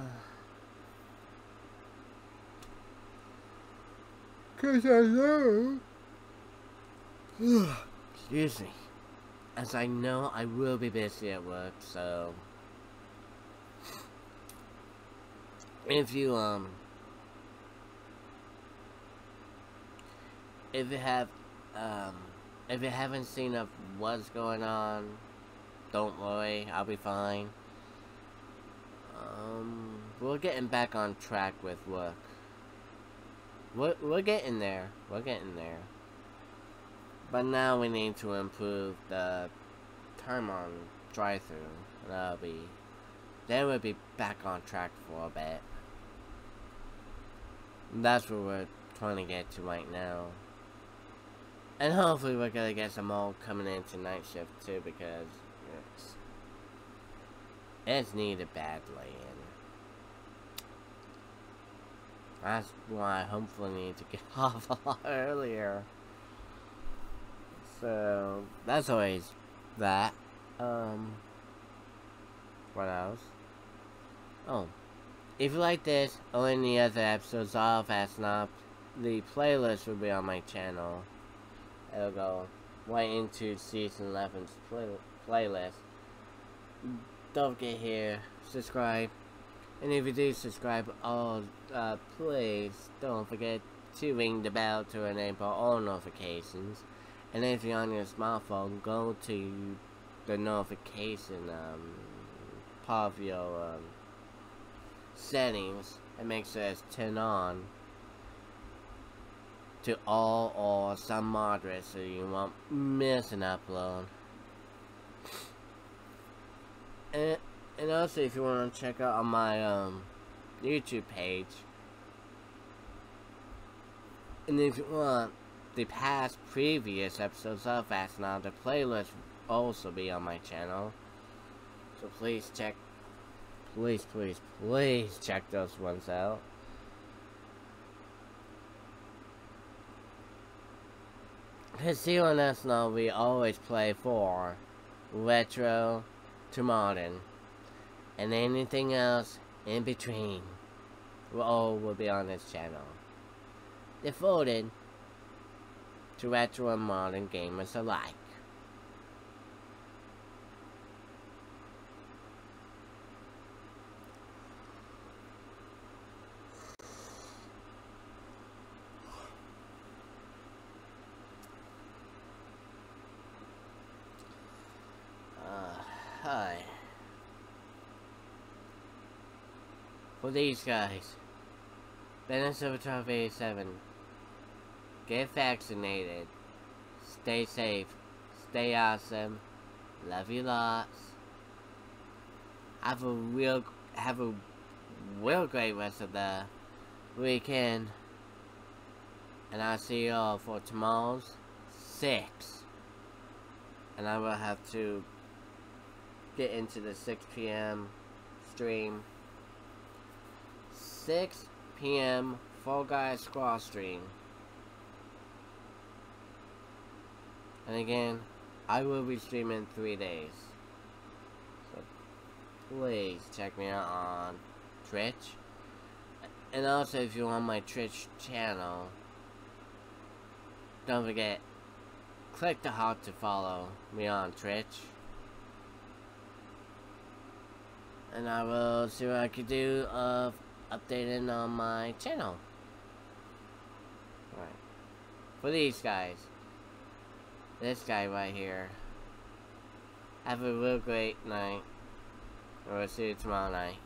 Cause I know. Excuse me. As I know I will be busy at work, so if you um if you have um if you haven't seen of what's going on don't worry i'll be fine um we're getting back on track with work we're, we're getting there we're getting there but now we need to improve the time on drive through. That'll be then we'll be back on track for a bit. That's what we're trying to get to right now. And hopefully we're gonna get some more coming into night shift too because it's, it's needed badly and that's why I hopefully need to get off a lot earlier. So that's always that. Um what else? Oh. If you like this or any other episodes of Enough, the playlist will be on my channel. It'll go right into season 11's play playlist. Don't forget here, subscribe. And if you do subscribe, oh, uh, please don't forget to ring the bell to enable all notifications. And if you're on your smartphone, go to the notification um, part of your um, settings and make sure it's turned on to all or some moderate so you won't miss an upload. And, and also if you want to check out on my um, YouTube page and if you want the past previous episodes of Fast Now, the playlist will also be on my channel. So please check, please, please, please check those ones out. Because on SNR, we always play for retro to modern. And anything else in between will all will be on this channel. Devoted to retro and modern gamers alike. Hi. For these guys, Minnesota 1287, get vaccinated, stay safe, stay awesome, love you lots. Have a real, have a real great rest of the weekend. And I'll see you all for tomorrow's 6. And I will have to get into the 6 p.m. stream. 6 p.m. Fall Guys Squaw stream. And again, I will be streaming three days. So please check me out on Twitch. And also if you're on my Twitch channel, don't forget, click the heart to follow me on Twitch. And I will see what I can do of updating on my channel. Right. For these guys. This guy right here. Have a real great night. And we'll see you tomorrow night.